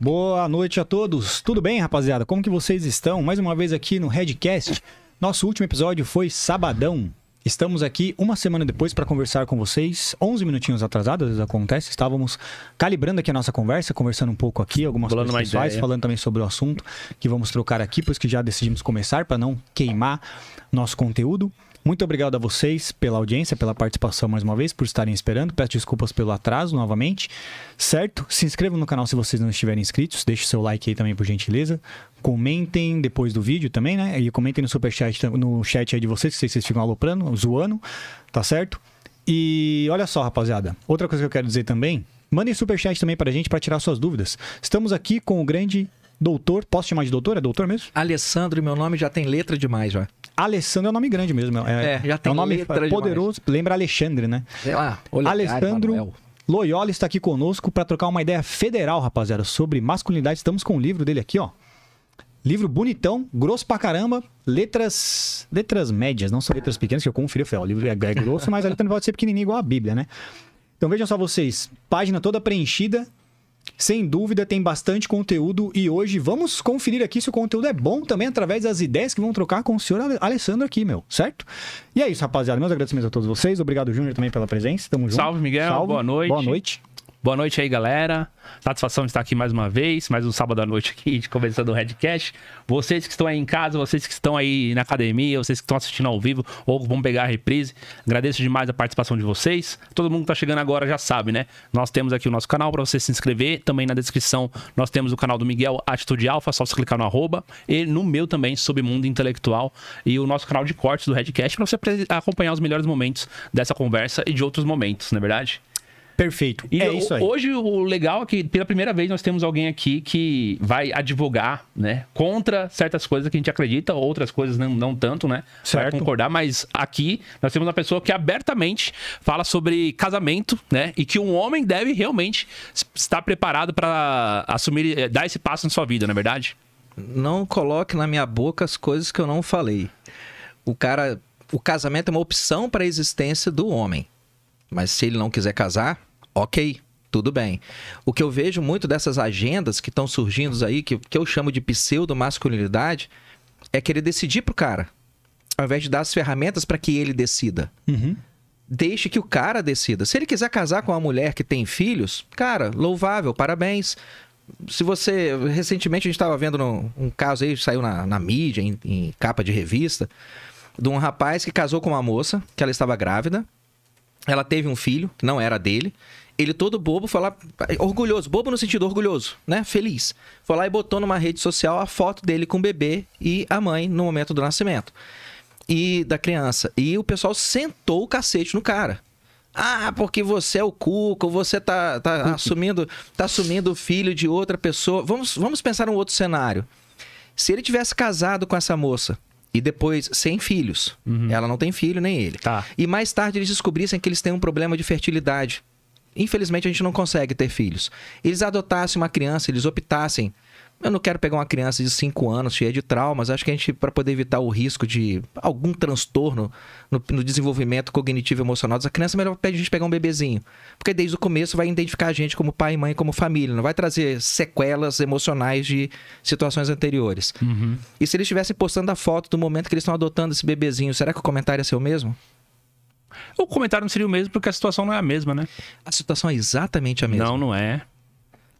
Boa noite a todos. Tudo bem, rapaziada? Como que vocês estão? Mais uma vez aqui no Redcast. Nosso último episódio foi sabadão. Estamos aqui uma semana depois para conversar com vocês. 11 minutinhos atrasados, às vezes acontece. Estávamos calibrando aqui a nossa conversa, conversando um pouco aqui, algumas Bolando coisas pessoais, falando também sobre o assunto que vamos trocar aqui, pois que já decidimos começar para não queimar nosso conteúdo. Muito obrigado a vocês pela audiência, pela participação mais uma vez, por estarem esperando. Peço desculpas pelo atraso novamente, certo? Se inscrevam no canal se vocês não estiverem inscritos. Deixe seu like aí também, por gentileza. Comentem depois do vídeo também, né? E comentem no superchat, no chat aí de vocês, se vocês ficam aloprando, zoando, tá certo? E olha só, rapaziada. Outra coisa que eu quero dizer também, mandem superchat também pra gente para tirar suas dúvidas. Estamos aqui com o grande doutor, posso chamar de doutor? É doutor mesmo? Alessandro, meu nome já tem letra demais, já. Alessandro é um nome grande mesmo. É, É, já tem é um nome letra poderoso. Lembra Alexandre, né? Sei lá. Olegário, Alessandro Manuel. Loyola está aqui conosco para trocar uma ideia federal, rapaziada, sobre masculinidade. Estamos com o livro dele aqui, ó. Livro bonitão, grosso pra caramba, letras letras médias, não são letras pequenas, que eu conferi, eu falei, ó, o livro é, é grosso, mas a letra não pode ser pequenininha igual a Bíblia, né? Então vejam só vocês, página toda preenchida, sem dúvida tem bastante conteúdo e hoje vamos conferir aqui se o conteúdo é bom também através das ideias que vão trocar com o senhor Ale- Alessandro aqui, meu, certo? E é isso, rapaziada, meus agradecimentos a todos vocês, obrigado Júnior também pela presença, tamo junto. Salve, Miguel. Boa noite. Boa noite. Boa noite aí, galera. Satisfação de estar aqui mais uma vez, mais um sábado à noite aqui, de conversando do Redcast. Vocês que estão aí em casa, vocês que estão aí na academia, vocês que estão assistindo ao vivo ou vão pegar a reprise, agradeço demais a participação de vocês. Todo mundo que tá chegando agora já sabe, né? Nós temos aqui o nosso canal para você se inscrever. Também na descrição nós temos o canal do Miguel Atitude Alfa, só você clicar no arroba. E no meu também, sobre mundo intelectual. E o nosso canal de cortes do Redcast para você acompanhar os melhores momentos dessa conversa e de outros momentos, não é verdade? Perfeito. E é o- isso aí. hoje o legal é que pela primeira vez nós temos alguém aqui que vai advogar, né, contra certas coisas que a gente acredita, outras coisas não, não tanto, né? Vai Certo. concordar, mas aqui nós temos uma pessoa que abertamente fala sobre casamento, né? E que um homem deve realmente estar preparado para assumir, eh, dar esse passo na sua vida, não é verdade? Não coloque na minha boca as coisas que eu não falei. O cara, o casamento é uma opção para a existência do homem. Mas se ele não quiser casar, ok, tudo bem. O que eu vejo muito dessas agendas que estão surgindo aí, que, que eu chamo de pseudo-masculinidade, é querer decidir pro cara, ao invés de dar as ferramentas para que ele decida. Uhum. deixe que o cara decida. Se ele quiser casar com uma mulher que tem filhos, cara, louvável, parabéns. Se você. Recentemente a gente estava vendo no- um caso aí, saiu na, na mídia, em, em capa de revista, de um rapaz que casou com uma moça, que ela estava grávida. Ela teve um filho, que não era dele. Ele todo bobo foi lá, orgulhoso, bobo no sentido orgulhoso, né? Feliz. Foi lá e botou numa rede social a foto dele com o bebê e a mãe no momento do nascimento. E da criança. E o pessoal sentou o cacete no cara. Ah, porque você é o cuco, você tá, tá assumindo, tá assumindo o filho de outra pessoa. Vamos, vamos pensar um outro cenário. Se ele tivesse casado com essa moça e depois sem filhos, ela não tem filho nem ele. Tá. E mais tarde eles descobrissem que eles têm um problema de fertilidade. Infelizmente a gente não consegue ter filhos. Eles adotassem uma criança, eles optassem. Eu não quero pegar uma criança de 5 anos cheia de traumas. Acho que a gente, para poder evitar o risco de algum transtorno no, no desenvolvimento cognitivo e emocional dessa criança, é melhor a gente pegar um bebezinho. Porque desde o começo vai identificar a gente como pai e mãe, como família. Não vai trazer sequelas emocionais de situações anteriores. E se eles estivessem postando a foto do momento que eles estão adotando esse bebezinho, será que o comentário é seu mesmo? O comentário não seria o mesmo porque a situação não é a mesma, né? A situação é exatamente a mesma. Não, não é.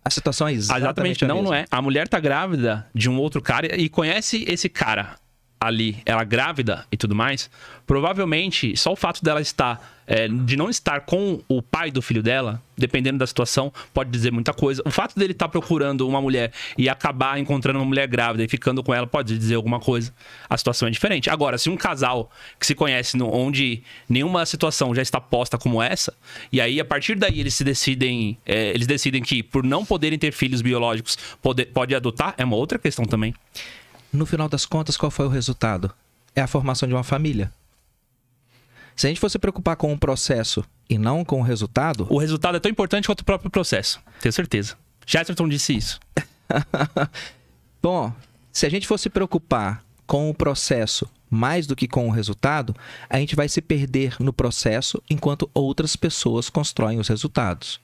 A situação é exatamente, Exatamente, a não, mesma. não é. A mulher tá grávida de um outro cara e conhece esse cara ali, ela grávida e tudo mais. Provavelmente, só o fato dela estar, é, de não estar com o pai do filho dela, dependendo da situação, pode dizer muita coisa. O fato dele estar procurando uma mulher e acabar encontrando uma mulher grávida e ficando com ela, pode dizer alguma coisa. A situação é diferente. Agora, se um casal que se conhece, no- onde nenhuma situação já está posta como essa, e aí a partir daí eles se decidem, é, eles decidem que por não poderem ter filhos biológicos, pode, pode adotar, é uma outra questão também. No final das contas, qual foi o resultado? É a formação de uma família. Se a gente fosse preocupar com o processo e não com o resultado, O resultado é tão importante quanto o próprio processo. Tenho certeza. Chesterton disse isso. bom, se a gente fosse preocupar com o processo mais do que com o resultado, a gente vai se perder no processo enquanto outras pessoas constroem os resultados.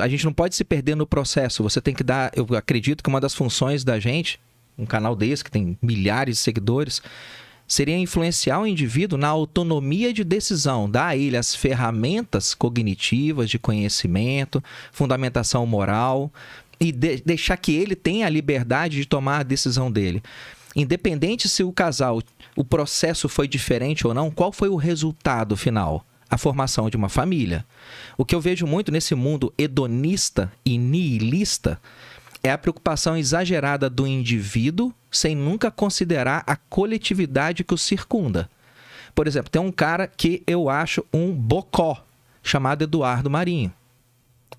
A gente não pode se perder no processo. Você tem que dar. Eu acredito que uma das funções da gente, um canal desse que tem milhares de seguidores, seria influenciar o indivíduo na autonomia de decisão, dar a ele as ferramentas cognitivas de conhecimento, fundamentação moral e de deixar que ele tenha a liberdade de tomar a decisão dele. Independente se o casal, o processo foi diferente ou não, qual foi o resultado final? A formação de uma família. O que eu vejo muito nesse mundo hedonista e nihilista é a preocupação exagerada do indivíduo sem nunca considerar a coletividade que o circunda. Por exemplo, tem um cara que eu acho um bocó, chamado Eduardo Marinho.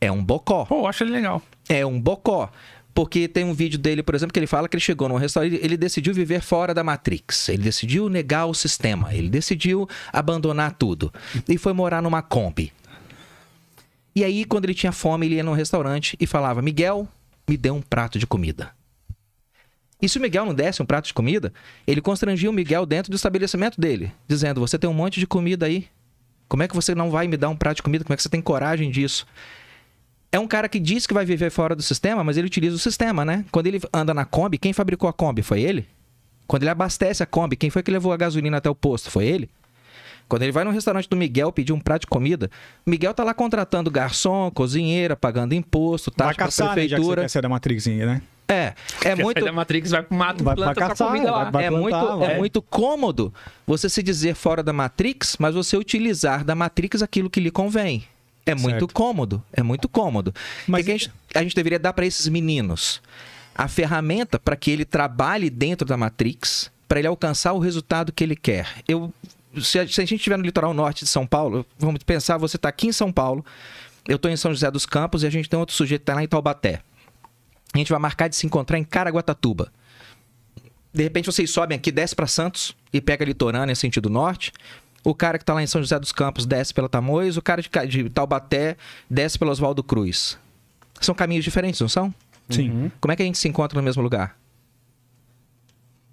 É um bocó. Pô, eu acho ele legal. É um bocó. Porque tem um vídeo dele, por exemplo, que ele fala que ele chegou num restaurante, ele decidiu viver fora da Matrix. Ele decidiu negar o sistema. Ele decidiu abandonar tudo. E foi morar numa Kombi. E aí, quando ele tinha fome, ele ia num restaurante e falava: Miguel, me dê um prato de comida. E se o Miguel não desse um prato de comida, ele constrangia o Miguel dentro do estabelecimento dele, dizendo: Você tem um monte de comida aí. Como é que você não vai me dar um prato de comida? Como é que você tem coragem disso? É um cara que diz que vai viver fora do sistema, mas ele utiliza o sistema, né? Quando ele anda na Kombi, quem fabricou a Kombi? Foi ele? Quando ele abastece a Kombi, quem foi que levou a gasolina até o posto? Foi ele? Quando ele vai no restaurante do Miguel pedir um prato de comida, o Miguel tá lá contratando garçom, cozinheira, pagando imposto, taxa vai caçar, pra prefeitura. Né, já que você quer ser da Matrix, né? É, é muito. da Matrix vai pro mato, Vai planta caçar, comida lá. vai- vai- é, plantar, muito, vai. é muito cômodo você se dizer fora da Matrix, mas você utilizar da Matrix aquilo que lhe convém. É muito Certo. cômodo, é muito cômodo. Mas- Mas que a gente, a gente deveria dar para esses meninos a ferramenta para que ele trabalhe dentro da Matrix, para ele alcançar o resultado que ele quer. Eu, se, a, se a gente estiver no litoral norte de São Paulo, vamos pensar, você está aqui em São Paulo, eu estou em São José dos Campos e a gente tem outro sujeito que está lá em Taubaté. A gente vai marcar de se encontrar em Caraguatatuba. De repente vocês sobem aqui, desce para Santos e pega litorânea em sentido norte. O cara que está lá em São José dos Campos desce pela Tamoios, o cara de, de Taubaté desce pelo Oswaldo Cruz. São caminhos diferentes, não são? Sim. Como é que a gente se encontra no mesmo lugar?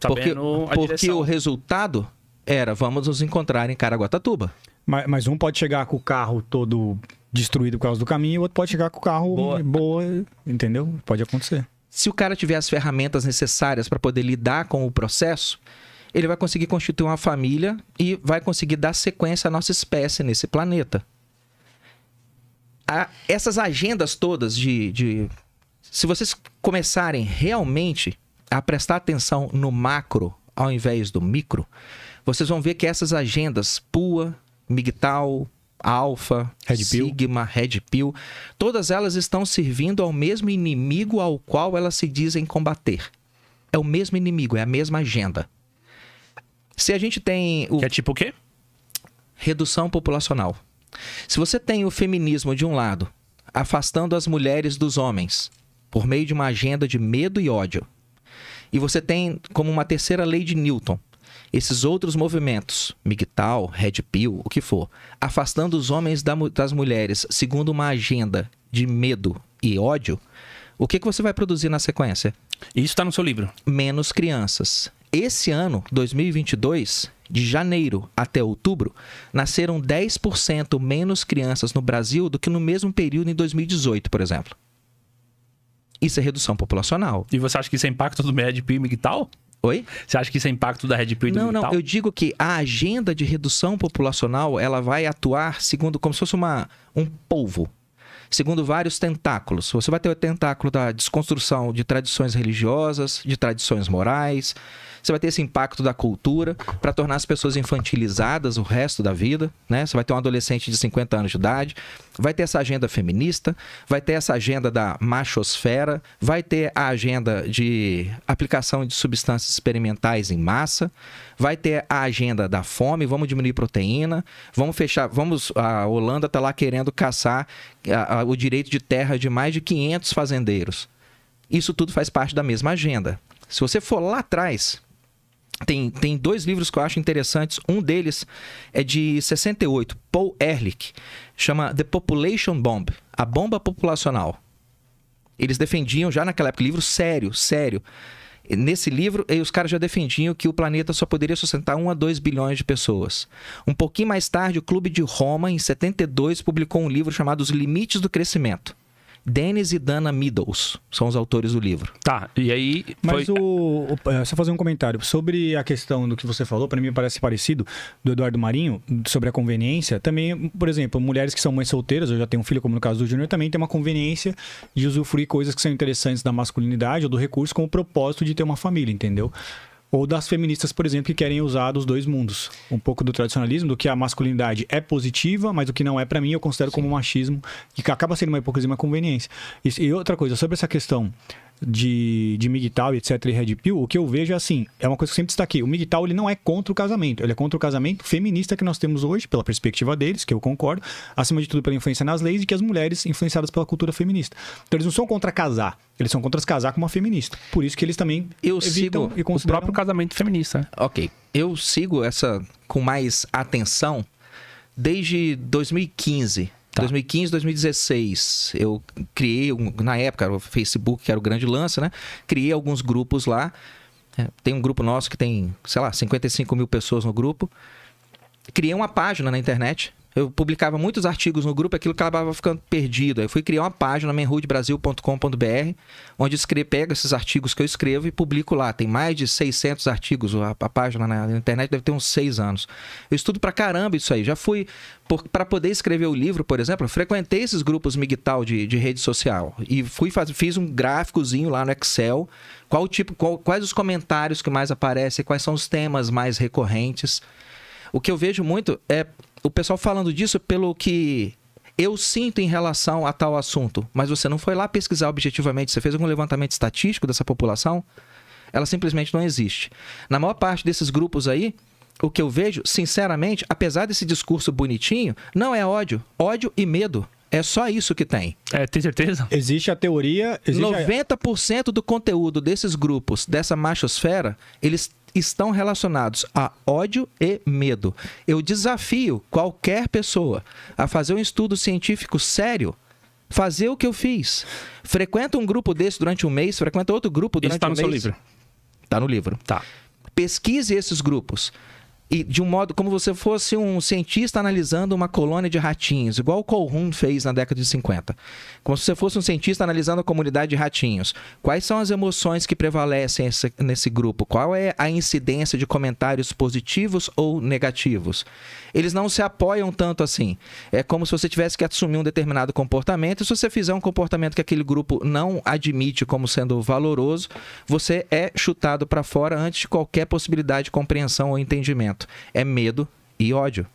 porque Sabendo a porque direção. o resultado era vamos nos encontrar em Caraguatatuba. Mas, mas um pode chegar com o carro todo destruído por causa do caminho, e o outro pode chegar com o carro Boa. boa, entendeu? Pode acontecer. Se o cara tiver as ferramentas necessárias para poder lidar com o processo, ele vai conseguir constituir uma família e vai conseguir dar sequência à nossa espécie nesse planeta. A- essas agendas todas de, de. Se vocês começarem realmente a prestar atenção no macro ao invés do micro, vocês vão ver que essas agendas PUA, MGTOW, Alpha, Red Pill. Sigma, Red Pill, todas elas estão servindo ao mesmo inimigo ao qual elas se dizem combater. É o mesmo inimigo, é a mesma agenda. Se a gente tem o Que é tipo o quê? redução populacional. Se você tem o feminismo de um lado, afastando as mulheres dos homens por meio de uma agenda de medo e ódio, e você tem como uma terceira lei de Newton esses outros movimentos, MGTOW, Red Pill, o que for, afastando os homens das mulheres segundo uma agenda de medo e ódio, o que, que você vai produzir na sequência? Isso tá no seu livro. menos crianças. Esse ano, 2022, de janeiro até outubro, nasceram 10% menos crianças no Brasil do que no mesmo período em 2018, por exemplo. Isso é redução populacional. E você acha que isso é impacto do Red Pill e Migtal? Oi? Você acha que isso é impacto da Red Pill e do Não, não, eu digo que a agenda de redução populacional, ela vai atuar segundo como se fosse uma, um polvo, segundo vários tentáculos. Você vai ter o tentáculo da desconstrução de tradições religiosas, de tradições morais. Você vai ter esse impacto da cultura para tornar as pessoas infantilizadas o resto da vida, né? Você vai ter um adolescente de 50 anos de idade, vai ter essa agenda feminista, vai ter essa agenda da machosfera, vai ter a agenda de aplicação de substâncias experimentais em massa, vai ter a agenda da fome, vamos diminuir proteína, vamos fechar, vamos a Holanda está lá querendo caçar a- a- o direito de terra de mais de 500 fazendeiros. Isso tudo faz parte da mesma agenda. Se você for lá atrás, tem, tem dois livros que eu acho interessantes. Um deles é de 68, Paul Ehrlich, chama The Population Bomb, a bomba populacional. Eles defendiam já naquela época, livro sério, sério. Nesse livro, os caras já defendiam que o planeta só poderia sustentar 1 a 2 bilhões de pessoas. Um pouquinho mais tarde, o Clube de Roma, em 72, publicou um livro chamado Os Limites do Crescimento. Dennis e Dana Meadows são os autores do livro. Tá, e aí. Mas foi- o, o- é, só fazer um comentário sobre a questão do que você falou, para mim parece parecido do Eduardo Marinho sobre a conveniência. Também, por exemplo, mulheres que são mães solteiras, eu já tenho um filho como no caso do Júnior, também tem uma conveniência de usufruir coisas que são interessantes da masculinidade ou do recurso com o propósito de ter uma família, entendeu? Ou das feministas, por exemplo, que querem usar dos dois mundos. Um pouco do tradicionalismo, do que a masculinidade é positiva, mas o que não é, para mim, eu considero como machismo, e que acaba sendo uma hipocrisia e uma conveniência. E, e outra coisa, sobre essa questão de, de MGTOW, etc, e Red Pill, o que eu vejo é assim, é uma coisa que eu sempre destaquei, o MGTOW ele não é contra o casamento, ele é contra o casamento feminista que nós temos hoje, pela perspectiva deles, que eu concordo, acima de tudo pela influência nas leis e que as mulheres influenciadas pela cultura feminista. Então eles não são contra casar, eles são contra casar com uma feminista. Por isso que eles também Eu evitam sigo e o consideram... próprio casamento feminista. né? Ok. Eu sigo essa com mais atenção desde 2015. Tá. 2015, 2016. Eu criei, um- na época, o Facebook, que era o grande lance, né? Criei alguns grupos lá. É, Tem um grupo nosso que tem, sei lá, 55 mil pessoas no grupo. Criei uma página na internet. Eu publicava muitos artigos no grupo, aquilo acabava ficando perdido. Aí eu fui criar uma página, menhoodbrasil.com.br, onde escrevo, pego esses artigos que eu escrevo e publico lá. Tem mais de 600 artigos, a, a página na internet deve ter uns seis anos. Eu estudo pra caramba isso aí. Já fui, para poder escrever o livro, por exemplo, eu frequentei esses grupos MGTOW de, de rede social e fui faz, fiz um gráficozinho lá no Excel. Qual tipo, qual- quais os comentários que mais aparecem, quais são os temas mais recorrentes. O que eu vejo muito é o pessoal falando disso pelo que eu sinto em relação a tal assunto, mas você não foi lá pesquisar objetivamente, você fez algum levantamento estatístico dessa população? Ela simplesmente não existe. Na maior parte desses grupos aí, o que eu vejo, sinceramente, apesar desse discurso bonitinho, não é ódio. Ódio e medo. É só isso que tem. É, tem certeza? Existe a teoria... Existe a- 90% do conteúdo desses grupos, dessa machosfera, eles estão relacionados a ódio e medo. Eu desafio qualquer pessoa a fazer um estudo científico sério, fazer o que eu fiz. Frequenta um grupo desse durante um mês, frequenta outro grupo durante Isso tá um no seu mês. livro. Tá no livro. Tá. Pesquise esses grupos. E de um modo como você fosse um cientista analisando uma colônia de ratinhos, igual o Colhoun fez na década de 50. Como se você fosse um cientista analisando a comunidade de ratinhos. Quais são as emoções que prevalecem esse- nesse grupo? Qual é a incidência de comentários positivos ou negativos? Eles não se apoiam tanto assim. É como se você tivesse que assumir um determinado comportamento. E se você fizer um comportamento que aquele grupo não admite como sendo valoroso, você é chutado para fora antes de qualquer possibilidade de compreensão ou entendimento. É medo e ódio.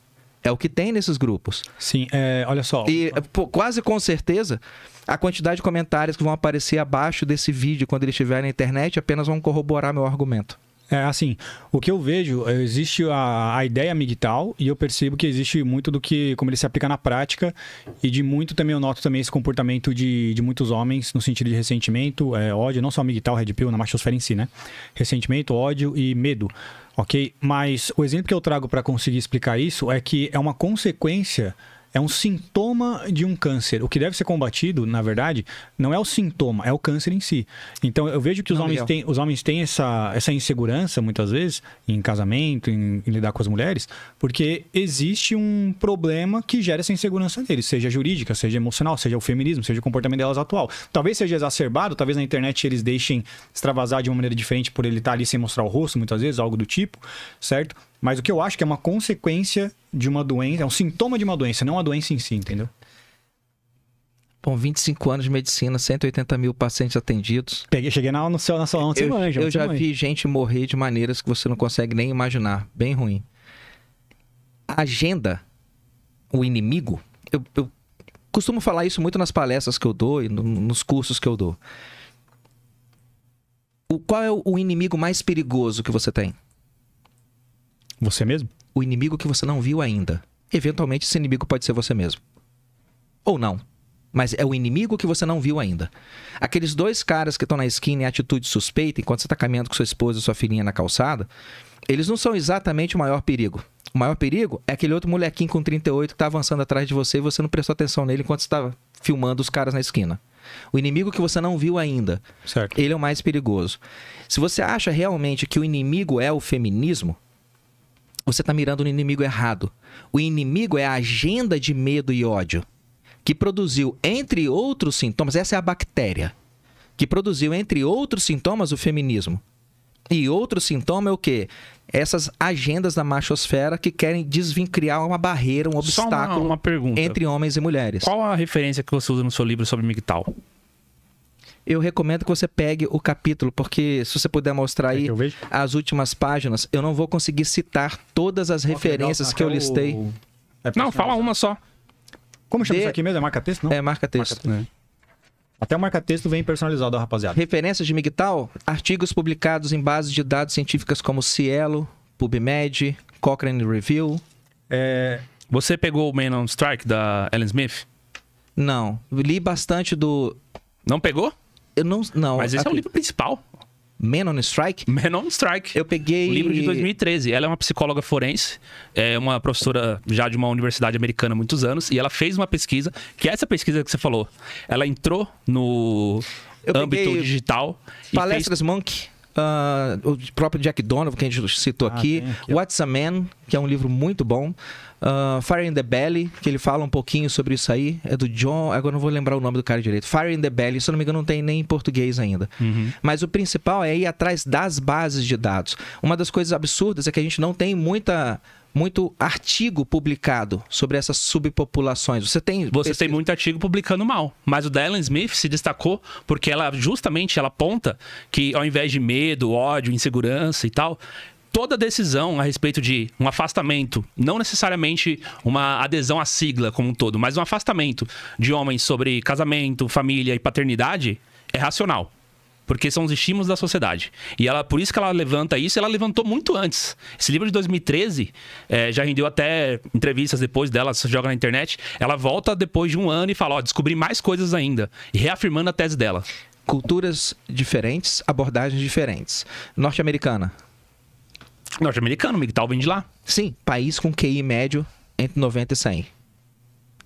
É o que tem nesses grupos. Sim, é, olha só... E pô, quase com certeza, a quantidade de comentários que vão aparecer abaixo desse vídeo quando ele estiver na internet apenas vão corroborar meu argumento. É assim, o que eu vejo, é, existe a, a ideia MGTOW e eu percebo que existe muito do que, como ele se aplica na prática e de muito também eu noto também esse comportamento de, de muitos homens no sentido de ressentimento, é, ódio, não só MGTOW, Red Pill, na machosfera em si, né? Ressentimento, ódio e medo, ok? Mas o exemplo que eu trago para conseguir explicar isso é que é uma consequência é um sintoma de um câncer. O que deve ser combatido, na verdade, não é o sintoma, é o câncer em si. Então eu vejo que os Não, homens legal. têm, os homens têm essa, essa insegurança, muitas vezes, em casamento, em, em lidar com as mulheres, porque existe um problema que gera essa insegurança neles, seja jurídica, seja emocional, seja o feminismo, seja o comportamento delas atual. Talvez seja exacerbado, talvez na internet eles deixem extravasar de uma maneira diferente por ele estar ali sem mostrar o rosto, muitas vezes, algo do tipo, certo? Mas o que eu acho que é uma consequência de uma doença, é um sintoma de uma doença, não a doença em si, entendeu? Bom, 25 anos de medicina, 180 mil pacientes atendidos. Peguei, cheguei na, no seu, na sua você Eu, manja, eu já manja. vi gente morrer de maneiras que você não consegue nem imaginar. Bem ruim. A agenda, o inimigo, eu, eu costumo falar isso muito nas palestras que eu dou e no- nos cursos que eu dou. O, qual é o- o inimigo mais perigoso que você tem? Você mesmo? O inimigo que você não viu ainda. Eventualmente, esse inimigo pode ser você mesmo. Ou não. Mas é o inimigo que você não viu ainda. Aqueles dois caras que estão na esquina em atitude suspeita, enquanto você está caminhando com sua esposa e sua filhinha na calçada, eles não são exatamente o maior perigo. O maior perigo é aquele outro molequinho com 38 que está avançando atrás de você e você não prestou atenção nele enquanto você estava filmando os caras na esquina. O inimigo que você não viu ainda, Certo. ele é o mais perigoso. Se você acha realmente que o inimigo é o feminismo, você está mirando no inimigo errado. O inimigo é a agenda de medo e ódio que produziu, entre outros sintomas, essa é a bactéria, que produziu, entre outros sintomas, o feminismo. E outro sintoma é o quê? Essas agendas da machosfera que querem desvincrar uma barreira, um obstáculo uma, uma pergunta. entre homens e mulheres. Qual a referência que você usa no seu livro sobre MGTOW? Eu recomendo que você pegue o capítulo, porque se você puder mostrar aí que eu veja? as últimas páginas, eu não vou conseguir citar todas as referências que eu Até o- listei. é Não, fala uma só. Como chama De- isso aqui mesmo? É marca-texto? Não? É, marca texto. Marca- Até o marca-texto vem personalizado, ó, rapaziada. Referências de MGTOW, artigos publicados em bases de dados científicas como Cielo, PubMed, Cochrane Review. É, Você pegou o Man on Strike da Ellen Smith? Não, li bastante do... Não pegou? Eu não... não Mas esse é o aqui, livro principal. Man on Strike? Man on Strike. Eu peguei... O livro de 2013. Ela é uma psicóloga forense, é uma professora já de uma universidade americana há muitos anos, e ela fez uma pesquisa, que é essa pesquisa que você falou. Ela entrou no Eu âmbito digital e Palestras Monk, ah, o próprio Jack Donovan, que a gente citou Ah, aqui. aqui. What's a Man, que é um livro muito bom. Ah, Fire in the Belly, que ele fala um pouquinho sobre isso aí. É do John. Agora não vou lembrar o nome do cara direito. Fire in the Belly, se eu não me engano, não tem nem em português ainda. Uhum. Mas o principal é ir atrás das bases de dados. Uma das coisas absurdas é que a gente não tem muita. Muito artigo publicado sobre essas subpopulações. Você tem. Você pesquisa- tem muito artigo publicando mal. Mas o da Ellen Smith se destacou porque ela justamente ela aponta que ao invés de medo, ódio, insegurança e tal, toda decisão a respeito de um afastamento, não necessariamente uma adesão à sigla como um todo, mas um afastamento de homens sobre casamento, família e paternidade é racional. Porque são os estímulos da sociedade. E ela, por isso que ela levanta isso, ela levantou muito antes. Esse livro de 2013 eh, já rendeu até entrevistas depois dela, se joga na internet. Ela volta depois de um ano e fala: Ó, descobri mais coisas ainda. E reafirmando a tese dela. Culturas diferentes, abordagens diferentes. Norte-americana. Norte-americano, MGTOW vem de lá. Sim, país com QI médio entre 90 e 100.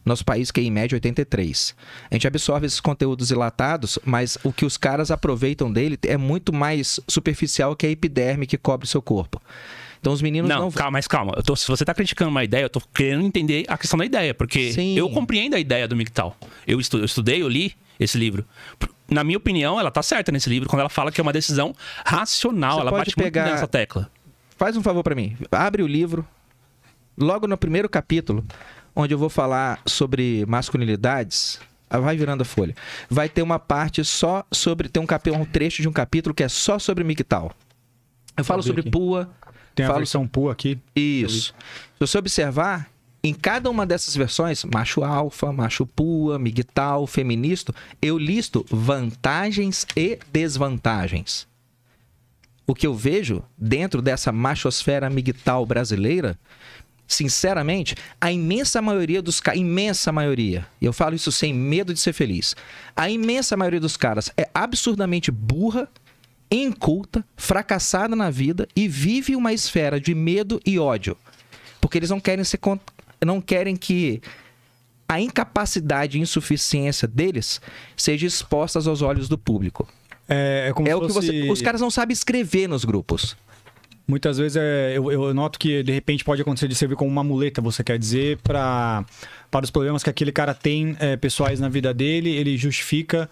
Nosso país, QI médio 83. A gente absorve esses conteúdos dilatados, mas o que os caras aproveitam dele é muito mais superficial que a epiderme que cobre o seu corpo. Então os meninos Não, não. calma, mas calma. Tô- se você tá criticando uma ideia, eu tô querendo entender a questão da ideia. Porque Sim. eu compreendo a ideia do MGTOW. Eu, estu, eu estudei, eu li esse livro. Na minha opinião, ela tá certa nesse livro quando ela fala que é uma decisão racional. Você ela pode bate pegar- muito nessa tecla. Faz um favor pra mim. Abre o livro. Logo no primeiro capítulo, onde eu vou falar sobre masculinidades, ah, vai virando a folha. Vai ter uma parte só sobre. Tem um, capi, um trecho de um capítulo que é só sobre MGTOW. Eu falo sobre aqui. pua. Tem a falo versão PU aqui. Isso. Se você observar, em cada uma dessas versões, macho alfa, macho pua, migtal, feminista, eu listo vantagens e desvantagens. O que eu vejo dentro dessa machosfera migtal brasileira, sinceramente, a imensa maioria dos caras, imensa maioria, e eu falo isso sem medo de ser feliz, a imensa maioria dos caras é absurdamente burra, inculta, fracassada na vida e vive uma esfera de medo e ódio. Porque eles não querem ser não querem que a incapacidade e insuficiência deles seja exposta aos olhos do público. É, é como É se o que fosse... você, os caras não sabem escrever nos grupos. Muitas vezes é, eu, eu noto que de repente pode acontecer de servir como uma muleta, você quer dizer, para para os problemas que aquele cara tem é, pessoais na vida dele, ele justifica.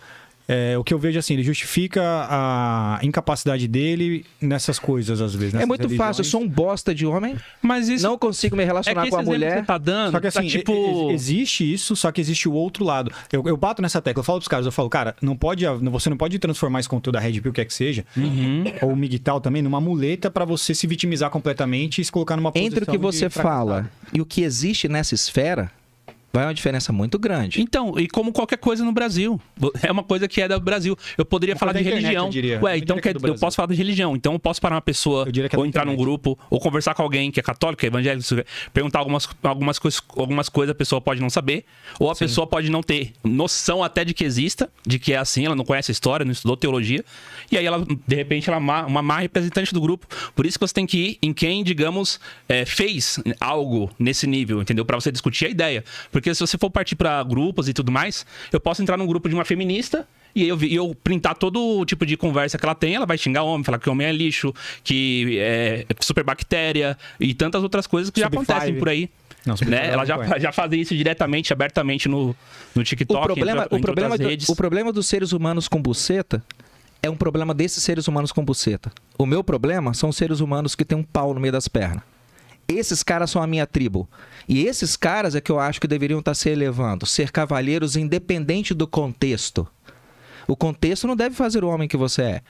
É, o que eu vejo assim, ele justifica a incapacidade dele nessas coisas, às vezes. é muito fácil, eu religiões. sou um bosta de homem, Mas isso não consigo me é que relacionar esse com a que mulher. você tá dando, Só que assim, tá, tipo... existe isso, só que existe o outro lado. Eu, eu bato nessa tecla, eu falo pros caras, eu falo, cara, não pode, você não pode transformar esse conteúdo da Red Pill, o que é que seja, Uhum. ou o Migtal também, numa muleta pra você se vitimizar completamente e se colocar numa posição Entre o que você fala e o que existe nessa esfera, vai uma diferença muito grande. Então, e como qualquer coisa no Brasil. É uma coisa que é do Brasil. Eu poderia Uma falar de internet, religião. eu diria. Eu Ué, não então diria que é eu posso falar de religião. Então eu posso parar uma pessoa, Eu diria que é ou entrar num internet. grupo, ou conversar com alguém que é católico, que é evangélico, perguntar algumas, algumas, coisas, algumas coisas a pessoa pode não saber, ou a pessoa pode não ter noção até de que exista, de que é assim, ela não conhece a história, não estudou teologia, e aí ela, de repente, ela é uma, uma má representante do grupo. Por isso que você tem que ir em quem, digamos, é, fez algo nesse nível, entendeu? Pra você discutir a ideia. Porque se você for partir pra grupos e tudo mais, eu posso entrar num grupo de uma feminista e eu, vi- e eu printar todo o tipo de conversa que ela tem, ela vai xingar homem, falar que homem é lixo, que é super bactéria e tantas outras coisas que já Sub acontecem five. por aí. Não, né? isso Ela já, já fazia isso diretamente, abertamente no, no O TikTok, problema, entre, o, entre problema do- redes. o problema dos seres humanos com buceta é um problema desses seres humanos com buceta. O meu problema são os seres humanos que têm um pau no meio das pernas. Esses caras são a minha tribo. E esses caras é que eu acho que deveriam estar se elevando, ser cavalheiros independente do contexto. O contexto não deve fazer o homem que você é.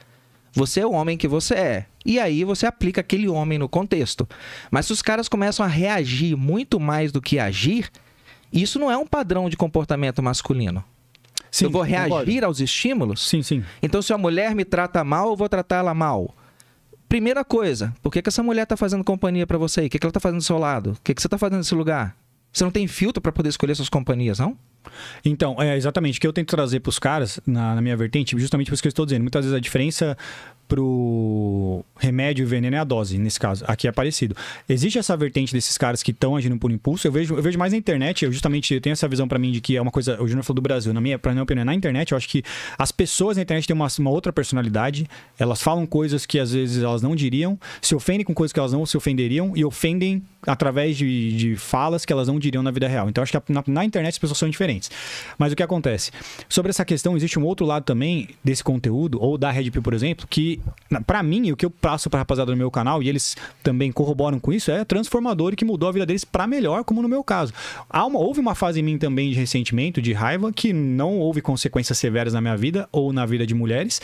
Você é o homem que você é. E aí você aplica aquele homem no contexto. Mas se os caras começam a reagir muito mais do que agir, isso não é um padrão de comportamento masculino. Sim, eu vou concordo. reagir aos estímulos? Sim, sim. Então, se a mulher me trata mal, eu vou tratar ela mal. Primeira coisa, por que, que essa mulher tá fazendo companhia pra você aí? O que, que ela tá fazendo do seu lado? O que, que você tá fazendo nesse lugar? Você não tem filtro pra poder escolher suas companhias, não? Então, é exatamente o que eu tento trazer para os caras na, na minha vertente, justamente por isso que eu estou dizendo. Muitas vezes a diferença pro remédio e veneno é a dose, nesse caso. Aqui é parecido. Existe essa vertente desses caras que estão agindo por impulso. Eu vejo, eu vejo mais na internet, eu justamente eu tenho essa visão para mim de que é uma coisa. O Júnior falou do Brasil. Na minha, pra minha opinião, na internet, eu acho que as pessoas na internet têm uma, uma outra personalidade. Elas falam coisas que às vezes elas não diriam, se ofendem com coisas que elas não se ofenderiam e ofendem através de, de falas que elas não diriam na vida real. Então, acho que na, na internet as pessoas são diferentes. Mas o que acontece? Sobre essa questão, existe um outro lado também desse conteúdo, ou da Red Pill, por exemplo, que, pra mim, o que eu passo pra rapaziada no meu canal, e eles também corroboram com isso, é transformador e que mudou a vida deles pra melhor, como no meu caso. Uma- houve uma fase em mim também de ressentimento, de raiva, que não houve consequências severas na minha vida ou na vida de mulheres.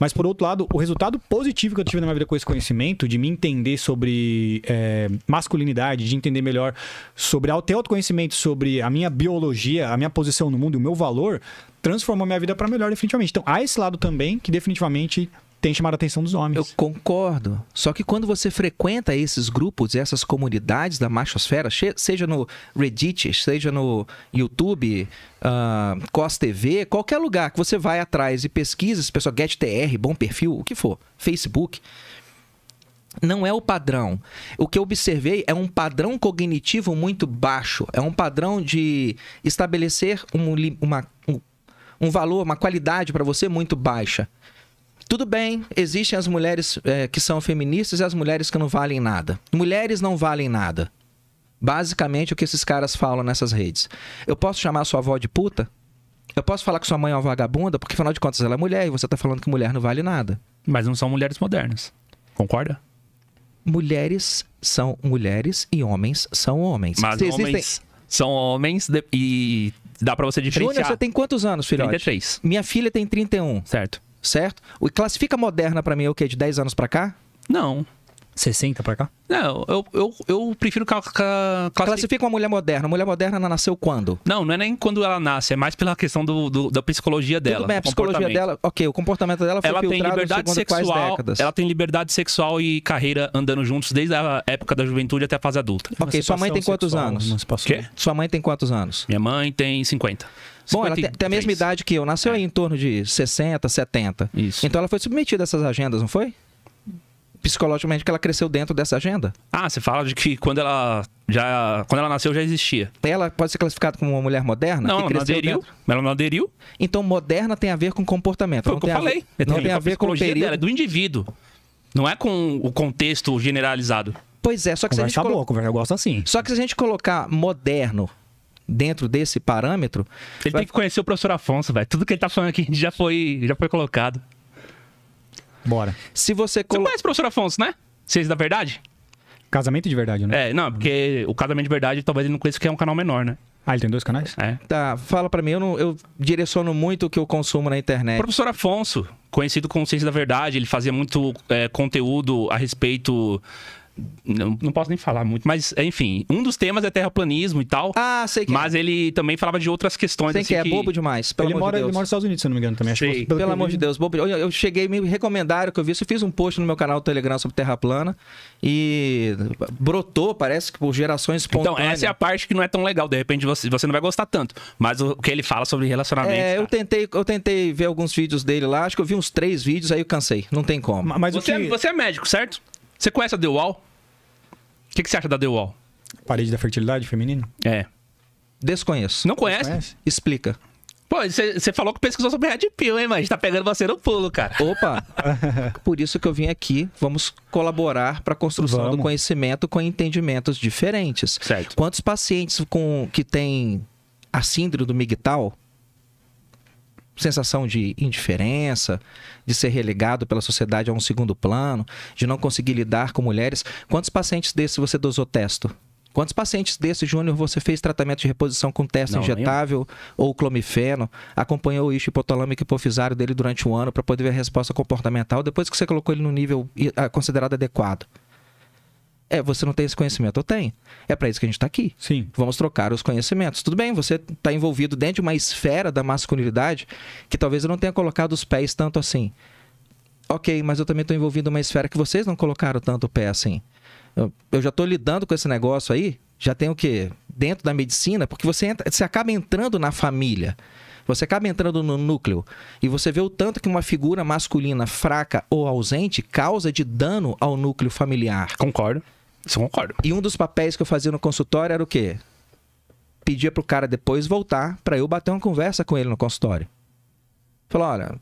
Mas, por outro lado, o resultado positivo que eu tive na minha vida com esse conhecimento, de me entender sobre é, masculinidade, de entender melhor sobre ter autoconhecimento sobre a minha biologia, a minha posição no mundo o meu valor, transformou minha vida para melhor, definitivamente. Então, há esse lado também que definitivamente tem chamado a atenção dos homens. Eu concordo. Só que quando você frequenta esses grupos essas comunidades da machosfera, seja no Reddit, seja no YouTube, ah, Cos TV, qualquer lugar que você vai atrás e pesquisa, esse pessoal GetTR, bom perfil, o que for, Facebook, não é o padrão. O que eu observei é um padrão cognitivo muito baixo. É um padrão de estabelecer um, uma, um, um valor, uma qualidade para você muito baixa. Tudo bem, existem as mulheres eh, que são feministas e as mulheres que não valem nada. Mulheres não valem nada. Basicamente o que esses caras falam nessas redes. Eu posso chamar sua avó de puta? Eu posso falar que sua mãe é uma vagabunda? Porque afinal de contas ela é mulher e você tá falando que mulher não vale nada. Mas não são mulheres modernas. Concorda? Mulheres são mulheres e homens são homens. Mas Se existem- homens são homens de- e dá pra você diferenciar. Júnior, você tem quantos anos, filhote? 33, Minha filha tem 31, certo? Certo? O classifica moderna pra mim é o quê? De 10 anos pra cá? Não. 60 pra cá? Não, eu, eu, eu prefiro ca- ca- classificar. Classifica uma mulher moderna. A mulher moderna nasceu quando? Não, não é nem quando ela nasce, é mais pela questão do, do- da psicologia dela. Tudo bem, a psicologia dela, ok, o comportamento dela foi Ela tem filtrado liberdade sexual. décadas? Ela tem liberdade sexual e carreira andando juntos desde a época da juventude até a fase adulta. Ok, sua mãe tem quantos sexual, anos? Quê? Sua mãe tem quantos anos? Minha mãe tem 50. Bom, ela tem, tem a mesma 53. idade que eu. Nasceu aí em torno de 60, 70. Isso. Então ela foi submetida a essas agendas, não foi? Psicologicamente que ela cresceu dentro dessa agenda. Ah, você fala de que quando ela já quando ela nasceu já existia. Ela pode ser classificada como uma mulher moderna? não, que ela não cresceu aderiu. dentro? Ela não aderiu. Então, moderna tem a ver com comportamento. Foi não o que eu tem a falei. ver- Não Tem tem a ver com o psicologia período. dela, é do indivíduo. Não é com o contexto generalizado. Pois é, só que, se a gente Conversa colo- boa, conversa eu gosto assim. só que se a gente colocar moderno dentro desse parâmetro, Ele Vai- tem que conhecer o professor Afonso, velho. Tudo que ele tá falando aqui já foi, já foi colocado. Bora. se você Você colocar. conhece o professor Afonso, né? Ciência da Verdade? Casamento de verdade, né? É, não, porque o Casamento de Verdade talvez ele não conheça que é um canal menor, né? Ah, ele tem dois canais? É. Tá, fala pra mim, eu, não, eu direciono muito o que eu consumo na internet. Professor Afonso, conhecido como Ciência da Verdade, ele fazia muito é, conteúdo a respeito. Não, não posso nem falar muito, mas enfim, um dos temas é terraplanismo e tal. Ah, sei que mas ele também falava de outras questões. Sei assim, que é bobo demais, pelo ele, amor mora, de ele Deus. mora nos Estados Unidos, se eu não me engano, também. Acho que pelo Pelo amor de Deus, bobo. Eu, eu cheguei, me recomendaram que eu vi isso. Eu fiz um post no meu canal do Telegram sobre Terra plana e brotou, parece que por gerações espontâneas. Então, essa é a parte que não é tão legal. De repente você, você não vai gostar tanto. Mas o que ele fala sobre relacionamento. É, eu tentei, eu tentei ver alguns vídeos dele lá, acho que eu vi uns três vídeos, aí eu cansei. Não tem como. Ma- Mas o Você, que... é, você é médico, certo? Você conhece a The Wall? O que, que você acha da The Wall? Parede da fertilidade feminina? É. Desconheço. Não conhece? Conhece? Explica. Pô, você falou que pesquisou sobre Red Pill, hein, mas a gente tá pegando você no pulo, cara. Opa! Por isso que eu vim aqui. Vamos colaborar para a construção Vamos. do conhecimento com entendimentos diferentes. Certo. Quantos pacientes com que têm a síndrome do MGTOW, sensação de indiferença, de ser relegado pela sociedade a um segundo plano, de não conseguir lidar com mulheres, quantos pacientes desses você dosou testo? Quantos pacientes desse, Júnior, você fez tratamento de reposição com teste Não, injetável ou clomifeno, acompanhou o eixo hipotalâmico hipofisário dele durante um ano para poder ver a resposta comportamental depois que você colocou ele no nível ah, considerado adequado? É, você não tem esse conhecimento. Eu tenho. É para isso que a gente está aqui. Sim. Vamos trocar os conhecimentos. Tudo bem, você está envolvido dentro de uma esfera da masculinidade que talvez eu não tenha colocado os pés tanto assim. Ok, mas eu também estou envolvido numa esfera que vocês não colocaram tanto o pé assim. Eu, eu já estou lidando com esse negócio aí, já tem o quê? Dentro da medicina, porque você, entra, você acaba entrando na família. Você acaba entrando no núcleo e você vê o tanto que uma figura masculina fraca ou ausente causa de dano ao núcleo familiar. Concordo. Isso concordo. E um dos papéis que eu fazia no consultório era o quê? Pedia pro cara depois voltar para eu bater uma conversa com ele no consultório. Falar, olha,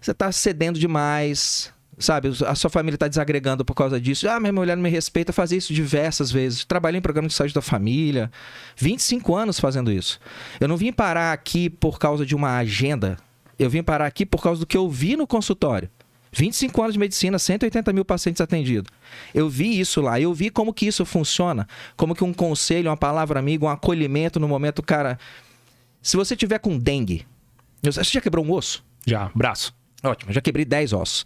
você tá cedendo demais, sabe? A sua família tá desagregando por causa disso. Ah, minha mulher não me respeita. Eu fazia isso diversas vezes. Trabalhei em programa de saúde da família. 25 anos fazendo isso. Eu não vim parar aqui por causa de uma agenda. Eu vim parar aqui por causa do que eu vi no consultório. 25 anos de medicina, 180 mil pacientes atendidos. Eu vi isso lá, eu vi como que isso funciona, como que um conselho, uma palavra amiga, um acolhimento no momento, cara. Se você tiver com dengue, você já quebrou um osso? Já, braço. Ótimo, já quebrei 10 ossos.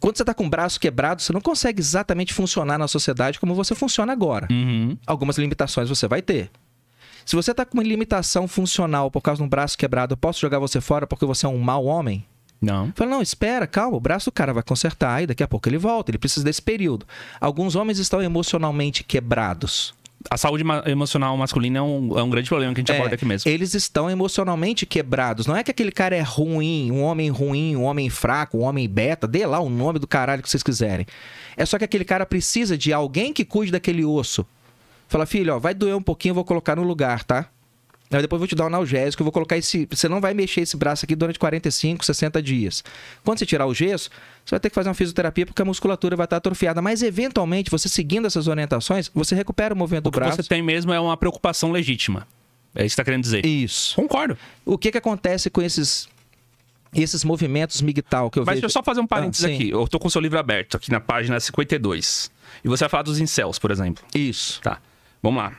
Quando você está com o braço quebrado, você não consegue exatamente funcionar na sociedade como você funciona agora. Uhum. Algumas limitações você vai ter. Se você está com uma limitação funcional por causa de um braço quebrado, eu posso jogar você fora porque você é um mau homem? Não. Fala, não, espera, calma, o braço do cara vai consertar e daqui a pouco ele volta, ele precisa desse período. Alguns homens estão emocionalmente quebrados. A saúde emocional masculina é um, é um grande problema que a gente É, aborda aqui mesmo. Eles estão emocionalmente quebrados. Não é que aquele cara é ruim, um homem ruim, um homem fraco, um homem beta, dê lá o nome do caralho que vocês quiserem. É só que aquele cara precisa de alguém que cuide daquele osso. Fala, filho, ó, vai doer um pouquinho, eu vou colocar no lugar, tá? Aí depois eu vou te dar um analgésico, eu vou colocar esse. Você não vai mexer esse braço aqui durante 45, 60 dias. Quando você tirar o gesso, você vai ter que fazer uma fisioterapia porque a musculatura vai estar atrofiada. Mas eventualmente, você seguindo essas orientações, você recupera o movimento O do que braço. você tem mesmo é uma preocupação legítima. É isso que você tá querendo dizer. Isso. Concordo. O que que acontece com esses esses movimentos MGTOW que eu Mas vejo? deixa eu só fazer um parênteses Ah, aqui. Eu tô com o seu livro aberto aqui na página 52. E você vai falar dos incels, por exemplo. Isso. Tá. Vamos lá.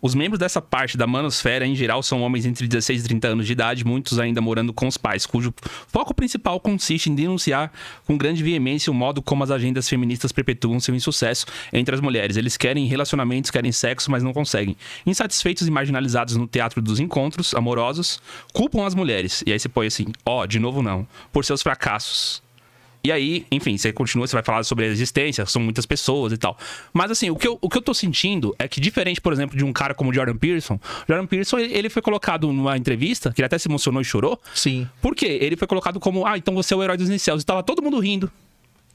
Os membros dessa parte da manosfera, em geral, são homens entre 16 e 30 anos de idade, muitos ainda morando com os pais, cujo foco principal consiste em denunciar com grande veemência o modo como as agendas feministas perpetuam seu insucesso entre as mulheres. Eles querem relacionamentos, querem sexo, mas não conseguem. Insatisfeitos e marginalizados no teatro dos encontros amorosos, culpam as mulheres. E aí você põe assim, ó, de novo não, por seus fracassos. E aí, enfim, você continua, você vai falar sobre a existência, são muitas pessoas e tal. Mas assim, o que eu, o que eu tô sentindo é que, diferente, por exemplo, de um cara como o Jordan Peterson, Jordan Peterson, ele ele foi colocado numa entrevista, que ele até se emocionou e chorou. Sim. Por quê? Ele foi colocado como, ah, então você é o herói dos incels. E tava todo mundo rindo,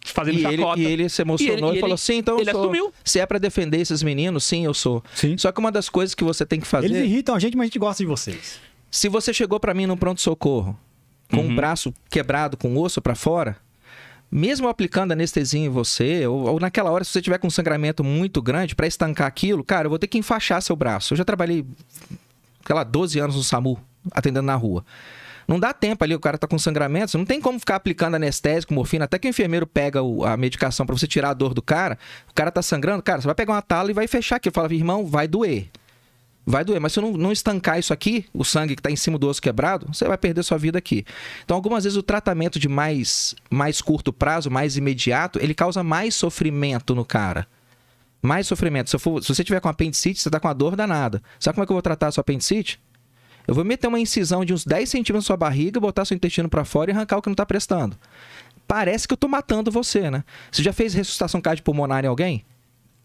fazendo E ele, chacota. e ele se emocionou e, ele- falou: sim, então ele eu sou. assumiu. Se é pra defender esses meninos, sim, eu sou. Sim. Só que uma das coisas que você tem que fazer. Eles irritam a gente, mas a gente gosta de vocês. Se você chegou pra mim num pronto-socorro com Uhum. um braço quebrado, com osso pra fora, mesmo aplicando anestesia em você, ou, ou naquela hora, se você tiver com um sangramento muito grande, pra estancar aquilo, cara, eu vou ter que enfaixar seu braço. Eu já trabalhei, sei lá, 12 anos no SAMU, atendendo na rua. Não dá tempo ali, o cara tá com sangramento, você não tem como ficar aplicando anestésico, morfina, até que o enfermeiro pega o- a medicação pra você tirar a dor do cara, o cara tá sangrando, cara, você vai pegar uma tala e vai fechar aqui. Fala, irmão, vai doer. Vai doer, mas se eu não, não estancar isso aqui, o sangue que está em cima do osso quebrado, você vai perder sua vida aqui. Então, algumas vezes o tratamento de mais, mais curto prazo, mais imediato, ele causa mais sofrimento no cara. Mais sofrimento. Se, for- se você tiver com apendicite, você está com a dor danada. Sabe como é que eu vou tratar a sua apendicite? Eu vou meter uma incisão de uns 10 centímetros na sua barriga, botar seu intestino para fora e arrancar o que não está prestando. Parece que eu tô matando você, né? Você já fez ressuscitação cardiopulmonar em alguém?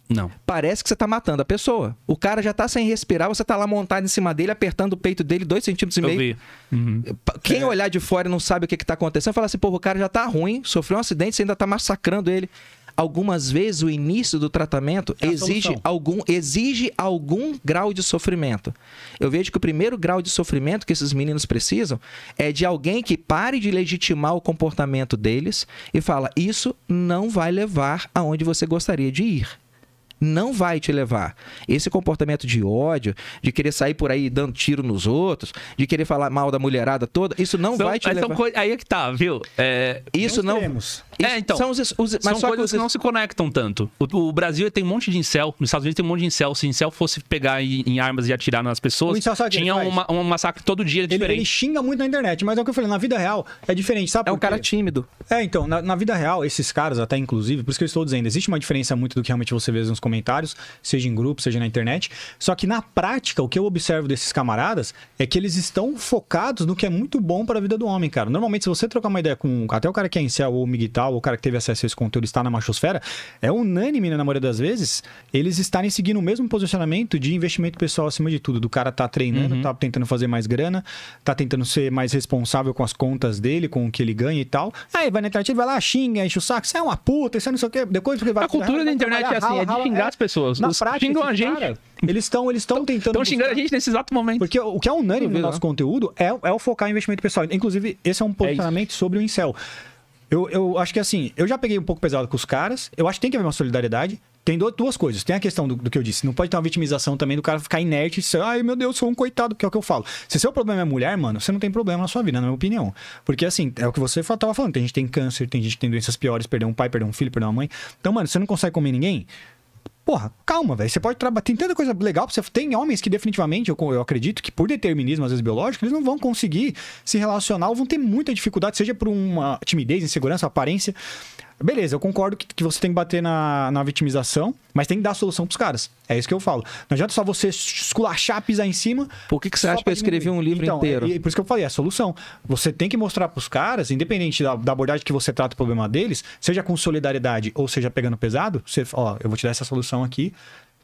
Não. parece que você tá matando a pessoa. O cara já tá sem respirar, você tá lá montado em cima dele, apertando o peito dele dois centímetros e Eu meio. vi. Uhum. Quem olhar de fora e não sabe o que, que tá acontecendo, fala assim, porra, o cara já tá ruim, sofreu um acidente, você ainda tá massacrando ele. algumas vezes o início do tratamento É exige algum, exige algum grau de sofrimento. Eu vejo que o primeiro grau de sofrimento que esses meninos precisam é de alguém que pare de legitimar o comportamento deles e fala: isso não vai levar aonde você gostaria de ir. Não vai te levar. Esse comportamento de ódio, de querer sair por aí dando tiro nos outros, de querer falar mal da mulherada toda, isso não São- vai te levar. coi- Aí é que tá, viu? É, Isso não. Isso É, então, São os, os- mas são só que coisas os- que não se conectam tanto. O, o Brasil tem um monte de incel, nos Estados Unidos tem um monte de incel. Se incel fosse pegar em, em armas e atirar nas pessoas, tinha uma- um massacre todo dia Ele, diferente. ele xinga muito na internet, mas é o que eu falei, na vida real é diferente, sabe? É um cara tímido. É, então, na, na vida real, esses caras, até inclusive, por isso que eu estou dizendo, existe uma diferença muito do que realmente você vê nos comentários, seja em grupo, seja na internet. Só que na prática, o que eu observo desses camaradas é que eles estão focados no que é muito bom para a vida do homem, cara. Normalmente, se você trocar uma ideia com até o cara que é incel ou migtal, ou o cara que teve acesso a esse conteúdo está na machosfera, é unânime, né, na maioria das vezes, eles estarem seguindo o mesmo posicionamento de investimento pessoal acima de tudo. Do cara tá treinando, tá tentando fazer mais grana, tá tentando ser mais responsável com as contas dele, com o que ele ganha e tal. Aí vai na internet, ele vai lá, xinga, enche o saco, você é uma puta, você não sei o quê. Depois porque vai A cultura da internet é assim, é de xingar as pessoas. Na Os- prática, xingam a gente. cara, eles estão eles estão tentando Estão xingando a gente nesse exato momento. porque o que é unânime no nosso conteúdo é, é o focar em investimento pessoal. Inclusive, esse é um posicionamento sobre o incel. Eu, eu acho que assim, eu já peguei um pouco pesado com os caras. Eu acho que tem que haver uma solidariedade. Tem duas coisas. Tem a questão do, do que eu disse. Não pode ter uma vitimização também do cara ficar inerte e ser, ai meu Deus, sou um coitado, que é o que eu falo. Se seu problema é mulher, mano, você não tem problema na sua vida, na minha opinião. Porque assim, é o que você tava falando. Tem gente que tem câncer, tem gente que tem doenças piores, perdeu um pai, perdeu um filho, perdeu uma mãe. Então, mano, você não consegue comer ninguém. Porra, calma, velho. Você pode trabalhar. Tem tanta coisa legal pra você. Tem homens que, definitivamente, eu, eu acredito que por determinismo, às vezes biológico, eles não vão conseguir se relacionar ou vão ter muita dificuldade, seja por uma timidez, insegurança, aparência. Beleza, eu concordo que, que você tem que bater na, na vitimização, mas tem que dar solução pros caras. É isso que eu falo. Não adianta só você esculachar, pisar em cima. Por que, que você acha que eu escrevi diminuir. um livro Então, inteiro? é- e por isso que eu falei, é a solução. Você tem que mostrar pros caras, independente da, da abordagem que você trata o problema deles, seja com solidariedade ou seja pegando pesado, você, ó, eu vou te dar essa solução aqui.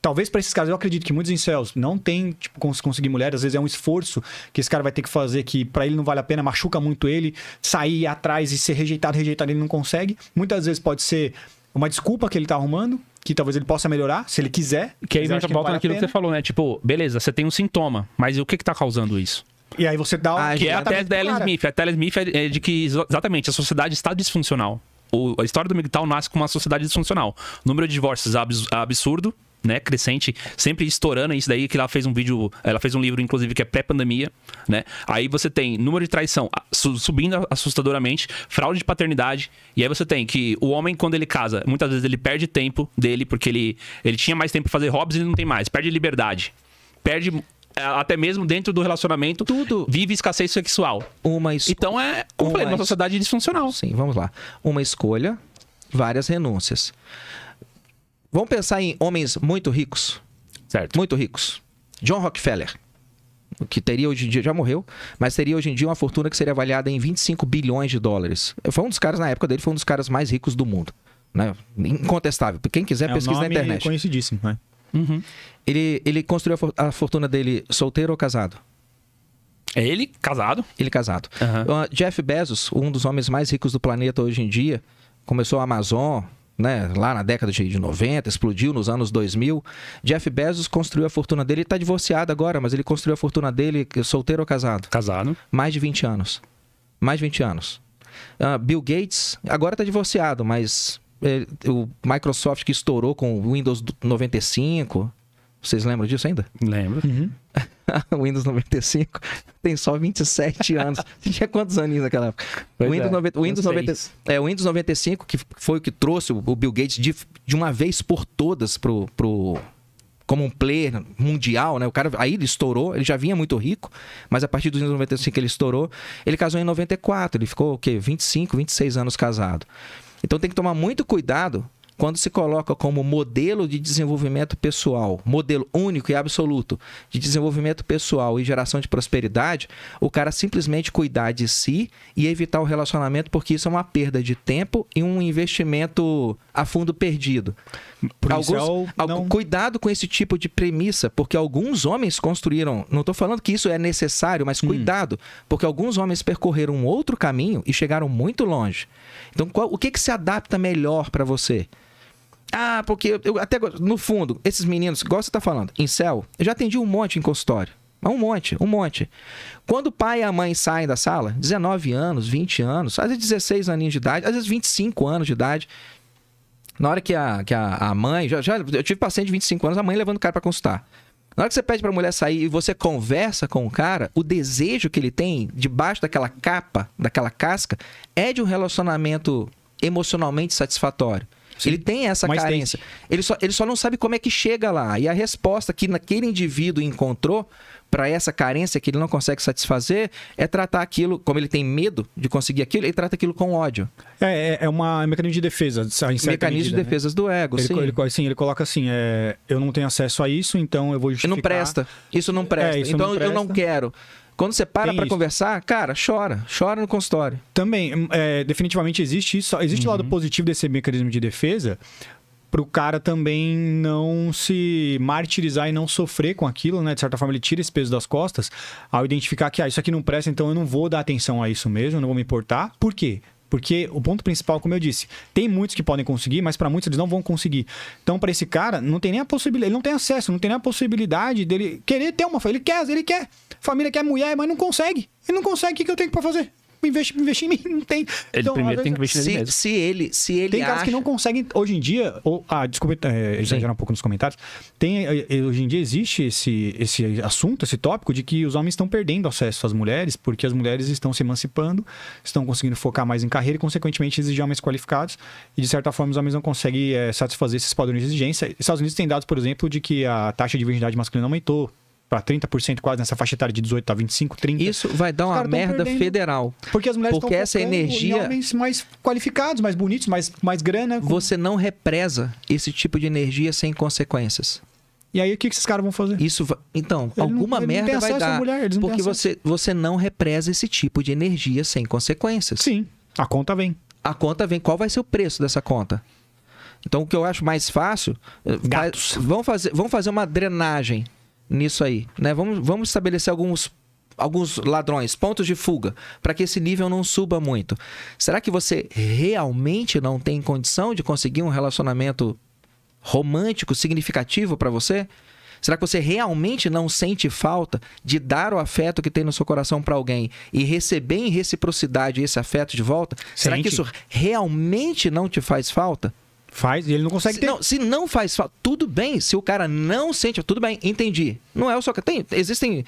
Talvez para esses caras, eu acredito que muitos incels não tem, tipo, cons- conseguir mulher, às vezes é um esforço que esse cara vai ter que fazer que para ele não vale a pena, machuca muito ele, sair ir atrás e ser rejeitado, rejeitado, ele não consegue. Muitas vezes pode ser uma desculpa que ele tá arrumando, que talvez ele possa melhorar, se ele quiser. Que aí volta vale naquilo que você falou, né? Tipo, beleza, você tem um sintoma, mas o que que tá causando isso? E aí você dá o- Ah, Que é a tese da Ellen. Smith. A tese Smith é é de que exa- exatamente a sociedade está disfuncional. O- a história do MGTOW nasce com uma sociedade disfuncional. O número de divórcios abs- absurdo, né, crescente, sempre estourando isso daí que ela fez um vídeo, ela fez um livro inclusive que é pré-pandemia, né? Aí você tem número de traição su- subindo assustadoramente, fraude de paternidade, e aí você tem que o homem quando ele casa, muitas vezes ele perde tempo dele porque ele ele tinha mais tempo para fazer hobbies e ele não tem mais, perde liberdade. Perde eh, até mesmo dentro do relacionamento, Tudo. vive escassez sexual. Uma escolha. Então é, uma Mas- sociedade disfuncional. Sim, vamos lá. Uma escolha, várias renúncias. Vamos pensar em homens muito ricos. Certo. Muito ricos. John Rockefeller. Que teria hoje em dia, já morreu, mas teria hoje em dia uma fortuna que seria avaliada em 25 bilhões de dólares. Foi um dos caras, na época dele, foi um dos caras mais ricos do mundo. Né? Incontestável. Quem quiser, É pesquisa na nome internet. conhecidíssimo, né? Uhum. Ele, ele construiu a for- a fortuna dele solteiro ou casado? É ele, casado. Ele casado. Aham. Uh, Jeff Bezos, um dos homens mais ricos do planeta hoje em dia, começou a Amazon, né, lá na década de de 90, explodiu nos anos 2000. Jeff Bezos construiu a fortuna dele, ele está divorciado agora, mas ele construiu a fortuna dele solteiro ou casado? Casado. Mais de 20 anos. Mais de 20 anos. Ah, Bill Gates, agora está divorciado, mas eh, o Microsoft que estourou com o Windows 95. Vocês lembram disso ainda? Lembro. o Windows 95 tem só 27 anos. Você tinha quantos aninhos naquela época? Pois o Windows, é, 90 o Windows, uns 90 seis. é, Windows 95, que foi o que trouxe o o Bill Gates de, de uma vez por todas pro, pro, como um player mundial, né? O cara aí ele estourou, ele já vinha muito rico, mas a partir do Windows 95 ele estourou. Ele casou em 94, ele ficou o quê? 25, 26 anos casado. Então tem que tomar muito cuidado quando se coloca como modelo de desenvolvimento pessoal, modelo único e absoluto de desenvolvimento pessoal e geração de prosperidade, o cara simplesmente cuidar de si e evitar o relacionamento, porque isso é uma perda de tempo e um investimento a fundo perdido. Por isso é o- al- não- Cuidado com esse tipo de premissa, porque alguns homens construíram. Não estou falando que isso é necessário, mas cuidado, porque alguns homens percorreram um outro caminho e chegaram muito longe. Então, qual- o que, que se adapta melhor para você? Ah, porque eu até go- no fundo, esses meninos, igual você tá falando, em céu, eu já atendi um monte em consultório. Mas Um monte, um monte. Quando o pai e a mãe saem da sala, 19 anos, 20 anos, às vezes 16 aninhos de idade, às vezes 25 anos de idade. Na hora que a, que a, a mãe. Já, já, eu tive paciente de 25 anos, a mãe levando o cara pra consultar. Na hora que você pede pra mulher sair e você conversa com o cara, o desejo que ele tem debaixo daquela capa, daquela casca, é de um relacionamento emocionalmente satisfatório. Sim. Ele tem essa Mas tem. carência. Ele só, ele só não sabe como é que chega lá. E a resposta que naquele indivíduo encontrou para essa carência que ele não consegue satisfazer é tratar aquilo, como ele tem medo de conseguir aquilo, ele trata aquilo com ódio. É, é, é uma é um mecanismo de defesa. Mecanismo medida, de né? defesas do ego, Ele, sim. ele, assim, ele coloca assim: é, eu não tenho acesso a isso, então eu vou E justificar. não presta. Isso não presta. É, isso então não eu não presta. quero. Quando você para para conversar, cara, chora. Chora no consultório. Também, é, definitivamente existe isso. Existe o Uhum. lado positivo desse mecanismo de defesa pro cara também não se martirizar e não sofrer com aquilo, né? De certa forma, ele tira esse peso das costas ao identificar que, ah, isso aqui não presta, então eu não vou dar atenção a isso mesmo, eu não vou me importar. Por quê? Porque o ponto principal, como eu disse, tem muitos que podem conseguir, mas para muitos eles não vão conseguir. Então, para esse cara, não tem nem a possibilidade, ele não tem acesso, não tem nem a possibilidade dele querer ter uma família. Ele quer, ele quer. Família quer mulher, mas não consegue. Ele não consegue, o que, eu tenho para fazer? Investir, investir em mim? Não tem. Ele Então, primeiro tem que investir nele Se, mesmo. se ele, se ele tem caras acha... que não conseguem, hoje em dia, ou, ah, desculpa é, exagerar um pouco nos comentários, tem, é, é, hoje em dia existe esse, esse assunto, esse tópico de que os homens estão perdendo acesso às mulheres, porque as mulheres estão se emancipando, estão conseguindo focar mais em carreira e, consequentemente, exigir homens qualificados, e de certa forma os homens não conseguem é, satisfazer esses padrões de exigência. Estados Unidos tem dados, por exemplo, de que a taxa de virgindade masculina aumentou para 30% quase nessa faixa etária de 18 a 25, 30. Isso vai dar uma merda federal. Porque as mulheres Porque essa energia- em homens mais qualificados, mais bonitos, mais, mais grana. com- Você não represa esse tipo de energia sem consequências. E aí, o que que esses caras vão fazer? Isso va- então, não- alguma ele não merda vai dar, mulher, porque você você não represa esse tipo de energia sem consequências. Sim, a conta vem. A conta vem, qual vai ser o preço dessa conta? Então, o que eu acho mais fácil, eh, Gatos. faz- vamos fazer, vamos fazer uma drenagem nisso aí, né? Vamos, vamos estabelecer alguns alguns ladrões, pontos de fuga, para que esse nível não suba muito. Será que você realmente não tem condição de conseguir um relacionamento romântico significativo para você? Será que você realmente não sente falta de dar o afeto que tem no seu coração para alguém e receber em reciprocidade esse afeto de volta? Será que Sente. isso realmente não te faz falta? Faz e ele não consegue Se ter. não, se não faz falta, tudo bem. Se o cara não sente, tudo bem, entendi. Não é o só que tem, existem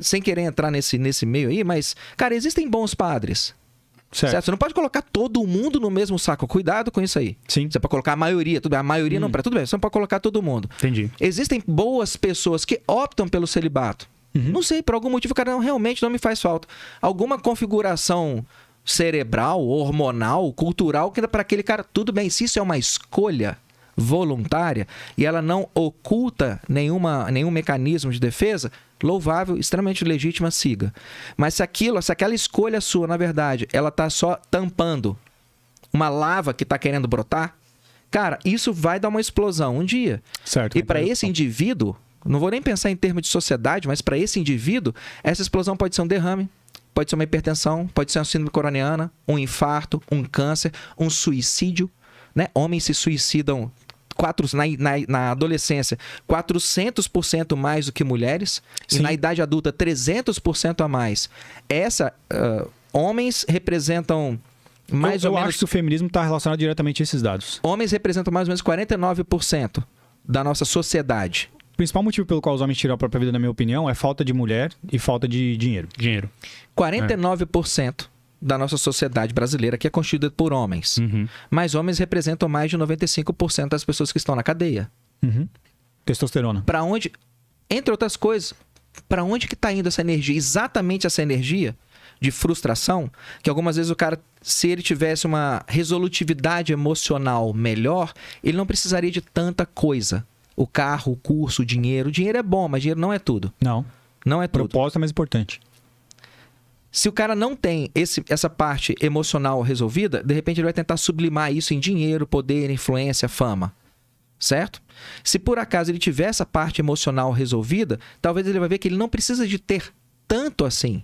sem querer entrar nesse, nesse meio aí, mas cara, existem bons padres. certo. Certo. Você não pode colocar todo mundo no mesmo saco. Cuidado com isso aí. Sim. Você pode colocar a maioria, tudo bem. A maioria não para tudo bem. Você não pode colocar todo mundo. Entendi. Existem boas pessoas que optam pelo celibato. Uhum. Não sei, por algum motivo, cara, não, realmente não me faz falta. Alguma configuração cerebral, hormonal, cultural, que para aquele cara, tudo bem, se isso é uma escolha voluntária e ela não oculta nenhuma, nenhum mecanismo de defesa, louvável, extremamente legítima, siga. Mas se aquilo, se aquela escolha sua, na verdade, ela tá só tampando uma lava que tá querendo brotar, cara, isso vai dar uma explosão um dia. Certo. E para esse indivíduo, não vou nem pensar em termos de sociedade, mas para esse indivíduo, essa explosão pode ser um derrame, pode ser uma hipertensão, pode ser uma síndrome coroniana, um infarto, um câncer, um suicídio. Né? Homens se suicidam quatro, na, na, na adolescência 400% mais do que mulheres, e Sim. na idade adulta 300% a mais. Essa, ah, homens representam mais eu, ou eu menos acho que o feminismo está relacionado diretamente a esses dados. homens representam mais ou menos 49% da nossa sociedade. O principal motivo pelo qual os homens tiram a própria vida, na minha opinião, é falta de mulher e falta de dinheiro. Dinheiro. 49% da nossa sociedade brasileira que é constituída por homens. Uhum. Mas homens representam mais de 95% das pessoas que estão na cadeia. Uhum. Testosterona. Para onde, entre outras coisas, para onde que tá indo essa energia? Exatamente essa energia de frustração, que algumas vezes o cara, se ele tivesse uma resolutividade emocional melhor, ele não precisaria de tanta coisa. O carro, o curso, o dinheiro. O dinheiro é bom, mas dinheiro não é tudo. Não. Não é tudo. Propósito é mais importante. Se o cara não tem esse, essa parte emocional resolvida, de repente ele vai tentar sublimar isso em dinheiro, poder, influência, fama. Certo? Se por acaso ele tiver essa parte emocional resolvida, talvez ele vai ver que ele não precisa de ter tanto assim.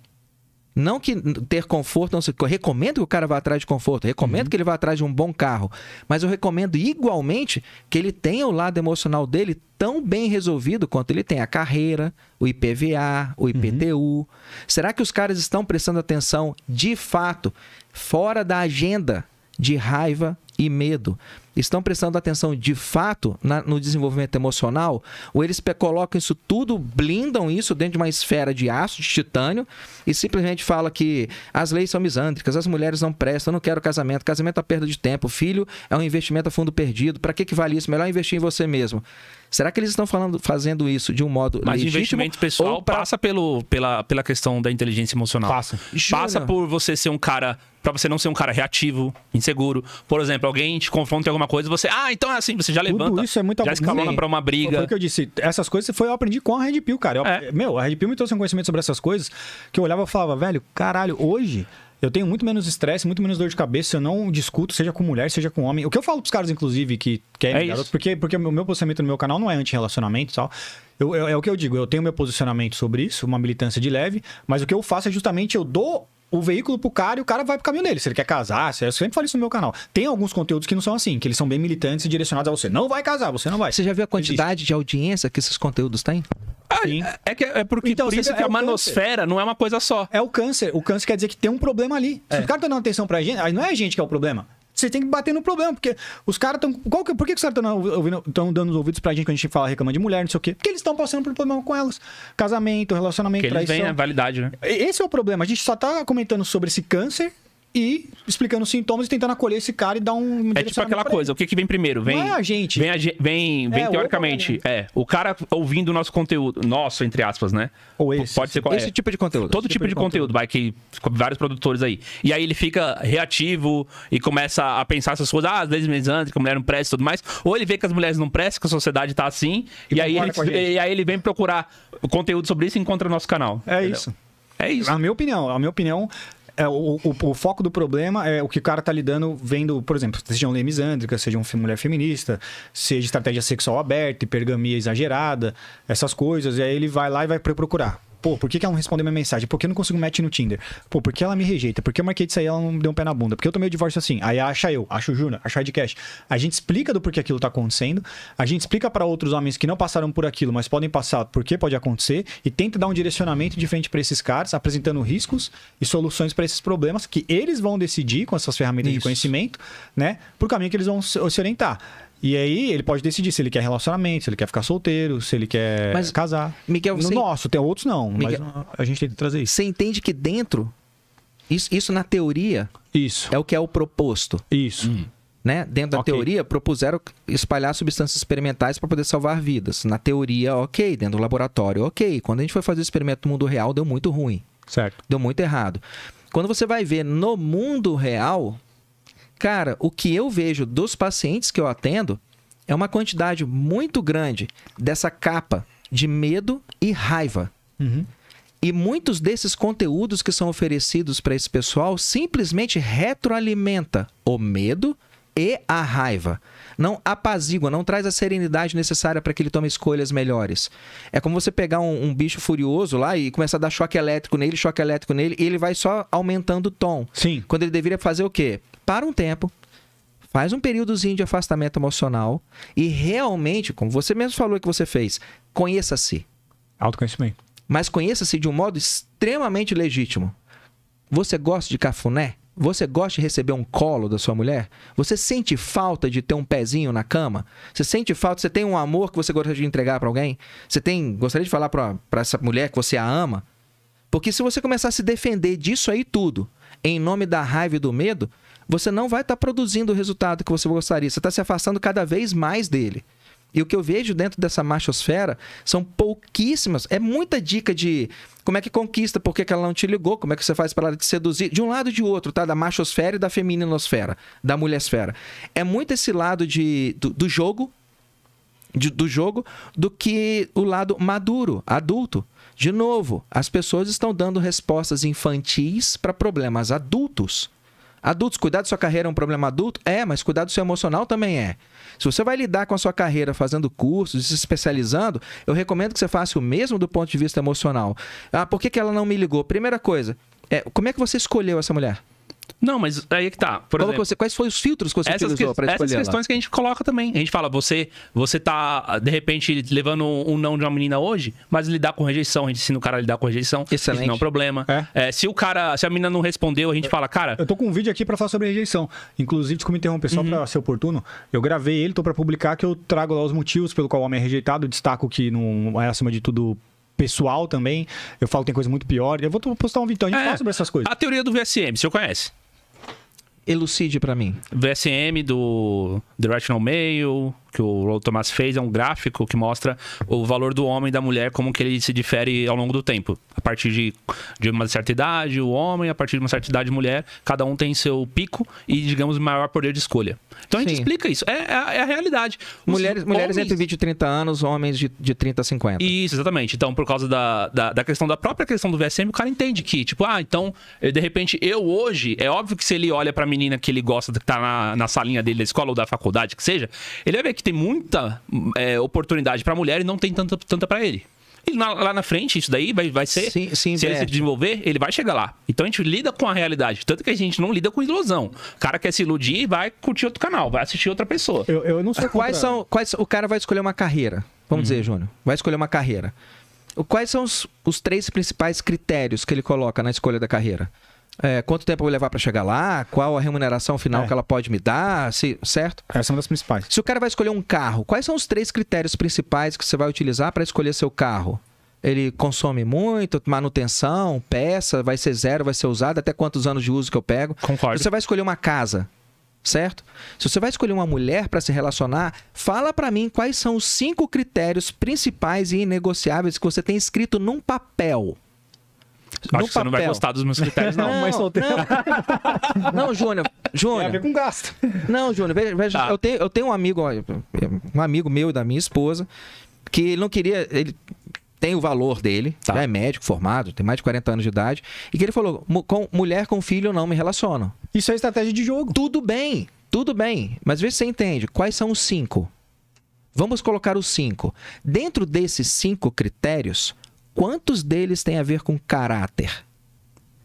Não que ter conforto não se. Eu recomendo que o cara vá atrás de conforto, recomendo Uhum. que ele vá atrás de um bom carro. Mas eu recomendo igualmente que ele tenha o lado emocional dele tão bem resolvido quanto ele tem a carreira, o IPVA, o IPTU. Será que os caras estão prestando atenção de fato, fora da agenda de raiva e medo? Estão prestando atenção de fato na- no desenvolvimento emocional? Ou eles colocam isso tudo, blindam isso dentro de uma esfera de aço, de titânio, e simplesmente fala que as leis são misândricas, as mulheres não prestam, eu não quero casamento, casamento é perda de tempo, filho é um investimento a fundo perdido, para que, que vale isso? Melhor investir em você mesmo. Será que eles estão falando, fazendo isso de um modo Mas o legítimo? investimento pessoal pra- passa pelo, pela, pela questão da inteligência emocional. Passa. Passa por você ser um cara. Pra você não ser um cara reativo, inseguro. Por exemplo, alguém te confronta em alguma coisa, você. Ah, então é assim, você já levanta. Tudo isso é muito Já escalona pra uma Foi briga. o que eu disse. Essas coisas foi eu aprendi com a Red Pill, cara. Eu- É. Meu, a Red Pill me trouxe um conhecimento sobre essas coisas que eu olhava e falava, velho, caralho, hoje eu tenho muito menos estresse, muito menos dor de cabeça. Eu não discuto, seja com mulher, seja com homem. O que eu falo pros caras, inclusive, que querem É isso. garoto, porque, porque o meu posicionamento no meu canal não é anti-relacionamento e tal. Eu, eu- é o que eu digo, eu tenho meu posicionamento sobre isso, uma militância de leve, mas o que eu faço é justamente eu dou o veículo pro cara e o cara vai pro caminho dele. Se ele quer casar, eu sempre falo isso no meu canal. Tem alguns conteúdos que não são assim, que eles são bem militantes e direcionados a você. Não vai casar, você não vai. Você já viu a quantidade de audiência que esses conteúdos têm? Ah, Sim. é, que, é porque Então, por isso que é a manosfera não é uma coisa só. É o câncer. O câncer quer dizer que tem um problema ali. Se o cara tá dando atenção pra gente, aí não é a gente que é o problema. Você tem que bater no problema, porque os caras estão. Por que, por que os caras estão dando os ouvidos pra gente quando a gente fala reclama de mulher, não sei o quê? Porque eles estão passando por problema com elas. Casamento, relacionamento, Porque eles traição. na validade, né? Esse é o problema. A gente só tá comentando sobre esse câncer e explicando os sintomas e tentando acolher esse cara e dar um. É tipo aquela coisa, o que, que vem primeiro? Vem, Não é a gente. Vem, a vem, vem É, teoricamente, é, o cara ouvindo o nosso conteúdo, nosso, entre aspas, né? Ou esse. Pode ser qual Esse é. tipo de conteúdo. Todo tipo, de, conteúdo, vai que vários produtores aí. E aí ele fica reativo e começa a pensar essas coisas, ah, às vezes mesante, que a mulher não presta e tudo mais. Ou ele vê que as mulheres não prestam, que a sociedade tá assim, e, E aí, ele, e aí ele vem procurar conteúdo sobre isso e encontra no nosso canal. É entendeu? isso. É isso. A minha opinião, a minha opinião. É, o, o- o foco do problema é o que o cara tá lidando, vendo, por exemplo, seja uma lei misândrica, seja uma mulher feminista, seja estratégia sexual aberta, hipergamia exagerada, essas coisas, e aí ele vai lá e vai pro- procurar. Pô, por que, que ela não respondeu minha mensagem? Por que eu não consigo match no Tinder? Pô, por que ela me rejeita? Por que eu marquei de sair e ela não deu um pé na bunda? Por que eu tomei o divórcio assim? Aí acha eu, acha o Júnior, acha o Redcast. A gente explica do porquê aquilo tá acontecendo, a gente explica para outros homens que não passaram por aquilo, mas podem passar por que pode acontecer e tenta dar um direcionamento diferente para esses caras, apresentando riscos e soluções para esses problemas que eles vão decidir com essas ferramentas de Isso. conhecimento, né? Pro caminho que eles vão se orientar. E aí ele pode decidir se ele quer relacionamento, se ele quer ficar solteiro, se ele quer Mas, casar. Miguel, você- No nosso, tem outros não, Miguel- mas a gente tem que trazer isso. Você entende que dentro, isso, isso na teoria Isso. é o que é o proposto. Isso. Né? Dentro da Ok. teoria, propuseram espalhar substâncias experimentais para poder salvar vidas. Na teoria, ok. Dentro do laboratório, ok. Quando a gente foi fazer o experimento no mundo real, deu muito ruim. Certo. Deu muito errado. Quando você vai ver no mundo real, cara, o que eu vejo dos pacientes que eu atendo é uma quantidade muito grande dessa capa de medo e raiva. Uhum. E muitos desses conteúdos que são oferecidos para esse pessoal simplesmente retroalimenta o medo e a raiva. Não apazigua, não traz a serenidade necessária para que ele tome escolhas melhores. É como você pegar um, um bicho furioso lá e começar a dar choque elétrico nele, choque elétrico nele, e ele vai só aumentando o tom. Sim. Quando ele deveria fazer o quê? Para um tempo, faz um períodozinho de afastamento emocional e realmente, como você mesmo falou que você fez, conheça-se Autoconhecimento. mas conheça-se de um modo extremamente legítimo. Você gosta de cafuné? Você gosta de receber um colo da sua mulher? Você sente falta de ter um pezinho na cama? Você sente falta? Você tem um amor que você gostaria de entregar para alguém? Você tem gostaria de falar para essa mulher que você a ama? Porque se você começar a se defender disso aí tudo, em nome da raiva e do medo, você não vai estar produzindo o resultado que você gostaria. Você está se afastando cada vez mais dele. E o que eu vejo dentro dessa machosfera são pouquíssimas. É muita dica de como é que conquista, por que ela não te ligou, como é que você faz para ela te seduzir. De um lado e de outro, tá? Da machosfera e da femininosfera, da mulhersfera. É muito esse lado de, do, do jogo, de- do jogo, do que o lado maduro, adulto. De novo, as pessoas estão dando respostas infantis para problemas adultos. Adultos, cuidar da sua carreira é um problema adulto? É, mas cuidar do seu emocional também é. Se você vai lidar com a sua carreira fazendo cursos se especializando, eu recomendo que você faça o mesmo do ponto de vista emocional. Ah, por que, que ela não me ligou? Primeira coisa, É, como é que você escolheu essa mulher? Não, mas aí é que tá. Por Qual exemplo, você- quais foram os filtros que você essas, utilizou que- para essas escolher ela? questões que a gente coloca também. A gente fala, você, você tá, de repente, levando um, não de uma menina hoje, mas lidar com rejeição. A gente ensina o cara a lidar com rejeição. Excelente. Isso não é um problema. É. É, se o cara, se a menina não respondeu, a gente fala, cara, Eu tô com um vídeo aqui pra falar sobre rejeição. Inclusive, desculpa me interromper, só pra ser oportuno. Eu gravei ele, tô pra publicar, que eu trago lá os motivos pelo qual o homem é rejeitado. Destaco que não é, acima de tudo, pessoal também. Eu falo que tem coisa muito pior. Eu vou postar um vídeo, então a gente É. fala sobre essas coisas. a teoria do VSM, o senhor conhece? Elucide pra mim. VSM do The Rational Male, que o Roll Thomas fez, é um gráfico que mostra o valor do homem e da mulher, como que ele se difere ao longo do tempo. A partir de, de uma certa idade, o homem, a partir de uma certa idade, a mulher, cada um tem seu pico e, digamos, maior poder de escolha. Então a gente Sim. explica isso. É, é a- é a realidade. Os Mulheres, mulheres homens- entre 20 e 30 anos, homens de, de 30 a 50. Isso, exatamente. Então, por causa da, da, da questão da própria questão do VSM, o cara entende que, tipo, ah, então, eh, de repente, eu hoje, é óbvio que se ele olha pra menina que ele gosta, que tá na, na salinha dele da escola ou da faculdade, que seja, ele vai ver que tem muita eh, oportunidade pra mulher e não tem tanta, tanta pra ele. E na- lá na frente, isso daí vai, vai ser. Sim, se se ele se inverte. desenvolver, ele vai chegar lá. Então a gente lida com a realidade. Tanto que a gente não lida com ilusão. O cara quer se iludir e vai curtir outro canal, vai assistir outra pessoa. Eu, eu não sei Quais são. Quais, o cara vai escolher uma carreira. Vamos dizer, Júnior. Vai escolher uma carreira. O- Quais são os, os três principais critérios que ele coloca na escolha da carreira? É, quanto tempo eu vou levar para chegar lá? Qual a remuneração final É. que ela pode me dar? Se, certo? Essa é uma das principais. Se o cara vai escolher um carro, quais são os três critérios principais que você vai utilizar para escolher seu carro? Ele consome muito, manutenção, peça, vai ser zero, vai ser usado, até quantos anos de uso que eu pego? Concordo. Se você vai escolher uma casa, certo? Se você vai escolher uma mulher para se relacionar, fala para mim quais são os cinco critérios principais e inegociáveis que você tem escrito num papel. Acho que você não vai gostar dos meus critérios, não. Não, mas solteiro. não, não, Júnior. Tem a Júnior. ver com gasto. Não, Júnior, veja, veja, Tá. eu, tenho, eu tenho um amigo, um amigo meu e da minha esposa, que ele não queria. Ele tem o valor dele, Tá. já é médico formado, tem mais de 40 anos de idade, e que ele falou: "Mu- com mulher com filho eu não me relaciono. Isso é estratégia de jogo. Tudo bem, tudo bem, mas vê se você entende. Quais são os cinco? Vamos colocar os cinco. Dentro desses cinco critérios, quantos deles têm a ver com caráter?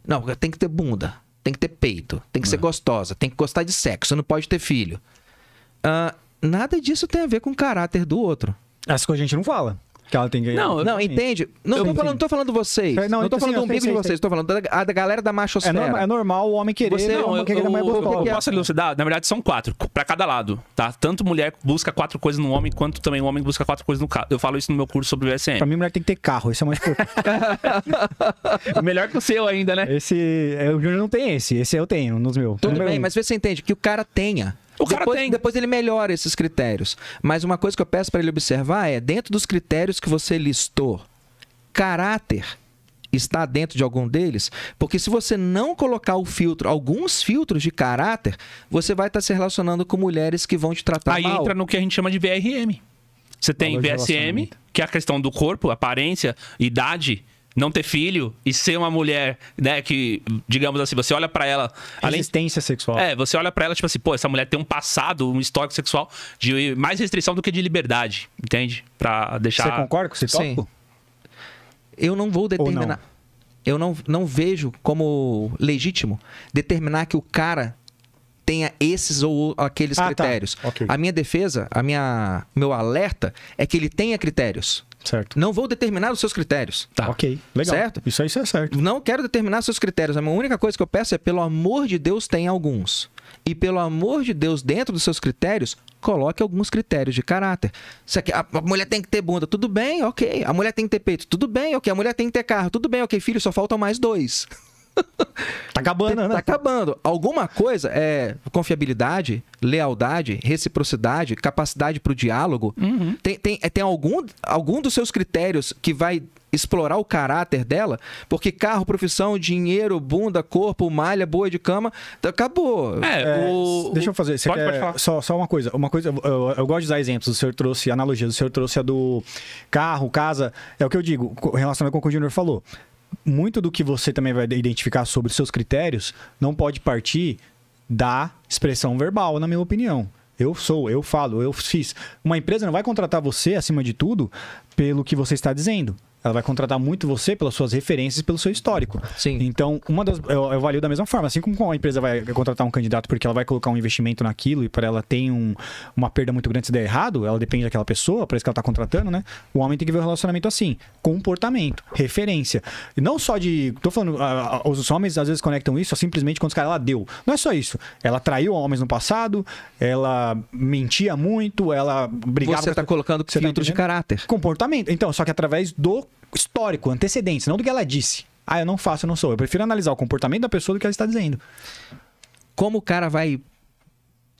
Não, tem que ter bunda, tem que ter peito, tem que ser gostosa, tem que gostar de sexo, não pode ter filho. Ah, nada disso tem a ver com o caráter do outro. Essa coisa a gente não fala. Que ela tem que. Não, Não, entende? Não, Eu tô falando, não tô falando vocês. É, não, Não, tô então, falando sim, do umbigo de vocês, sei. tô falando da, a da galera da É machosfera. normal, é normal o homem querer. Você- não, eu, querer mais eu, gostosa. eu posso elucidar? Na verdade, são quatro, pra cada lado, tá? Tanto mulher busca quatro coisas no homem, quanto também o homem busca quatro coisas no cara. Eu falo isso no meu curso sobre o VSM. Pra mim, mulher tem que ter carro. Esse é o mais importante. Melhor que o seu ainda, né? esse. é, O Júnior não tem esse. Esse eu tenho nos meus. Tudo Número bem, um. mas vê se você entende que o cara tenha. O cara depois, tem. Depois ele melhora esses critérios. Mas uma coisa que eu peço para ele observar é, dentro dos critérios que você listou, caráter está dentro de algum deles? Porque se você não colocar o filtro, alguns filtros de caráter, você vai estar se relacionando com mulheres que vão te tratar Aí mal. entra no que a gente chama de VRM. Você tem VSM, que é a questão do corpo, aparência, idade, não ter filho e ser uma mulher, né, que, digamos assim, você olha pra ela, além Resistência sexual. É, você olha pra ela, tipo assim, pô, essa mulher tem um passado, um histórico sexual de mais restrição do que de liberdade, entende? Pra deixar. Você concorda com esse Sim. tópico? Eu não vou determinar. não? Eu não, não vejo como legítimo determinar que o cara tenha esses ou aqueles Ah, tá. critérios. Ok. A minha defesa, a minha meu alerta é que ele tenha critérios. Certo. Não vou determinar os seus critérios. Tá. Ok, legal. Certo? Isso aí isso é certo. Não quero determinar seus critérios. A única coisa que eu peço é, pelo amor de Deus, tenha alguns. E pelo amor de Deus, dentro dos seus critérios, coloque alguns critérios de caráter. Se aqui- a a mulher tem que ter bunda, tudo bem, ok. A mulher tem que ter peito, tudo bem, ok. A mulher tem que ter carro, tudo bem, ok. Filho, só faltam mais dois. Tá acabando, Tá né? acabando. Alguma coisa é confiabilidade, lealdade, reciprocidade, capacidade para o diálogo. Uhum. Tem, tem, é, tem algum, algum dos seus critérios que vai explorar o caráter dela? Porque carro, profissão, dinheiro, bunda, corpo, malha, boa de cama, tá- acabou. É, É, o. deixa eu fazer. Você pode, quer- pode falar. Só, só uma coisa. Uma coisa eu, eu- eu gosto de usar exemplos. O senhor trouxe analogias. O senhor trouxe a do carro, casa. É o que eu digo, relacionado com o que o Júnior falou. Muito do que você também vai identificar sobre os seus critérios não pode partir da expressão verbal, na minha opinião. Eu sou, eu falo, eu fiz. Uma empresa não vai contratar você, acima de tudo, pelo que você está dizendo. Ela vai contratar muito você pelas suas referências e pelo seu histórico. Sim. Então, uma das. Eu, eu avalio da mesma forma. Assim como a empresa vai contratar um candidato porque ela vai colocar um investimento naquilo e para ela tem um, uma perda muito grande se der errado, ela depende daquela pessoa, para isso que ela tá contratando, né? O homem tem que ver o relacionamento assim: comportamento, referência. E não só de. Tô falando, os homens às vezes conectam isso simplesmente quando os caras ela deu. Não é só isso. Ela traiu homens no passado, ela mentia muito, ela brigava. Você tá as- colocando Você tá filtro de entendendo? caráter. Comportamento. Então, só que através do histórico, antecedentes, não do que ela disse. Ah, eu não faço, eu não sou. Eu prefiro analisar o comportamento da pessoa do que ela está dizendo. Como o cara vai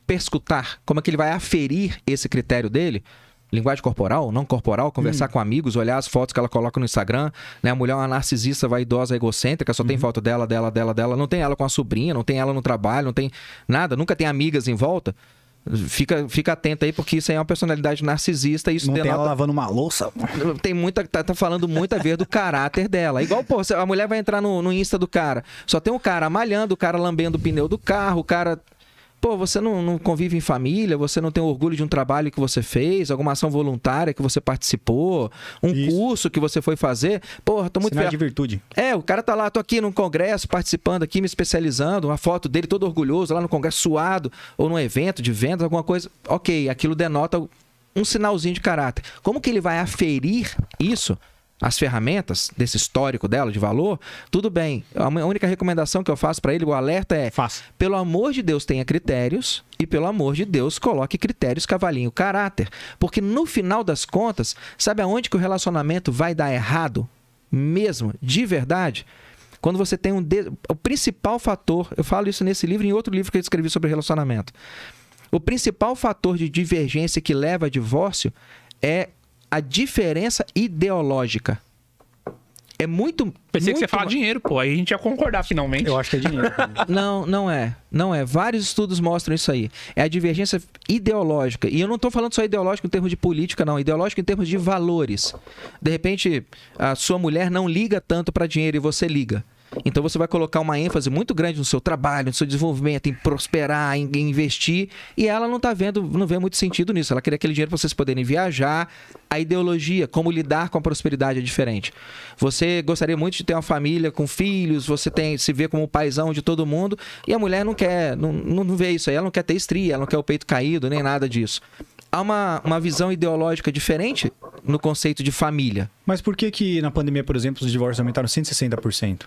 perscutar, como é que ele vai aferir esse critério dele? Linguagem corporal, não corporal, conversar com amigos, olhar as fotos que ela coloca no Instagram, né? A mulher é uma narcisista, vaidosa, egocêntrica, só tem foto dela, dela, dela, dela, não tem ela com a sobrinha, não tem ela no trabalho, não tem nada, nunca tem amigas em volta. Fica, fica atento aí, porque isso aí é uma personalidade narcisista isso não tem denota ela lavando uma louça. tem muita. Tá, tá falando muito a ver do caráter dela. Igual, pô, a mulher vai entrar no, no Insta do cara. Só tem um cara malhando, o cara lambendo o pneu do carro, o cara. Pô, você não, não convive em família, você não tem orgulho de um trabalho que você fez, alguma ação voluntária que você participou, um Isso. curso que você foi fazer. Porra, tô muito fer- de virtude. é, o cara tá lá, tô aqui num congresso, participando aqui, me especializando, uma foto dele todo orgulhoso lá no congresso, suado, ou num evento de vendas, alguma coisa. Ok, aquilo denota um sinalzinho de caráter. Como que ele vai aferir isso? As ferramentas desse histórico dela de valor, tudo bem. A única recomendação que eu faço para ele, o alerta é: Faça. pelo amor de Deus, tenha critérios e pelo amor de Deus, coloque critérios cavalinho caráter. Porque no final das contas, sabe aonde que o relacionamento vai dar errado? Mesmo, de verdade? Quando você tem um. de- O principal fator, eu falo isso nesse livro e em outro livro que eu escrevi sobre relacionamento. O principal fator de divergência que leva a divórcio é a diferença ideológica. É muito. Pensei que você muito fala dinheiro, pô. Aí a gente ia concordar finalmente. Eu acho que é dinheiro. não, não é. Não é. Vários estudos mostram isso aí. É a divergência ideológica. E eu não estou falando só ideológico em termos de política, não. Ideológico em termos de valores. De repente, a sua mulher não liga tanto para dinheiro e você liga. Então você vai colocar uma ênfase muito grande no seu trabalho, no seu desenvolvimento, em prosperar, em, em investir, e ela não tá vendo, não vê muito sentido nisso. Ela queria aquele dinheiro para vocês poderem viajar. A ideologia, como lidar com a prosperidade é diferente. Você gostaria muito de ter uma família com filhos, você tem se vê como o paizão de todo mundo, e a mulher não quer, não, não vê isso aí, ela não quer ter estria, ela não quer o peito caído, nem nada disso. Há uma, uma visão ideológica diferente no conceito de família. Mas por que que na pandemia, por exemplo, os divórcios aumentaram 160%?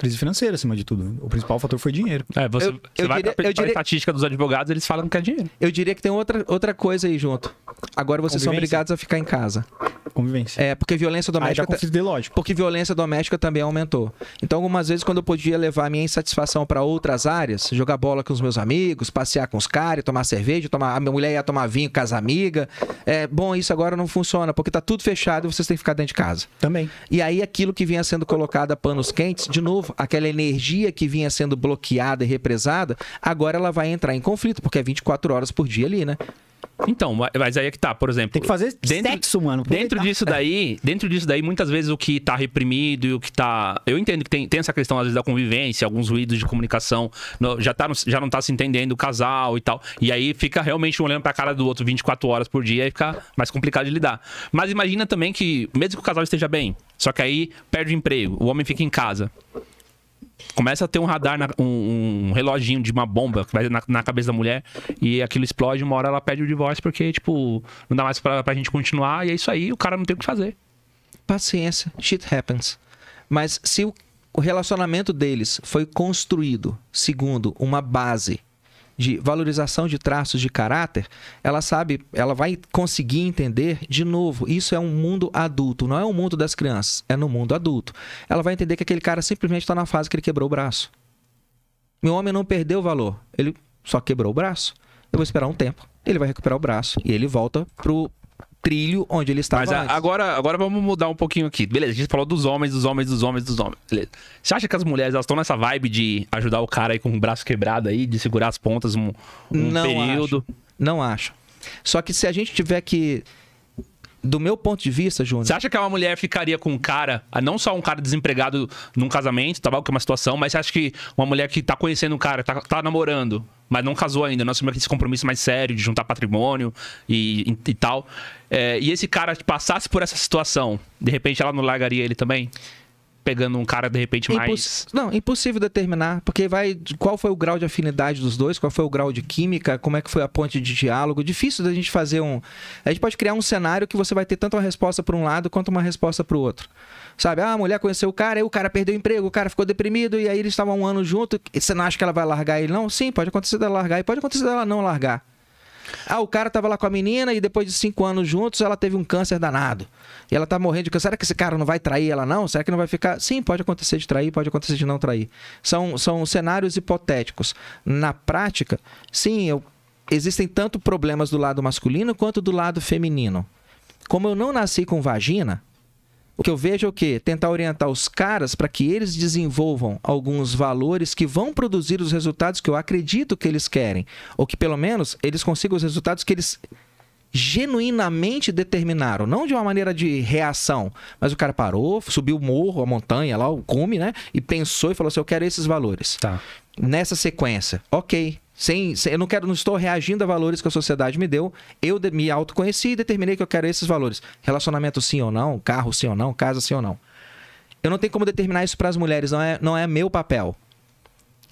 Crise financeira, acima de tudo. O principal fator foi dinheiro. É, você, Eu- você eu vai diria- pra, eu pra diria- estatística dos advogados, eles falam que é dinheiro. Eu diria que tem outra, outra coisa aí junto. Agora vocês são obrigados a ficar em casa. Convivência. É, porque violência Aí doméstica. conflito ideológico. Porque violência doméstica também aumentou. Então, algumas vezes, quando eu podia levar a minha insatisfação para outras áreas, jogar bola com os meus amigos, passear com os caras, tomar cerveja, tomar, a minha mulher ia tomar vinho com as amigas. É, bom, isso agora não funciona, porque tá tudo fechado e vocês têm que ficar dentro de casa. Também. E aí, aquilo que vinha sendo colocado a panos quentes, de novo, aquela energia que vinha sendo bloqueada e represada, agora ela vai entrar em conflito, porque é 24 horas por dia ali, né? Então, ma- mas aí é que tá, por exemplo. Tem que fazer dentro, sexo, mano. Dentro disso daí, dentro disso daí, muitas vezes o que tá reprimido e o que tá. Eu entendo que tem, tem essa questão, às vezes, da convivência, alguns ruídos de comunicação, no- já, tá no- já não tá se entendendo o casal e tal. E aí fica realmente um olhando pra cara do outro 24 horas por dia e fica mais complicado de lidar. Mas imagina também que, mesmo que o casal esteja bem, só que aí perde o emprego, o homem fica em casa. Começa a ter um radar, na- um, um reloginho de uma bomba que vai na, na cabeça da mulher e aquilo explode, uma hora ela pede o divórcio porque, tipo, não dá mais pra, pra gente continuar e é isso aí, o cara não tem o que fazer. Paciência, shit happens. Mas se o o relacionamento deles foi construído segundo uma base de valorização de traços de caráter, ela sabe, ela vai conseguir entender de novo, isso é um mundo adulto, não é um mundo das crianças, é no mundo adulto. Ela vai entender que aquele cara simplesmente está na fase que ele quebrou o braço. Meu homem não perdeu o valor, ele só quebrou o braço. Eu vou esperar um tempo, ele vai recuperar o braço e ele volta pro trilho onde ele estava Mas a- agora, agora vamos mudar um pouquinho aqui. Beleza, a gente falou dos homens, dos homens, dos homens, dos homens. Beleza. Você acha que as mulheres elas estão nessa vibe de ajudar o cara aí com o braço quebrado aí, de segurar as pontas um, um Não período? acho. Não acho. Só que se a gente tiver que do meu ponto de vista, Júnior. Você acha que uma mulher ficaria com um cara, ah, não só um cara desempregado num casamento, tá bom, que é uma situação, mas você acha que uma mulher que tá conhecendo um cara, tá, tá namorando, mas não casou ainda, não assumiu esse compromisso mais sério de juntar patrimônio e, e, e tal, é, e esse cara passasse por essa situação, de repente ela não largaria ele também? Pegando um cara de repente mais. Imposs... Não, impossível determinar, porque vai. Qual foi o grau de afinidade dos dois, qual foi o grau de química, como é que foi a ponte de diálogo. Difícil da gente fazer um. A gente pode criar um cenário que você vai ter tanto uma resposta para um lado quanto uma resposta para o outro. Sabe, ah, a mulher conheceu o cara, aí o cara perdeu o emprego, o cara ficou deprimido, e aí eles estavam um ano junto. Você não acha que ela vai largar ele, não? Sim, pode acontecer dela largar, e pode acontecer dela não largar. Ah, o cara tava lá com a menina e depois de cinco anos juntos ela teve um câncer danado. E ela tá morrendo de câncer. Será que esse cara não vai trair ela, não? Será que não vai ficar. Sim, pode acontecer de trair, pode acontecer de não trair. São, são cenários hipotéticos. Na prática, sim, eu... existem tanto problemas do lado masculino quanto do lado feminino. Como eu não nasci com vagina, o que eu vejo é o quê? Tentar orientar os caras para que eles desenvolvam alguns valores que vão produzir os resultados que eu acredito que eles querem. Ou que pelo menos eles consigam os resultados que eles genuinamente determinaram, não de uma maneira de reação, mas o cara parou, subiu o morro, a montanha lá, o cume, né? E pensou e falou assim: "Eu quero esses valores". Tá. Nessa sequência. OK. Sem, sem, eu não quero, não estou reagindo a valores que a sociedade me deu. Eu de, me autoconheci e determinei que eu quero esses valores. Relacionamento sim ou não, carro sim ou não, casa sim ou não. Eu não tenho como determinar isso para as mulheres, não é, não é meu papel.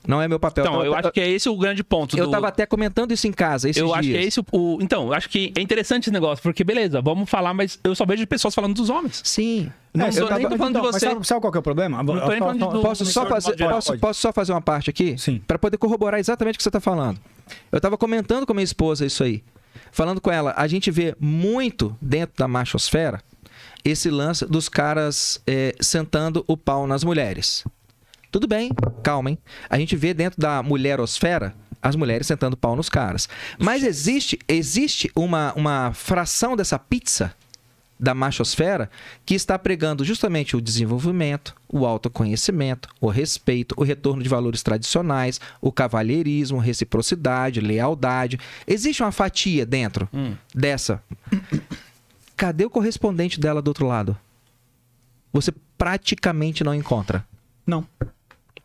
Não é meu papel. Então, eu, eu acho que é esse o grande ponto. Eu estava até comentando isso em casa. Eu dias. acho que é esse o. Então, eu acho que é interessante esse negócio, porque beleza, vamos falar, mas eu só vejo pessoas falando dos homens. Sim. Não, É, eu tava- nem tô falando então, de mas você. Sabe, sabe qual que é o problema? Não tô nem falando de- do- Posso só, fazer, posso, só fazer uma parte aqui? Sim. Para poder corroborar exatamente o que você está falando. Eu estava comentando com minha esposa isso aí. Falando com ela, a gente vê muito dentro da machosfera esse lance dos caras é, sentando o pau nas mulheres. Tudo bem, calma, hein? A gente vê dentro da mulherosfera as mulheres sentando pau nos caras. Mas existe, existe uma, uma fração dessa pizza da machosfera que está pregando justamente o desenvolvimento, o autoconhecimento, o respeito, o retorno de valores tradicionais, o cavalheirismo, reciprocidade, lealdade. Existe uma fatia dentro dessa. Cadê o correspondente dela do outro lado? Você praticamente não encontra. Não.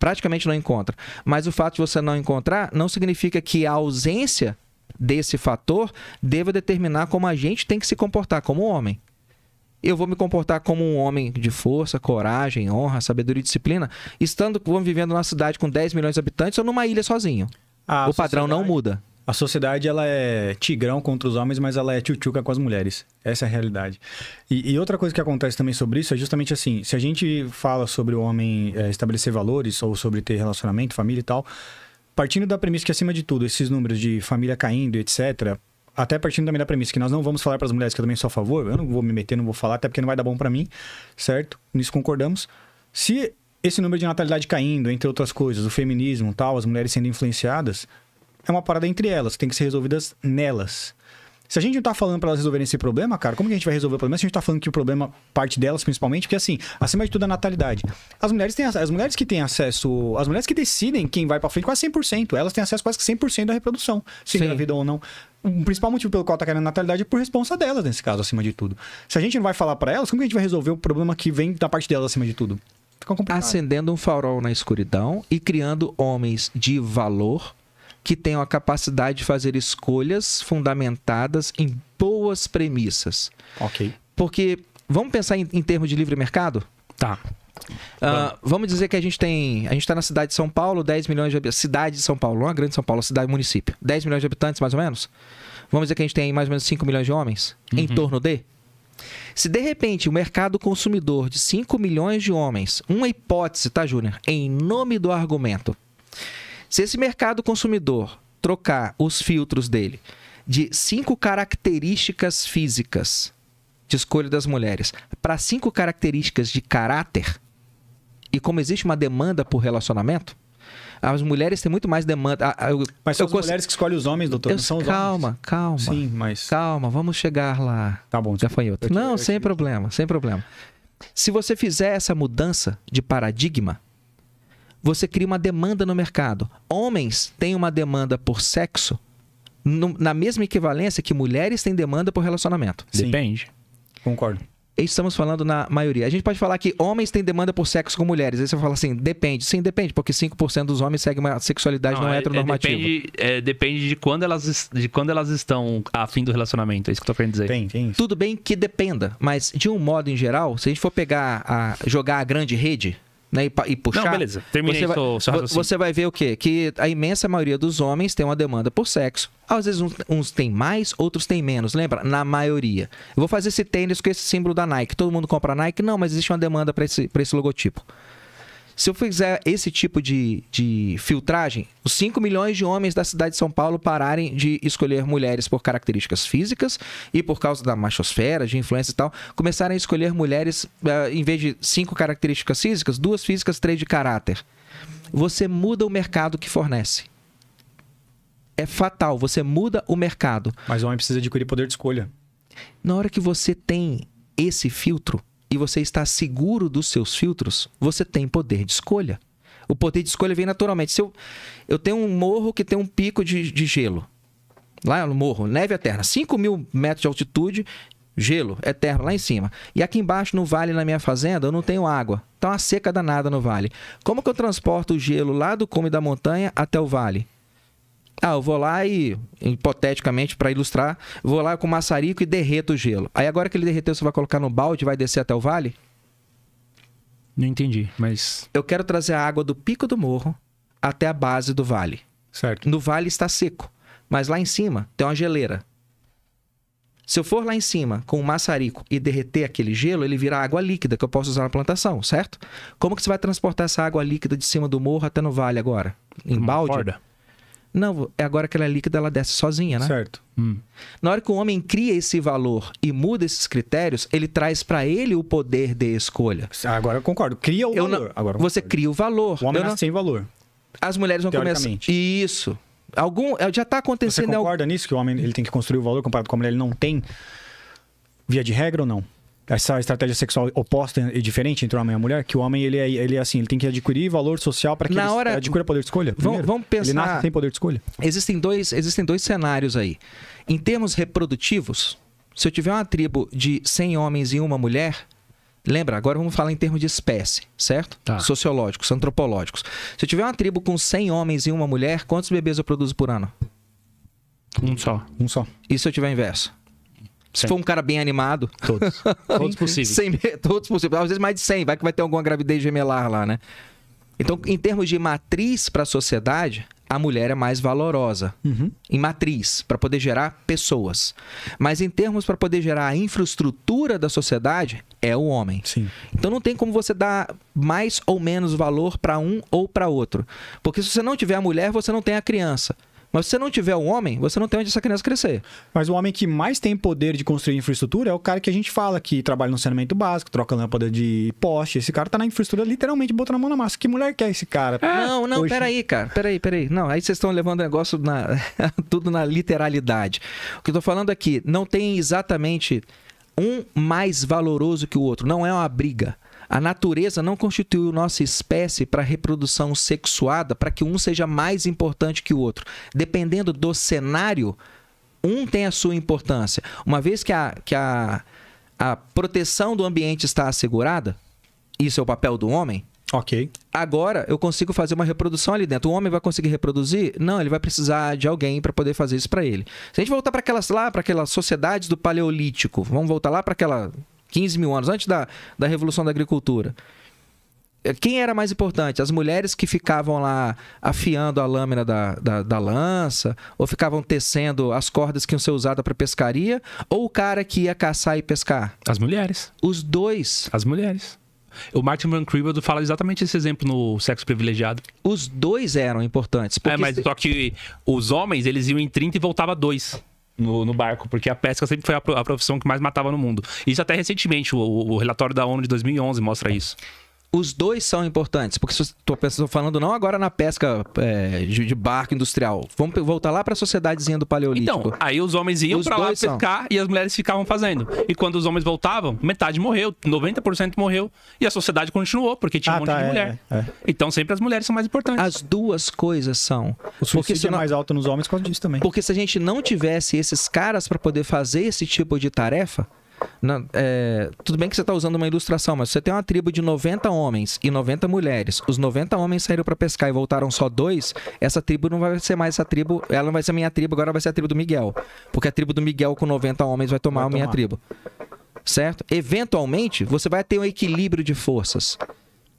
Praticamente não encontra. Mas o fato de você não encontrar não significa que a ausência desse fator deva determinar como a gente tem que se comportar como homem. Eu vou me comportar como um homem de força, coragem, honra, sabedoria e disciplina, estando vamos vivendo numa cidade com 10 milhões de habitantes ou numa ilha sozinho. A o padrão não muda. A sociedade ela é tigrão contra os homens, mas ela é tchutchuca com as mulheres. Essa é a realidade. E, e outra coisa que acontece também sobre isso é justamente assim: se a gente fala sobre o homem é, estabelecer valores ou sobre ter relacionamento, família e tal, partindo da premissa que acima de tudo esses números de família caindo, etc. Até partindo da premissa que nós não vamos falar para as mulheres que eu também sou a favor, eu não vou me meter, não vou falar, até porque não vai dar bom para mim, certo? Nisso concordamos. Se esse número de natalidade caindo, entre outras coisas, o feminismo tal, as mulheres sendo influenciadas, é uma parada entre elas, tem que ser resolvidas nelas. Se a gente não tá falando para elas resolverem esse problema, cara, como que a gente vai resolver o problema se a gente tá falando que o problema parte delas principalmente? Porque assim, acima de tudo a natalidade. As mulheres têm as mulheres que têm acesso, as mulheres que decidem quem vai para frente quase 100%, elas têm acesso quase que 100% da reprodução, se engravidam ou não. O principal motivo pelo qual tá a natalidade é por responsa delas nesse caso, acima de tudo. Se a gente não vai falar para elas, como que a gente vai resolver o problema que vem da parte delas acima de tudo? Fica complicado. acendendo um farol na escuridão e criando homens de valor que tenham a capacidade de fazer escolhas fundamentadas em boas premissas. Ok. Porque vamos pensar em, em termos de livre mercado? Tá. Ah, vamos dizer que a gente tem. A gente está na cidade de São Paulo, 10 milhões de habitantes. Cidade de São Paulo, não a grande São Paulo, cidade município. 10 milhões de habitantes, mais ou menos. Vamos dizer que a gente tem mais ou menos 5 milhões de homens em torno de. Se de repente o mercado consumidor de 5 milhões de homens, uma hipótese, tá, Júnior? Em nome do argumento. Se esse mercado consumidor trocar os filtros dele de cinco características físicas de escolha das mulheres para cinco características de caráter, e como existe uma demanda por relacionamento, as mulheres têm muito mais demanda. Eu- Mas são as cons- mulheres que escolhem os homens, doutor, eu- não são os calma, homens. calma. Sim, mas Calma, vamos chegar lá. tá bom. Já foi te- Não, sem problema, sem problema. Se você fizer essa mudança de paradigma, você cria uma demanda no mercado. Homens têm uma demanda por sexo no- na mesma equivalência que mulheres têm demanda por relacionamento. Sim. Depende. Concordo. Estamos falando na maioria. A gente pode falar que homens têm demanda por sexo com mulheres. Aí você fala assim, depende. Sim, depende, porque 5% dos homens seguem uma sexualidade não, é, heteronormativa. É, depende, é, depende de, quando elas, de quando elas estão a fim do relacionamento. É isso que eu tô querendo dizer. Tem, tem. Tudo bem que dependa, mas de um modo em geral, se a gente for pegar a jogar a grande rede, né, e, e puxar. Não, beleza. Terminei você vai, seu, seu você vai ver o quê? Que a imensa maioria dos homens tem uma demanda por sexo. Às vezes uns, uns têm mais, outros têm menos. Lembra? Na maioria. Eu vou fazer esse tênis com esse símbolo da Nike. Todo mundo compra Nike? Não, mas existe uma demanda para esse, esse logotipo. Se eu fizer esse tipo de, de filtragem, os 5 milhões de homens da cidade de São Paulo pararem de escolher mulheres por características físicas e por causa da machosfera, de influência e tal, começarem a escolher mulheres, uh, em vez de cinco características físicas, duas físicas, três de caráter. Você muda o mercado que fornece. É fatal, você muda o mercado. Mas o homem precisa adquirir poder de escolha. Na hora que você tem esse filtro, e você está seguro dos seus filtros, você tem poder de escolha. O poder de escolha vem naturalmente. Se eu, eu tenho um morro que tem um pico de, de gelo, lá no morro, neve eterna, 5 mil metros de altitude, gelo eterno lá em cima. E aqui embaixo, no vale, na minha fazenda, eu não tenho água. Tá uma seca danada no vale. Como que eu transporto o gelo lá do cume da montanha até o vale? Ah, eu vou lá e, hipoteticamente, para ilustrar, vou lá com maçarico e derreto o gelo. Aí agora que ele derreteu, você vai colocar no balde e vai descer até o vale? Não entendi, mas. Eu quero trazer a água do pico do morro até a base do vale. Certo. No vale está seco, mas lá em cima tem uma geleira. Se eu for lá em cima com um maçarico e derreter aquele gelo, ele vira água líquida que eu posso usar na plantação, certo? Como que você vai transportar essa água líquida de cima do morro até no vale agora? Em Uma balde? corda. Não, é agora que ela é líquida, ela desce sozinha, né? Certo. Hum. Na hora que o homem cria esse valor e muda esses critérios, ele traz para ele o poder de escolha. Agora eu concordo. Cria o Eu valor. não- Agora você cria o valor. O homem Eu não- nasce sem valor. As mulheres vão começar. Isso. Algum já está Você acontecendo. algum- concorda nisso que o homem ele tem que construir o valor comparado com a mulher? Ele não tem via de regra ou não? Essa estratégia sexual oposta e diferente entre o homem e a mulher, que o homem ele é, ele é assim, ele tem que adquirir valor social para que Na ele hora- adquira poder de escolha. Vamos- primeiro. vamos pensar- Ele nasce sem poder de escolha. Existem dois, existem dois cenários aí. Em termos reprodutivos, se eu tiver uma tribo de 100 homens e uma mulher, lembra, agora vamos falar em termos de espécie, certo? Tá. Sociológicos, antropológicos. Se eu tiver uma tribo com 100 homens e uma mulher, quantos bebês eu produzo por ano? Um só. Um só. E se eu tiver inverso? Se for um cara bem animado, Todos. Todos possíveis. 100, be- todos possíveis. Às vezes mais de 100, vai que vai ter alguma gravidez gemelar lá, né? Então, em termos de matriz para a sociedade, a mulher é mais valorosa. Uhum. Em matriz, para poder gerar pessoas. Mas em termos para poder gerar a infraestrutura da sociedade, é o homem. Sim. Então não tem como você dar mais ou menos valor para um ou para outro. Porque se você não tiver a mulher, você não tem a criança. Mas se você não tiver o homem, você não tem onde essa criança crescer. Mas o homem que mais tem poder de construir infraestrutura é o cara que a gente fala que trabalha no saneamento básico, troca lâmpada de poste. Esse cara tá na infraestrutura literalmente botando a mão na massa. Que mulher que é esse cara? Não, não, Hoje- peraí, cara. Peraí, peraí. Não, aí vocês estão levando o negócio na, tudo na literalidade. O que eu tô falando aqui, não tem exatamente um mais valoroso que o outro. Não é uma briga. A natureza não constituiu nossa espécie para reprodução sexuada para que um seja mais importante que o outro. Dependendo do cenário, um tem a sua importância. Uma vez que a, que a, a proteção do ambiente está assegurada, isso é o papel do homem, Ok. Agora eu consigo fazer uma reprodução ali dentro. O homem vai conseguir reproduzir? Não, ele vai precisar de alguém para poder fazer isso para ele. Se a gente voltar para aquelas lá, para aquelas sociedades do Paleolítico, vamos voltar lá para aquela 15 mil anos antes da, da Revolução da Agricultura. Eh, Quem era mais importante? As mulheres que ficavam lá afiando a lâmina da, da, da lança, ou ficavam tecendo as cordas que iam ser usadas para pescaria, ou o cara que ia caçar e pescar? As mulheres. Os dois. As mulheres. O Martin Van Cribel fala exatamente esse exemplo no Sexo Privilegiado. Os dois eram importantes. É, mas se- só que os homens, eles iam em 30 e voltava dois. No, no barco, porque a pesca sempre foi a, pro- a profissão que mais matava no mundo. Isso até recentemente, o, o relatório da ONU de 2011 mostra isso. Os dois são importantes, porque estou falando não agora na pesca é, de, barco industrial. Vamos voltar lá para a sociedadezinha do Paleolítico. Então, aí os homens iam pra lá são. pescar e as mulheres ficavam fazendo. E quando os homens voltavam, metade morreu, 90% morreu. E a sociedade continuou, porque tinha Ah, um monte tá, de é, mulher. é. Então sempre as mulheres são mais importantes. As duas coisas são. O Porque suicídio se, é mais alto nos homens por causa disso também. porque se a gente não tivesse esses caras para poder fazer esse tipo de tarefa, Na- é, tudo bem que você está usando uma ilustração, mas você tem uma tribo de 90 homens e 90 mulheres. Os 90 homens saíram para pescar e voltaram só dois. Essa tribo não vai ser mais essa tribo. Ela não vai ser a minha tribo, agora vai ser a tribo do Miguel. Porque a tribo do Miguel com 90 homens vai tomar Vai a minha tomar. tribo. Certo? Eventualmente, você vai ter um equilíbrio de forças.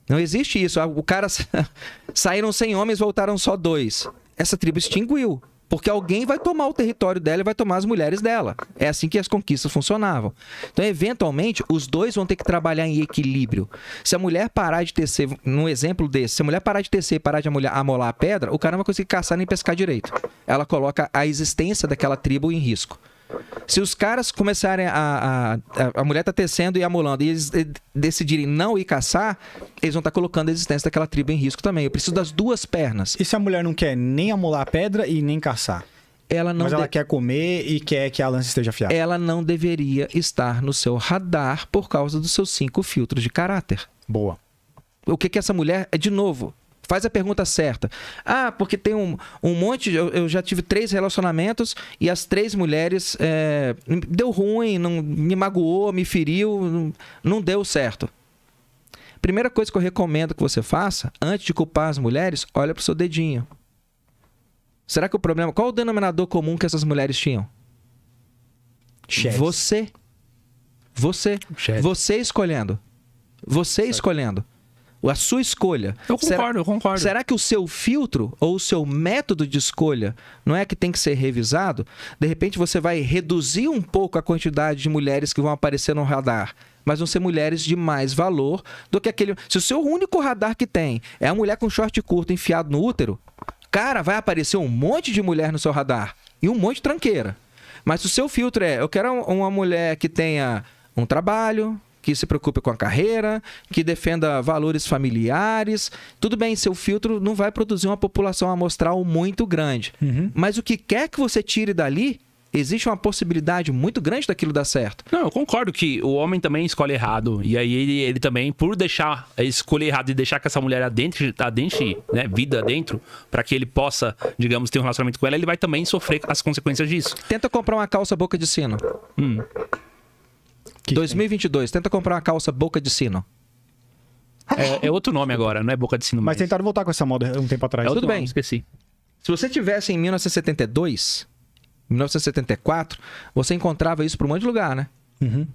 Não existe isso. Ah, O cara saíram 100 homens, voltaram só dois. Essa tribo extinguiu. Porque alguém vai tomar o território dela e vai tomar as mulheres dela. É assim que as conquistas funcionavam. Então, eventualmente, os dois vão ter que trabalhar em equilíbrio. Se a mulher parar de tecer, num exemplo desse, se a mulher parar de tecer e parar de amolar a pedra, o cara não vai conseguir caçar nem pescar direito. Ela coloca a existência daquela tribo em risco. Se os caras começarem a. A, a, mulher tá tecendo e amolando e eles eh, decidirem não ir caçar, eles vão estar colocando a existência daquela tribo em risco também. Eu preciso das duas pernas. E se a mulher não quer nem amolar a pedra e nem caçar? Ela não, mas ela de- quer comer e quer que a lança esteja afiada. ela não deveria estar no seu radar por causa dos seus cinco filtros de caráter. Boa. O que que essa mulher é de novo? Faz a pergunta certa. Ah, porque tem um, um monte. Eu, eu já tive três relacionamentos e as três mulheres é, deu ruim, não, me magoou, me feriu, não, não deu certo. Primeira coisa que eu recomendo que você faça, antes de culpar as mulheres, olha pro seu dedinho. Será que o problema. Qual o denominador comum que essas mulheres tinham? Chefes. Você. Você. Chefe. Você escolhendo. Você escolhendo. A sua escolha. Eu Será- concordo, eu concordo. Será que o seu filtro ou o seu método de escolha não é que tem que ser revisado? De repente você vai reduzir um pouco a quantidade de mulheres que vão aparecer no radar, mas vão ser mulheres de mais valor do que aquele. Se o seu único radar que tem é a mulher com short curto enfiado no útero, cara, vai aparecer um monte de mulher no seu radar e um monte de tranqueira. Mas se o seu filtro é, eu quero uma mulher que tenha um trabalho, que se preocupe com a carreira, que defenda valores familiares. Tudo bem, seu filtro não vai produzir uma população amostral muito grande. Uhum. Mas o que quer que você tire dali, existe uma possibilidade muito grande daquilo dar certo. Não, eu concordo que o homem também escolhe errado. E aí ele, ele também, por deixar escolher errado e deixar que essa mulher adentre, adentre né, vida dentro, para que ele possa, digamos, ter um relacionamento com ela, ele vai também sofrer as consequências disso. Tenta comprar uma calça boca de sino. Hum. Que 2022, tenta comprar uma calça boca de sino. É, é outro nome agora, não é boca de sino Mas mais. tentaram voltar com essa moda um tempo atrás. É Tudo bem. nome, esqueci. Se você tivesse em 1972, 1974, você encontrava isso por um monte de lugar, né? Uhum.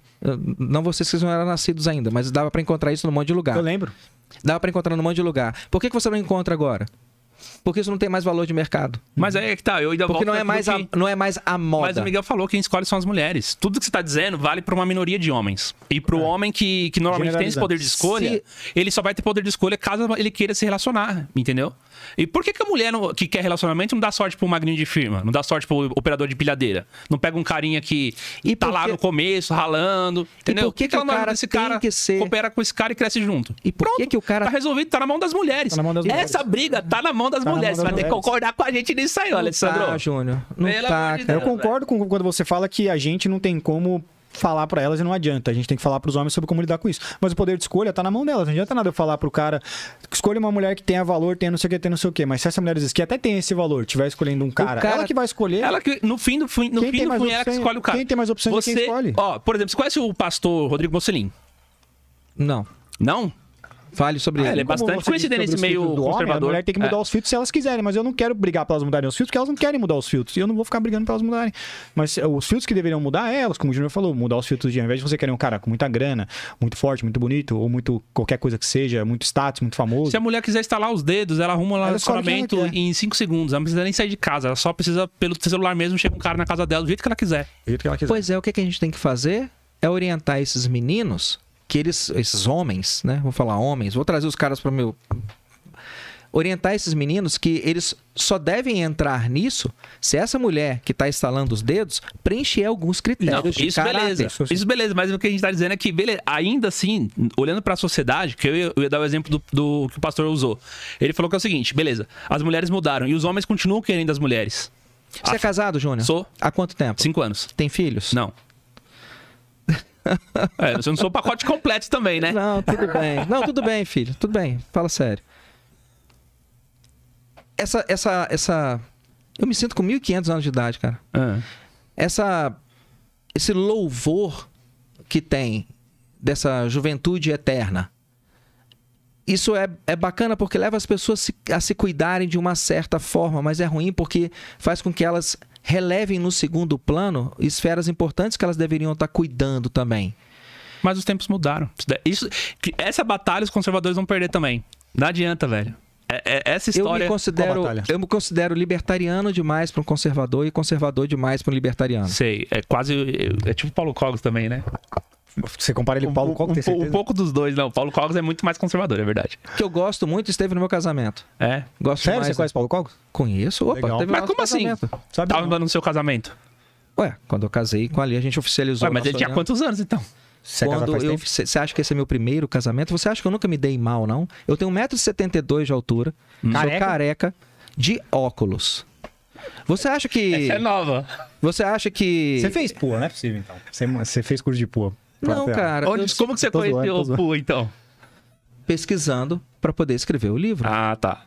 Não vocês que não eram nascidos ainda, mas dava pra encontrar isso num monte de lugar. Eu lembro. Dava pra encontrar num monte de lugar. Por que, que você não encontra agora? Porque isso não tem mais valor de mercado. Mas aí é que tá, eu ainda Porque volto não é, mais a, que- não é mais a moda. Mas o Miguel falou que quem escolhe são as mulheres. Tudo que você está dizendo vale para uma minoria de homens. E para o homem que, que normalmente tem esse poder de escolha, ele só vai ter poder de escolha caso ele queira se relacionar, entendeu? E por que, que a mulher não- que quer relacionamento não dá sorte pro magrinho de firma? Não dá sorte pro operador de pilhadeira? Não pega um carinha que E tá por lá que- no começo, ralando, entendeu? por que que ela o não- cara esse tem cara que ser- coopera com esse cara e cresce junto? E por que Pronto, que o cara- Tá resolvido, tá na mão das mulheres. Tá na mão das mulheres. Essa briga tá na mão das Tá na mão mulheres. das Vai ter que mulheres. concordar com a gente nisso aí, Não Alessandro. tá, Júnior. Não tá, de cara. Eu concordo com quando você fala que a gente não tem como falar pra elas e não adianta. A gente tem que falar pros homens sobre como lidar com isso. Mas o poder de escolha tá na mão delas. Não adianta nada eu falar pro cara, escolha uma mulher que tenha valor, tenha não sei o que, tenha não sei o que. Mas se essa mulher diz que até tem esse valor, tiver escolhendo um cara, cara- ela que vai escolher. Ela que, no fim do fim, no Quem fim tem do mais fim, ela que opções- escolhe o cara. quem tem mais opções é você, quem escolhe. Ó, por exemplo, você conhece o pastor Rodrigo Mocelin? Não. Não? Fale sobre Ah, ele. ele é bastante conhecido nesse meio do homem, conservador. a mulher tem que mudar É. os filtros se elas quiserem, mas eu não quero brigar pra elas mudarem os filtros, porque elas não querem mudar os filtros. E eu não vou ficar brigando pra elas mudarem. Mas eh, os filtros que deveriam mudar é elas, como o Júnior falou, mudar os filtros de ao invés de você querer um cara com muita grana, muito forte, muito bonito, ou muito qualquer coisa que seja, muito status, muito famoso. Se a mulher quiser instalar os dedos, ela arruma lá Ela o relacionamento em 5 segundos. Ela não precisa nem sair de casa. Ela só precisa, pelo celular mesmo, chega um cara na casa dela do jeito que ela quiser. Do jeito que ela quiser. Pois é, o que a gente tem que fazer é orientar esses meninos, que eles, esses homens, né? Vou falar homens, vou trazer os caras para meu. Orientar esses meninos que eles só devem entrar nisso se essa mulher que está instalando os dedos preencher alguns critérios Não, de isso caráter. beleza. Isso beleza, mas o que a gente tá dizendo é que, beleza, ainda assim, olhando pra sociedade, que eu ia, eu ia dar o exemplo do, do que o pastor usou. Ele falou que é o seguinte, beleza, as mulheres mudaram e os homens continuam querendo as mulheres. Você é casado, Júnior? Sou. Há quanto tempo? Cinco anos. Tem filhos? Não. é, eu não sou o pacote completo também, né? Não, tudo bem. Não, tudo bem, filho. Tudo bem. Fala sério. Essa, essa, essa. Eu me sinto com 1.500 anos de idade, cara. Ah. Essa, esse louvor que tem dessa juventude eterna, isso é, é bacana porque leva as pessoas a se cuidarem de uma certa forma, mas é ruim porque faz com que elas relevem no segundo plano esferas importantes que elas deveriam estar cuidando também. Mas os tempos mudaram. Isso essa batalha os conservadores vão perder também. Não adianta, velho. É- é- essa Eu história. me considero, batalha? eu me considero libertariano demais para um conservador e conservador demais para um libertariano. Sei, é quase. É tipo Paulo Cogos também, né? Você compara ele com o Paulo Coco, um, tem um, pouco dos dois, não. Paulo Cogos é muito mais conservador, é verdade. Que eu gosto muito esteve no meu casamento. É. Gosto Sério, demais. você conhece o Paulo Coco? Conheço. Opa, Legal. teve Mas como assim? casamento. Sabe Tava não. no seu casamento. Ué, quando eu casei com ali, a gente oficializou. Ué, mas ele tinha quantos anos então? Você é Quando eu, você acha que esse é meu primeiro casamento? Você acha que eu nunca me dei mal, não? Eu tenho 1,72m de altura, sou Careca? careca, de óculos. Você acha que. Essa é nova. Você acha que. Você fez pua, não é possível, então. Você, você fez curso de pua. Não, cara. Onde, eu- como que você conheceu o. Pu, então? pesquisando para poder escrever o livro. Ah, tá.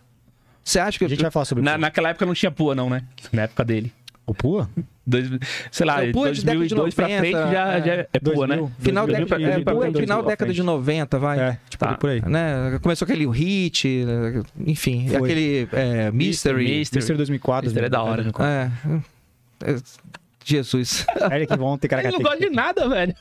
Você acha que A gente vai falar sobre Na, pua. naquela época não tinha Pua, não, né? Na época dele. O pua? Dois, sei lá, Pua é de década de 2002 pra 90, frente já, é. já é Pua, né? 2000. final, 2000 década, é, 2000 pra pô, frente, final 2000 década de 90, vai. É, tipo, Tá. por aí. Né? Começou aquele hit, né? enfim, Foi. aquele é, Mystery. Mystery. Mister 2004. Mystery é da hora. 2004. É, é, Jesus. Eric Von tem Ele não gosta de nada, velho.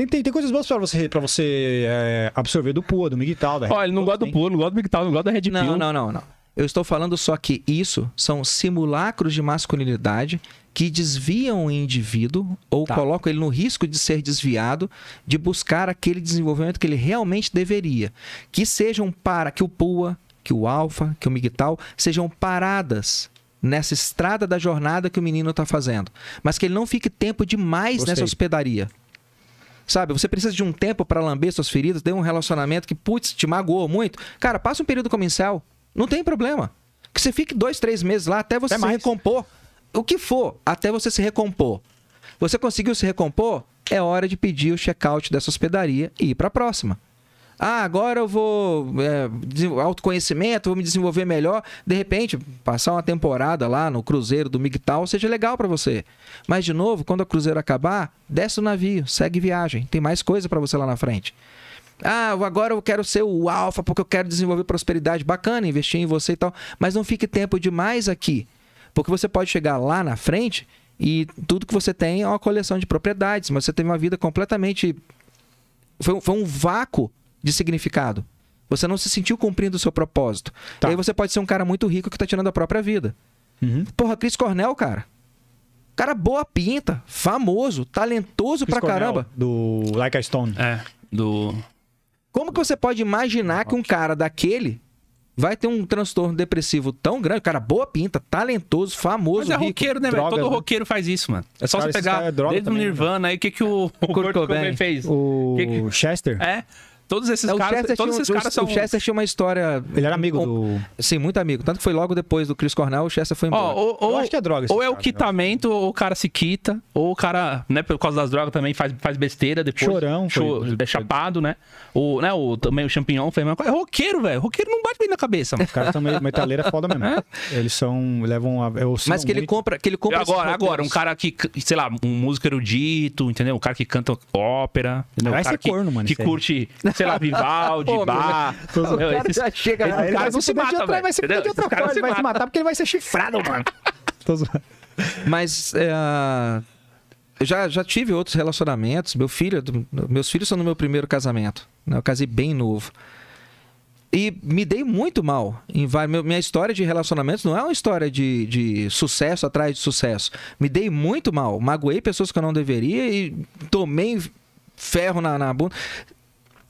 Tem, tem, tem coisas boas pra você, pra você é, absorver do pua, do Miguel, velho. Ó, ele não gosta do Pua, não gosta do Mictal, não gosta da Red Pill. Não, não, não, não. Eu estou falando só que isso são simulacros de masculinidade que desviam o indivíduo ou Tá. colocam ele no risco de ser desviado de buscar aquele desenvolvimento que ele realmente deveria. Que sejam para que o PUA, que o Alfa, que o Migtal sejam paradas nessa estrada da jornada que o menino está fazendo, mas que ele não fique tempo demais Gostei. nessa hospedaria. Sabe, você precisa de um tempo para lamber suas feridas, ter um relacionamento que, putz, te magoou muito. Cara, passa um período incel. Não tem problema. Que você fique dois, três meses lá até você Até se mais. recompor. O que for, até você se recompor. Você conseguiu se recompor? É hora de pedir o check-out dessa hospedaria e ir para a próxima. Ah, agora eu vou. É, autoconhecimento, vou me desenvolver melhor. De repente, passar uma temporada lá no cruzeiro do Migtal seja legal para você. Mas, de novo, quando o cruzeiro acabar, desce o navio, segue viagem. Tem mais coisa para você lá na frente. Ah, agora eu quero ser o alfa porque eu quero desenvolver prosperidade. Bacana, investir em você e tal. Mas não fique tempo demais aqui. Porque você pode chegar lá na frente e tudo que você tem é uma coleção de propriedades, mas você teve uma vida completamente. Foi, foi um vácuo de significado. Você não se sentiu cumprindo o seu propósito. Tá. E aí você pode ser um cara muito rico que tá tirando a própria vida. Uhum. Porra, Chris Cornell, cara. Cara boa pinta, famoso, talentoso Chris pra Cornell, caramba. Do Like a Stone. É, do. Como que você pode imaginar que um cara daquele vai ter um transtorno depressivo tão grande? Cara, boa pinta, talentoso, famoso, Mas é rico. roqueiro, né, velho? Todo né? roqueiro faz isso, mano. É só Cara, você pegar é droga desde o né, Nirvana aí, o que, que o, o Kurt Kurt Cobain Cobain. fez. O Que que- Chester. É, todos esses É, o caras, Chester, todos esses o- caras são... o Chester tinha uma história. Ele era amigo um- do. Sim, muito amigo. Tanto que foi logo depois do Chris Cornell, o Chester foi embora. Ó, ou, Eu ou, acho que é droga ou é o né? quitamento, ou o cara se quita, ou o cara, né, por causa das drogas também faz, faz besteira depois. Chorão, Cho- foi- é chapado, né? O, né, o, também o champignon foi a mesma coisa. É roqueiro, velho. Roqueiro não bate bem na cabeça, mano. Os caras são metaleira foda mesmo. Eles são. levam a. Mas que ele muito. compra. Que ele compra Agora, agora, um cara que, sei lá, um músico erudito, entendeu? Um cara que canta ópera, entendeu? Vai um cara ser que, corno, mano, que curte, sei lá, Vivaldi, Pô. O Meu, cara esses- já chega esses Ele caras vai não se matam, velho. vai se fuder de outra forma. se Ele vai se matar porque ele vai ser chifrado, mano. Mas é, já, já tive outros relacionamentos. Meu filho, meus filhos são no meu primeiro casamento. né? Eu casei bem novo. E me dei muito mal. Em meu- minha história de relacionamentos não é uma história de, de sucesso atrás de sucesso. Me dei muito mal. Magoei pessoas que eu não deveria e tomei ferro na, na bunda.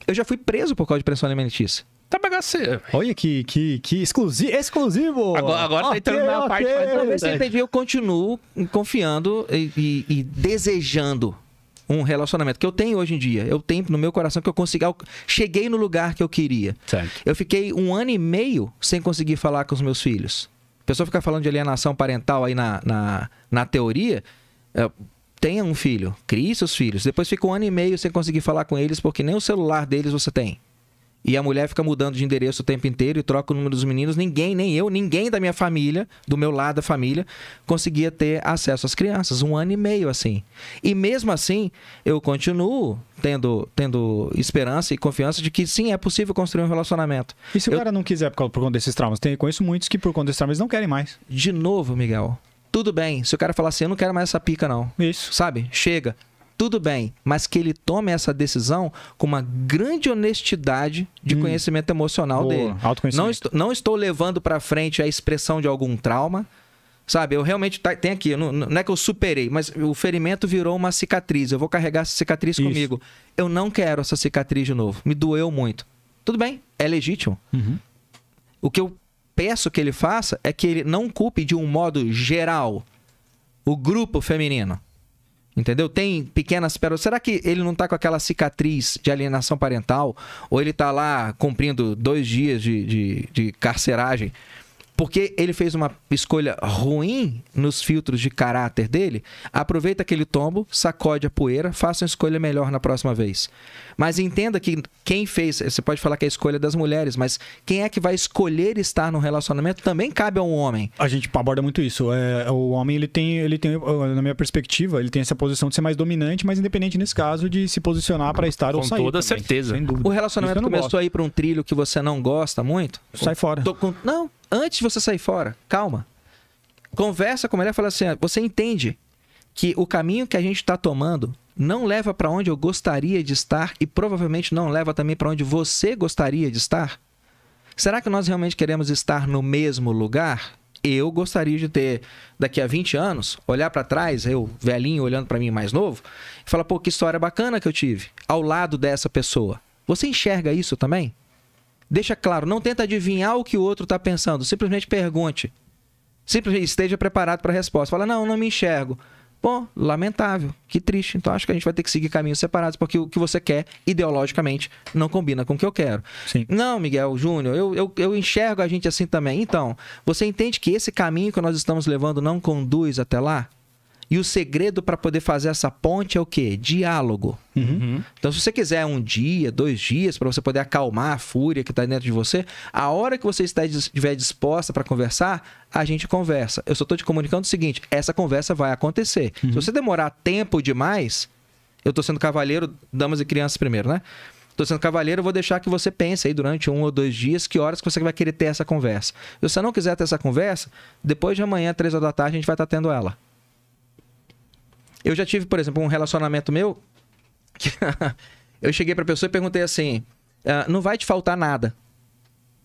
Eu já fui preso por causa de pressão alimentícia. Tá bagaceiro. Olha que, que, que exclusivo. Exclusivo! Agora- agora tá entrando na parte mais Pra ver se Verdade. você entende, eu continuo confiando e, e- e desejando um relacionamento que eu tenho hoje em dia. Eu tenho no meu coração que eu consiga. eu Cheguei no lugar que eu queria. Certo. Eu fiquei um ano e meio sem conseguir falar com os meus filhos. A pessoa fica falando de alienação parental aí na, na, na teoria. é, tenha um filho, crie seus filhos. Depois fica um ano e meio sem conseguir falar com eles porque nem o celular deles você tem. e a mulher fica mudando de endereço o tempo inteiro e troca o número dos meninos, ninguém, nem eu, ninguém da minha família, do meu lado da família, conseguia ter acesso às crianças. Um ano e meio assim. E mesmo assim, eu continuo tendo, tendo esperança e confiança de que sim, é possível construir um relacionamento. E se o Eu- cara não quiser por, por conta desses traumas? Tem, conheço muitos que por conta desses traumas não querem mais. De novo, Miguel, tudo bem. Se o cara falar assim, eu não quero mais essa pica, não. Isso. sabe? Chega. Tudo bem, mas que ele tome essa decisão com uma grande honestidade de conhecimento emocional Hum. Boa, dele. Não estou, não estou levando pra frente a expressão de algum trauma. Sabe, eu realmente tá- tem aqui, não, não é que eu superei, mas o ferimento virou uma cicatriz. Eu vou carregar essa cicatriz Isso. comigo. Eu não quero essa cicatriz de novo. Me doeu muito. Tudo bem, é legítimo. Uhum. O que eu peço que ele faça é que ele não culpe de um modo geral o grupo feminino. Entendeu? Tem pequenas pérolas. Será que ele não tá com aquela cicatriz de alienação parental? Ou ele tá lá cumprindo dois dias de, de, de carceragem? Porque ele fez uma escolha ruim nos filtros de caráter dele? Aproveita aquele tombo, sacode a poeira, faça uma escolha melhor na próxima vez. Mas entenda que quem fez, você pode falar que é a escolha das mulheres, mas quem é que vai escolher estar num relacionamento também cabe a um homem. A gente aborda muito isso. É, o homem, ele tem, ele tem, na minha perspectiva, ele tem essa posição de ser mais dominante, mas independente nesse caso de se posicionar para estar ou Com sair. toda também, certeza. Sem dúvida. O relacionamento começou gosto. a ir para um trilho que você não gosta muito? Sai fora. Tô com- Não, antes de você sair fora, calma. Conversa com a mulher e fala assim: ó, você entende que o caminho que a gente está tomando não leva para onde eu gostaria de estar e provavelmente não leva também para onde você gostaria de estar? Será que nós realmente queremos estar no mesmo lugar? Eu gostaria de ter, daqui a 20 anos, olhar para trás, eu velhinho olhando para mim mais novo, e falar: pô, que história bacana que eu tive ao lado dessa pessoa. Você enxerga isso também? Deixa claro, não tenta adivinhar o que o outro está pensando, simplesmente pergunte. Simplesmente esteja preparado para a resposta. Fala, não, não me enxergo. Bom, lamentável, que triste. Então acho que a gente vai ter que seguir caminhos separados, porque o que você quer, ideologicamente, não combina com o que eu quero. Sim. Não, Miguel Júnior, eu, eu, eu enxergo a gente assim também. Então, você entende que esse caminho que nós estamos levando não conduz até lá? E o segredo para poder fazer essa ponte é o quê? Diálogo. Uhum. Então, se você quiser um dia, dois dias, para você poder acalmar a fúria que está dentro de você, a hora que você estiver disposta para conversar, a gente conversa. Eu só estou te comunicando o seguinte: essa conversa vai acontecer. Se você demorar tempo demais, eu estou sendo cavalheiro, damas e crianças primeiro, né? Estou sendo cavalheiro, eu vou deixar que você pense aí durante um ou dois dias que horas que você vai querer ter essa conversa. Se você não quiser ter essa conversa, depois de amanhã, três horas da tarde, a gente vai estar tendo ela. Eu já tive, por exemplo, um relacionamento meu que eu cheguei pra pessoa e perguntei assim: "Ah, não vai te faltar nada.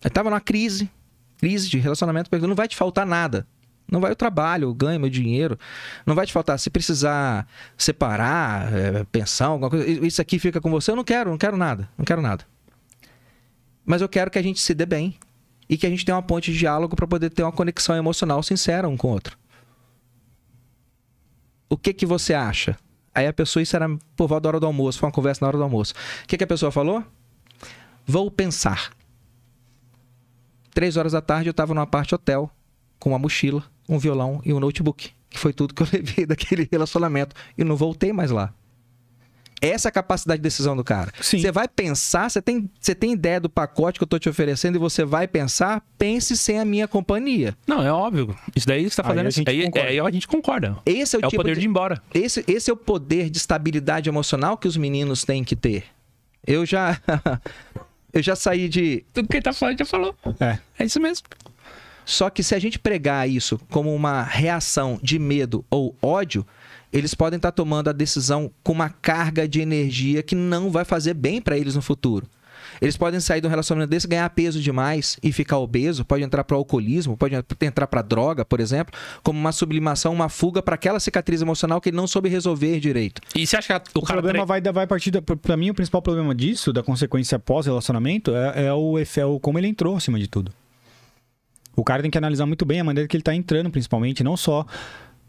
Eu tava numa crise, crise de relacionamento, perguntei, não vai te faltar nada. Não vai o trabalho, eu ganho meu dinheiro. Não vai te faltar. Se precisar separar, eh, pensão, alguma coisa, isso aqui fica com você. Eu não quero, não quero nada. Não quero nada. Mas eu quero que a gente se dê bem. E que a gente tenha uma ponte de diálogo para poder ter uma conexão emocional sincera um com o outro. O que que você acha? Aí a pessoa, isso era por volta da hora do almoço, foi uma conversa na hora do almoço. O que, que a pessoa falou? Vou pensar. Três horas da tarde eu estava numa parte hotel, com uma mochila, um violão e um notebook. Que foi tudo que eu levei daquele relacionamento. E não voltei mais lá. Essa é a capacidade de decisão do cara. Sim. Você vai pensar, você tem, você tem ideia do pacote que eu estou te oferecendo e você vai pensar, pense sem a minha companhia. Não, é óbvio. Isso daí que você tá Aí fazendo. a gente aí, concorda. aí a gente concorda. Esse é o É o tipo poder de... de ir embora. Esse, esse é o poder de estabilidade emocional que os meninos têm que ter. Eu já. eu já saí de. Tudo que ele tá falando já falou. É. É isso mesmo. Só que se a gente pregar isso como uma reação de medo ou ódio, eles podem estar tomando a decisão com uma carga de energia que não vai fazer bem para eles no futuro. Eles podem sair de um relacionamento desse, ganhar peso demais e ficar obeso, pode entrar para o alcoolismo, pode entrar para droga, por exemplo, como uma sublimação, uma fuga para aquela cicatriz emocional que ele não soube resolver direito. E você acha que o, O cara. problema vai, vai partir. Da, pra mim, o principal problema disso, da consequência pós-relacionamento, é, é o efe- é o como ele entrou acima de tudo. O cara tem que analisar muito bem a maneira que ele tá entrando, principalmente, não só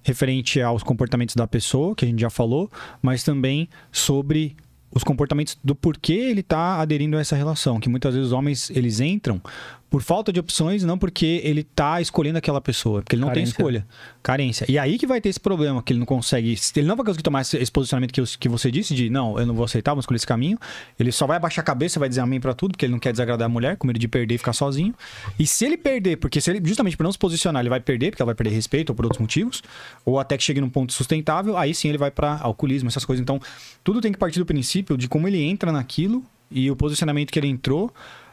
referente aos comportamentos da pessoa, que a gente já falou, mas também sobre os comportamentos do porquê ele tá aderindo a essa relação, que muitas vezes os homens eles entram por falta de opções, não porque ele tá escolhendo aquela pessoa, porque ele não Carência. tem escolha. Carência. E aí que vai ter esse problema, que ele não consegue. Ele não vai conseguir tomar esse posicionamento que, eu- que você disse, de não, eu não vou aceitar, vou escolher esse caminho. Ele só vai abaixar a cabeça, vai dizer amém pra tudo, porque ele não quer desagradar a mulher, com medo de perder e ficar sozinho. E se ele perder, porque se ele, justamente por não se posicionar, ele vai perder, porque ela vai perder respeito ou por outros motivos, ou até que chegue num ponto sustentável, aí sim ele vai pra alcoolismo, essas coisas. Então, tudo tem que partir do princípio de como ele entra naquilo e o posicionamento que ele entrou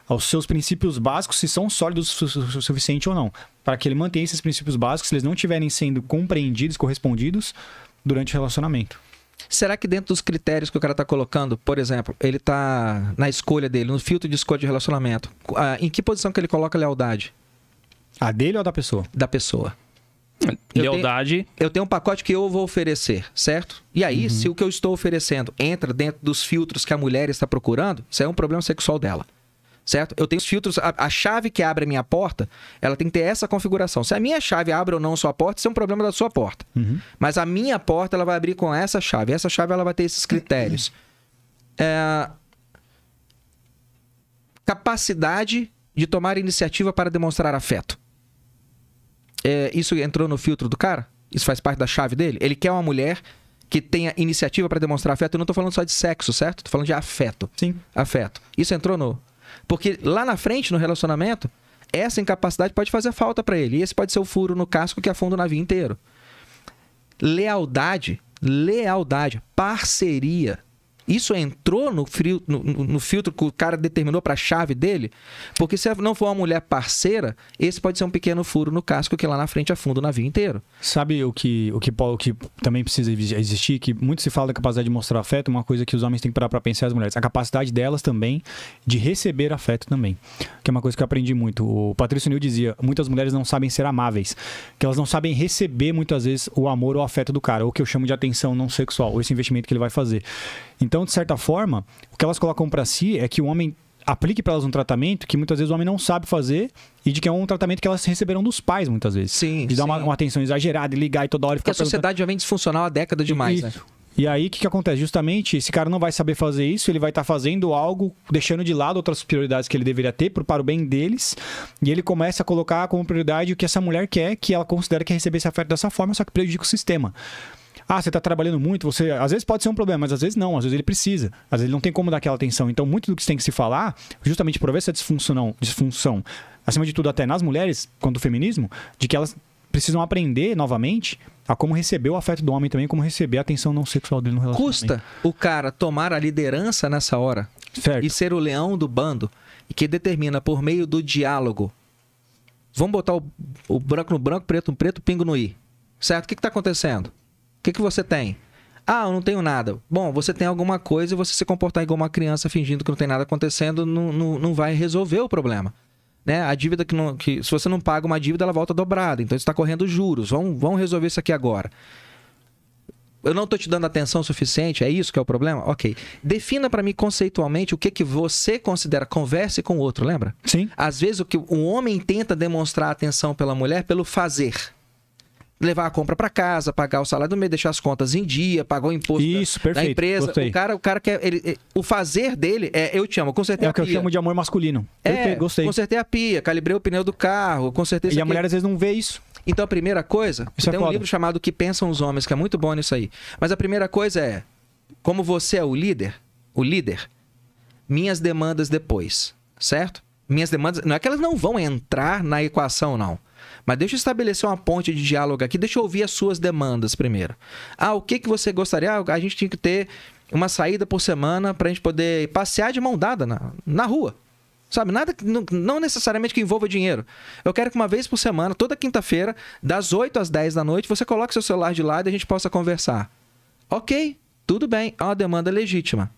aos seus princípios básicos, se são sólidos o su- su- suficiente ou não. Para que ele mantenha esses princípios básicos, se eles não estiverem sendo compreendidos, correspondidos durante o relacionamento. Será que dentro dos critérios que o cara tá colocando, por exemplo, ele tá na escolha dele, no filtro de escolha de relacionamento, em que posição que ele coloca a lealdade A dele ou a da pessoa? da pessoa? Eu Lealdade. Eu tenho um pacote que eu vou oferecer, certo? E aí, se o que eu estou oferecendo entra dentro dos filtros que a mulher está procurando, isso é um problema sexual dela. Certo? Eu tenho os filtros, a, a chave que abre a minha porta, ela tem que ter essa configuração. Se a minha chave abre ou não a sua porta, isso é um problema da sua porta. Mas a minha porta, ela vai abrir com essa chave. Essa chave, ela vai ter esses critérios. É, Capacidade de tomar iniciativa para demonstrar afeto. É, isso entrou no filtro do cara? Isso faz parte da chave dele? Ele quer uma mulher que tenha iniciativa para demonstrar afeto. Eu não tô falando só de sexo, certo? Tô falando de afeto. Sim. Afeto. Isso entrou no. Porque lá na frente, no relacionamento, essa incapacidade pode fazer falta para ele. E esse pode ser o furo no casco que afunda o navio inteiro. Lealdade, lealdade, parceria. Isso entrou no, frio, no, no- filtro que o cara determinou para a chave dele? Porque se não for uma mulher parceira, esse pode ser um pequeno furo no casco que lá na frente afunda o navio inteiro. Sabe o que, o que, o que também precisa existir? Que muito se fala da capacidade de mostrar afeto, uma coisa que os homens têm que parar pra pensar e as mulheres. A capacidade delas também de receber afeto também. Que é uma coisa que eu aprendi muito. O Patrício Nil dizia: muitas mulheres não sabem ser amáveis. Que elas não sabem receber muitas vezes o amor ou afeto do cara, ou o que eu chamo de atenção não sexual, ou esse investimento que ele vai fazer. Então, de certa forma, o que elas colocam pra si é que o homem aplique para elas um tratamento que muitas vezes o homem não sabe fazer e de que é um tratamento que elas receberam dos pais muitas vezes. Sim, De dar uma, uma atenção exagerada e ligar e toda hora Porque a sociedade já vem disfuncional há décadas demais, né? E aí, o que, que acontece? Justamente, esse cara não vai saber fazer isso, ele vai estar fazendo algo, deixando de lado outras prioridades que ele deveria ter pro- para o bem deles, e ele começa a colocar como prioridade o que essa mulher quer, que ela considera que é receber esse afeto dessa forma, só que prejudica o sistema. Ah, você tá trabalhando muito, você. Às vezes pode ser um problema, mas às vezes não, às vezes ele precisa. Às vezes ele não tem como dar aquela atenção. Então, muito do que tem que se falar, justamente por ver essa disfunção, disfunção, acima de tudo, até nas mulheres, quanto o feminismo, de que elas precisam aprender novamente a como receber o afeto do homem também, como receber a atenção não sexual dele no relacionamento. Custa o cara tomar a liderança nessa hora Certo. e ser o leão do bando e que determina por meio do diálogo. Vamos botar o, o branco no branco, preto no preto, pingo no i. Certo? O que está acontecendo? O que, que você tem? Ah, eu não tenho nada. Bom, você tem alguma coisa e você se comportar igual uma criança fingindo que não tem nada acontecendo não, não, não vai resolver o problema. Né? A dívida que, não, que. Se você não paga uma dívida, ela volta dobrada. Então você está correndo juros. Vamos, vamos resolver isso aqui agora. Eu não estou te dando atenção suficiente, é isso que é o problema? Ok. Defina para mim conceitualmente o que, que você considera. Converse com o outro, lembra? Sim. Às vezes o que um homem tenta demonstrar atenção pela mulher pelo fazer. Levar a compra para casa, pagar o salário do mês, deixar as contas em dia, pagar o imposto da- Isso, da perfeito, empresa. gostei. O cara, o cara quer. Ele, ele- o fazer dele é eu te amo, consertei É a o que eu pia. chamo de amor masculino. É, Perfeito, gostei. consertei a pia, calibrei o pneu do carro, consertei E a mulher às vezes não vê isso. Então a primeira coisa, Isso é tem um foda. livro chamado O que pensam os homens, que é muito bom nisso aí. Mas a primeira coisa é, como você é o líder, o líder, minhas demandas depois, certo? Minhas demandas, não é que elas não vão entrar na equação não. Mas deixa eu estabelecer uma ponte de diálogo aqui, deixa eu ouvir as suas demandas primeiro. Ah, o que que você gostaria? Ah, a gente tinha que ter uma saída por semana pra gente poder passear de mão dada na, na rua. Sabe, nada não, necessariamente que envolva dinheiro. Eu quero que uma vez por semana, toda quinta-feira, das 8 às 10 da noite, você coloque seu celular de lado e a gente possa conversar. Ok, tudo bem, é uma demanda legítima.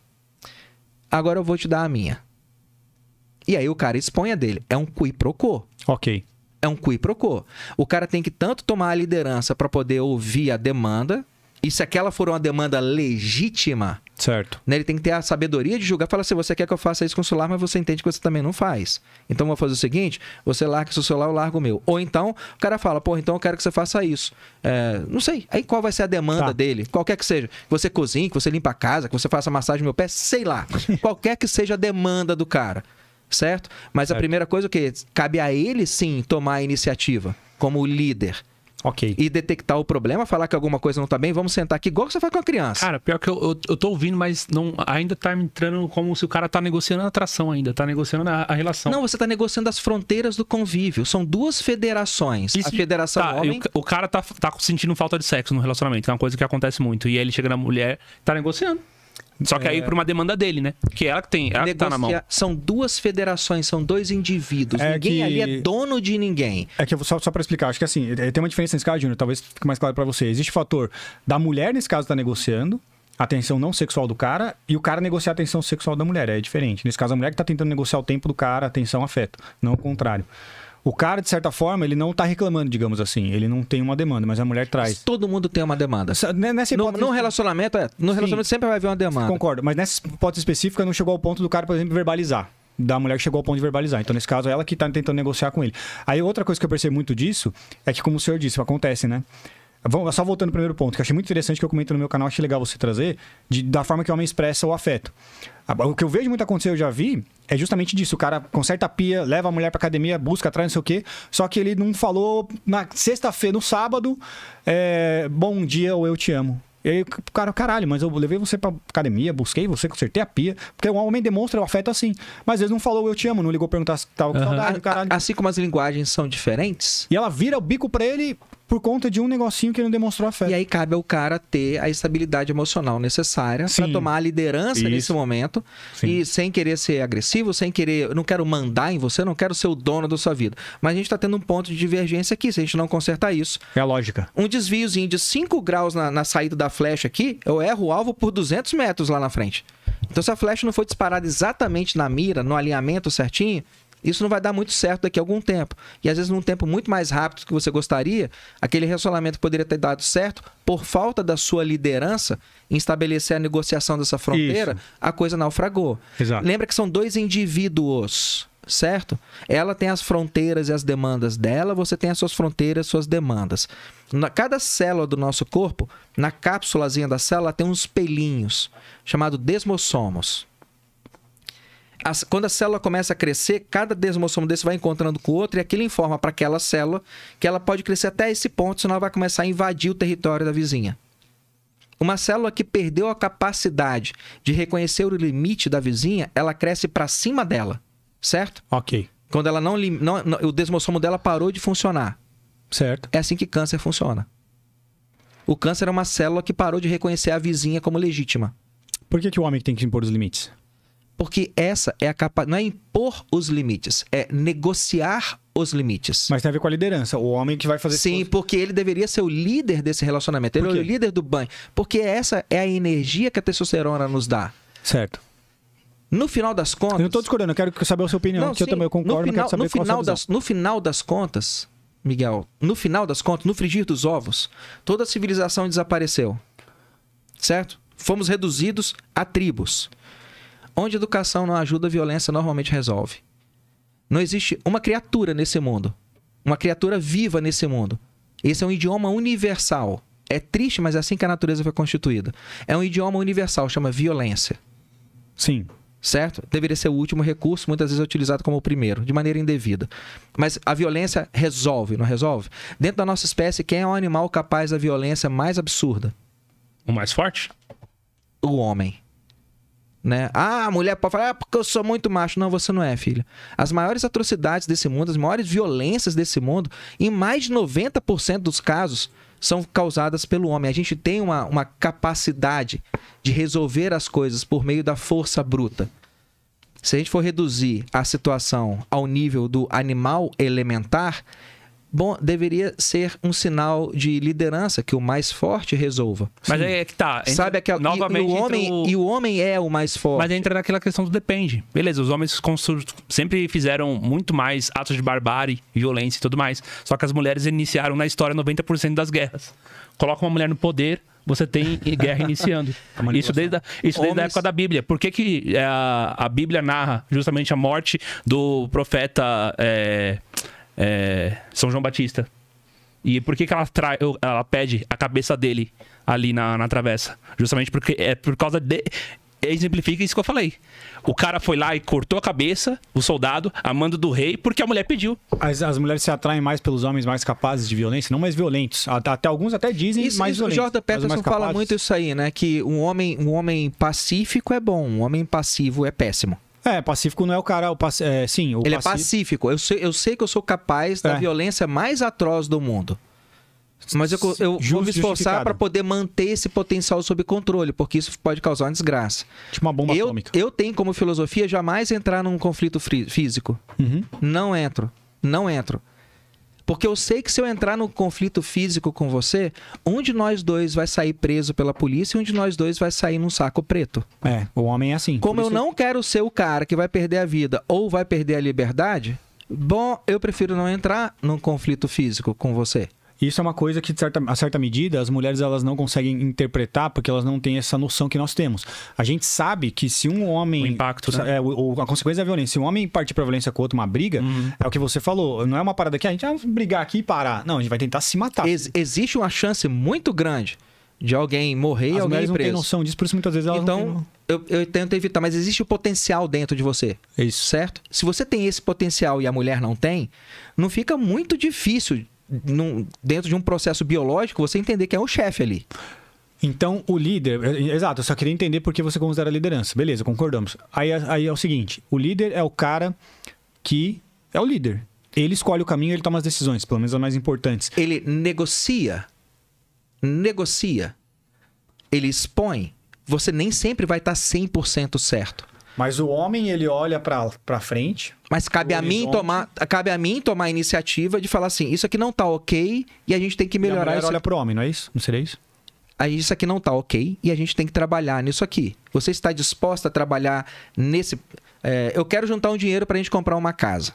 Agora eu vou te dar a minha. E aí o cara expõe a dele. É um qui pro quo. Ok. É um qui pro quo. O cara tem que tanto tomar a liderança para poder ouvir a demanda, e se aquela for uma demanda legítima, Certo. né? Ele tem que ter a sabedoria de julgar. Fala assim, você quer que eu faça isso com o celular, mas você entende que você também não faz. Então, eu vou fazer o seguinte, você larga o seu celular, eu largo o meu. Ou então, o cara fala, pô, então eu quero que você faça isso. É, não sei. Aí qual vai ser a demanda Tá. dele? Qualquer que seja. Que você cozinhe, que você limpa a casa, que você faça massagem no meu pé, sei lá. Qualquer que seja a demanda do cara. Certo? Mas a Certo. primeira coisa é o quê? Cabe a ele sim tomar a iniciativa como líder Ok. e detectar o problema, falar que alguma coisa não tá bem, vamos sentar aqui igual que você faz com a criança. Cara, pior que eu, eu, eu tô ouvindo, mas não, ainda tá entrando como se o cara tá negociando a atração ainda, tá negociando a, a relação. Não, você está negociando as fronteiras do convívio. São duas federações. E a Federação tá, Homem. o, o cara tá, tá sentindo falta de sexo no relacionamento, que é uma coisa que acontece muito. E aí ele chega na mulher, tá negociando. Só que aí por uma demanda dele, né? Porque ela que tem, ela que tá na mão. negocia- São duas federações, são dois indivíduos. É ninguém que- ali é dono de ninguém. É que eu vou só, só para explicar, acho que assim, eh, tem uma diferença nesse caso, Júnior, talvez fique mais claro para você. Existe o fator da mulher, nesse caso, tá negociando a atenção não sexual do cara e o cara negociar a atenção sexual da mulher. É diferente. Nesse caso, a mulher que tá tentando negociar o tempo do cara, atenção, afeto, não o contrário. O cara, de certa forma, ele não tá reclamando, digamos assim. Ele não tem uma demanda, mas a mulher Mas traz. todo mundo tem uma demanda. Essa- né, Nessa No, hipótese, no relacionamento, é. No relacionamento sempre vai haver uma demanda. Concordo, mas nessa hipótese específica não chegou ao ponto do cara, por exemplo, verbalizar. Da mulher que chegou ao ponto de verbalizar. Então, nesse caso, é ela que tá tentando negociar com ele. Aí, outra coisa que eu percebo muito disso é que, como o senhor disse, acontece, né? Vamos, só voltando ao primeiro ponto, que eu achei muito interessante que eu comento no meu canal, achei legal você trazer, de- da forma que o homem expressa o afeto. O que eu vejo muito acontecer, eu já vi, é justamente disso. O cara conserta a pia, leva a mulher pra academia, busca atrás, não sei o quê, só que ele não falou na sexta-feira, no sábado, é, bom dia ou eu te amo. E aí, cara, caralho, mas eu levei você pra academia, busquei você, consertei a pia. Porque o homem demonstra o afeto assim. Mas às vezes não falou eu te amo, não ligou perguntar se tava com saudade, A- caralho. assim como as linguagens são diferentes, E ela vira o bico pra ele por conta de um negocinho que ele não demonstrou afeto. e aí cabe ao cara ter a estabilidade emocional necessária para tomar a liderança Isso. nesse momento Sim. e sem querer ser agressivo, sem querer, eu não quero mandar em você, eu não quero ser o dono da sua vida. Mas a gente está tendo um ponto de divergência aqui, se a gente não consertar isso. É a lógica. Um desviozinho de 5 graus na, na saída da flecha aqui, eu erro o alvo por 200 metros lá na frente. Então, se a flecha não for disparada exatamente na mira, no alinhamento certinho, isso não vai dar muito certo daqui a algum tempo. E às vezes, num tempo muito mais rápido do que você gostaria, aquele relacionamento poderia ter dado certo, por falta da sua liderança em estabelecer a negociação dessa fronteira, Isso. a coisa naufragou. Exato. Lembra que são dois indivíduos, certo? Ela tem as fronteiras e as demandas dela, você tem as suas fronteiras e suas demandas. Na, cada célula do nosso corpo, na cápsulazinha da célula, tem uns pelinhos, chamado desmossomos. As- quando a célula começa a crescer, cada desmossomo desse vai encontrando com o outro e aquilo informa para aquela célula que ela pode crescer até esse ponto, senão ela vai começar a invadir o território da vizinha. Uma célula que perdeu a capacidade de reconhecer o limite da vizinha, ela cresce para cima dela, certo? Ok. Quando ela não, não- o desmossomo dela parou de funcionar. Certo. É assim que câncer funciona. O câncer é uma célula que parou de reconhecer a vizinha como legítima. Por que, que o homem tem que impor os limites? Porque essa é a capa, não é impor os limites, é negociar os limites. Mas tem a ver com a liderança. O homem que vai fazer. Sim, porque ele deveria ser o líder desse relacionamento. Ele é o líder do banho. Porque essa é a energia que a testosterona nos dá. Certo. No final das contas. Eu não tô discordando, eu quero saber a sua opinião, que eu sim, também eu concordo, no final, quero saber no final das, No final das contas, Miguel, no final das contas, no frigir dos ovos, toda a civilização desapareceu. Certo? Fomos reduzidos a tribos. Onde educação não ajuda, a violência normalmente resolve. Não existe uma criatura nesse mundo. Uma criatura viva nesse mundo. Esse é um idioma universal. É triste, mas é assim que a natureza foi constituída. É um idioma universal, chama violência Sim. certo? Deveria ser o último recurso, muitas vezes é utilizado como o primeiro, de maneira indevida. Mas a violência resolve, não resolve? Dentro da nossa espécie, quem é o animal capaz da violência mais absurda? O mais forte? O homem. Né? Ah, a mulher pode falar, ah, porque eu sou muito macho. Não, você não é, filha. As maiores atrocidades desse mundo, as maiores violências desse mundo, em mais de 90% dos casos, são causadas pelo homem. A gente tem uma, uma capacidade de resolver as coisas por meio da força bruta. Se a gente for reduzir a situação ao nível do animal elementar, bom, deveria ser um sinal de liderança que o mais forte resolva. Mas aí é que tá. entra- Sabe aquela. e- Novamente e, o entra homem, o- e o homem é o mais forte. Mas entra naquela questão do depende. Beleza, os homens sempre fizeram muito mais atos de barbárie, violência e tudo mais. Só que as mulheres iniciaram na história 90% das guerras. Coloca uma mulher no poder, você tem guerra iniciando. isso desde, a, isso desde a Homens- época da Bíblia. Por que, que é, a, a Bíblia narra justamente a morte do profeta é, é, São João Batista? E por que, que ela, trai, ela pede a cabeça dele ali na, na travessa? Justamente porque é por causa de. exemplifica isso que eu falei. O cara foi lá e cortou a cabeça, o soldado, a mando do rei, porque a mulher pediu. As, as mulheres se atraem mais pelos homens mais capazes de violência, não mais violentos. Até, até alguns até dizem Isso, mais isso, o violentos. Jordan mas os Peterson mais fala muito isso aí, né? Que um homem, um homem pacífico é bom, um homem passivo é péssimo. É, pacífico não é o cara. O paci- é, sim, o Ele é pacífico. Eu sei, eu sei que eu sou capaz da É. violência mais atroz do mundo. Mas eu, eu vou Justo, me esforçar para poder manter esse potencial sob controle, porque isso pode causar uma desgraça. Tipo uma bomba Eu, atômica. eu tenho como filosofia jamais entrar num conflito físico. Uhum. Não entro. Não entro. Porque eu sei que se eu entrar num conflito físico com você, um de nós dois vai sair preso pela polícia e um de nós dois vai sair num saco preto. É, o homem é assim. Como eu não quero ser o cara que vai perder a vida ou vai perder a liberdade, bom, eu prefiro não entrar num conflito físico com você. Isso é uma coisa que, de certa, a certa medida, as mulheres elas não conseguem interpretar porque elas não têm essa noção que nós temos. A gente sabe que se um homem. O impacto, né? é, o- a consequência da violência. Se um homem partir pra violência com outro, uma briga, Uhum. é o que você falou. Não é uma parada que a gente vai brigar aqui e parar. Não, a gente vai tentar se matar. Ex- existe uma chance muito grande de alguém morrer e alguém ir não têm preso. noção disso, por isso muitas vezes elas não Então, eu, eu tento evitar, mas existe o potencial dentro de você. Isso. certo? Se você tem esse potencial e a mulher não tem, não fica muito difícil num- dentro de um processo biológico você entender que é o chefe ali. Então, o líder. é, Exato, eu só queria entender por que você considera a liderança. Beleza, concordamos. Aí, é- aí é o seguinte: o líder é o cara que é o líder. Ele escolhe o caminho, ele toma as decisões, pelo menos as mais importantes. Ele negocia, negocia, ele expõe. Você nem sempre vai estar 100% certo. Mas o homem, ele olha pra, pra frente. Mas cabe a mim tomar, cabe a mim tomar a iniciativa de falar assim, isso aqui não tá OK e a gente tem que e a melhorar mulher isso. olha pro homem, não é isso? Não seria isso? Aí isso aqui não tá ok e a gente tem que trabalhar nisso aqui. Você está disposta a trabalhar nesse. é, eu quero juntar um dinheiro para a gente comprar uma casa.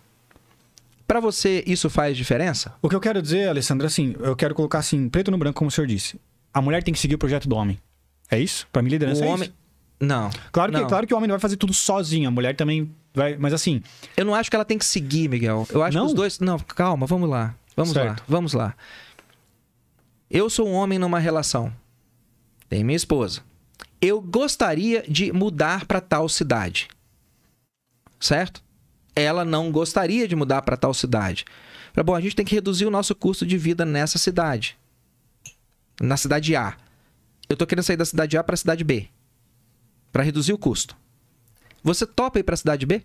Para você, isso faz diferença? O que eu quero dizer, Alessandra, assim, eu quero colocar assim, preto no branco, como o senhor disse. A mulher tem que seguir o projeto do homem. É isso? Pra mim, liderança o é homem. isso. Não. Claro que, não. claro que o homem não vai fazer tudo sozinho, a mulher também vai. Mas assim, Eu não acho que ela tem que seguir, Miguel. Eu acho Não? que os dois. Não, calma, vamos lá. Vamos lá, Certo. vamos lá. Eu sou um homem numa relação. Tem minha esposa. Eu gostaria de mudar para tal cidade. Certo? Ela não gostaria de mudar para tal cidade. Bom, a gente tem que reduzir o nosso custo de vida nessa cidade. Na cidade A. Eu tô querendo sair da cidade A para a cidade B. Para reduzir o custo. Você topa ir para a cidade B?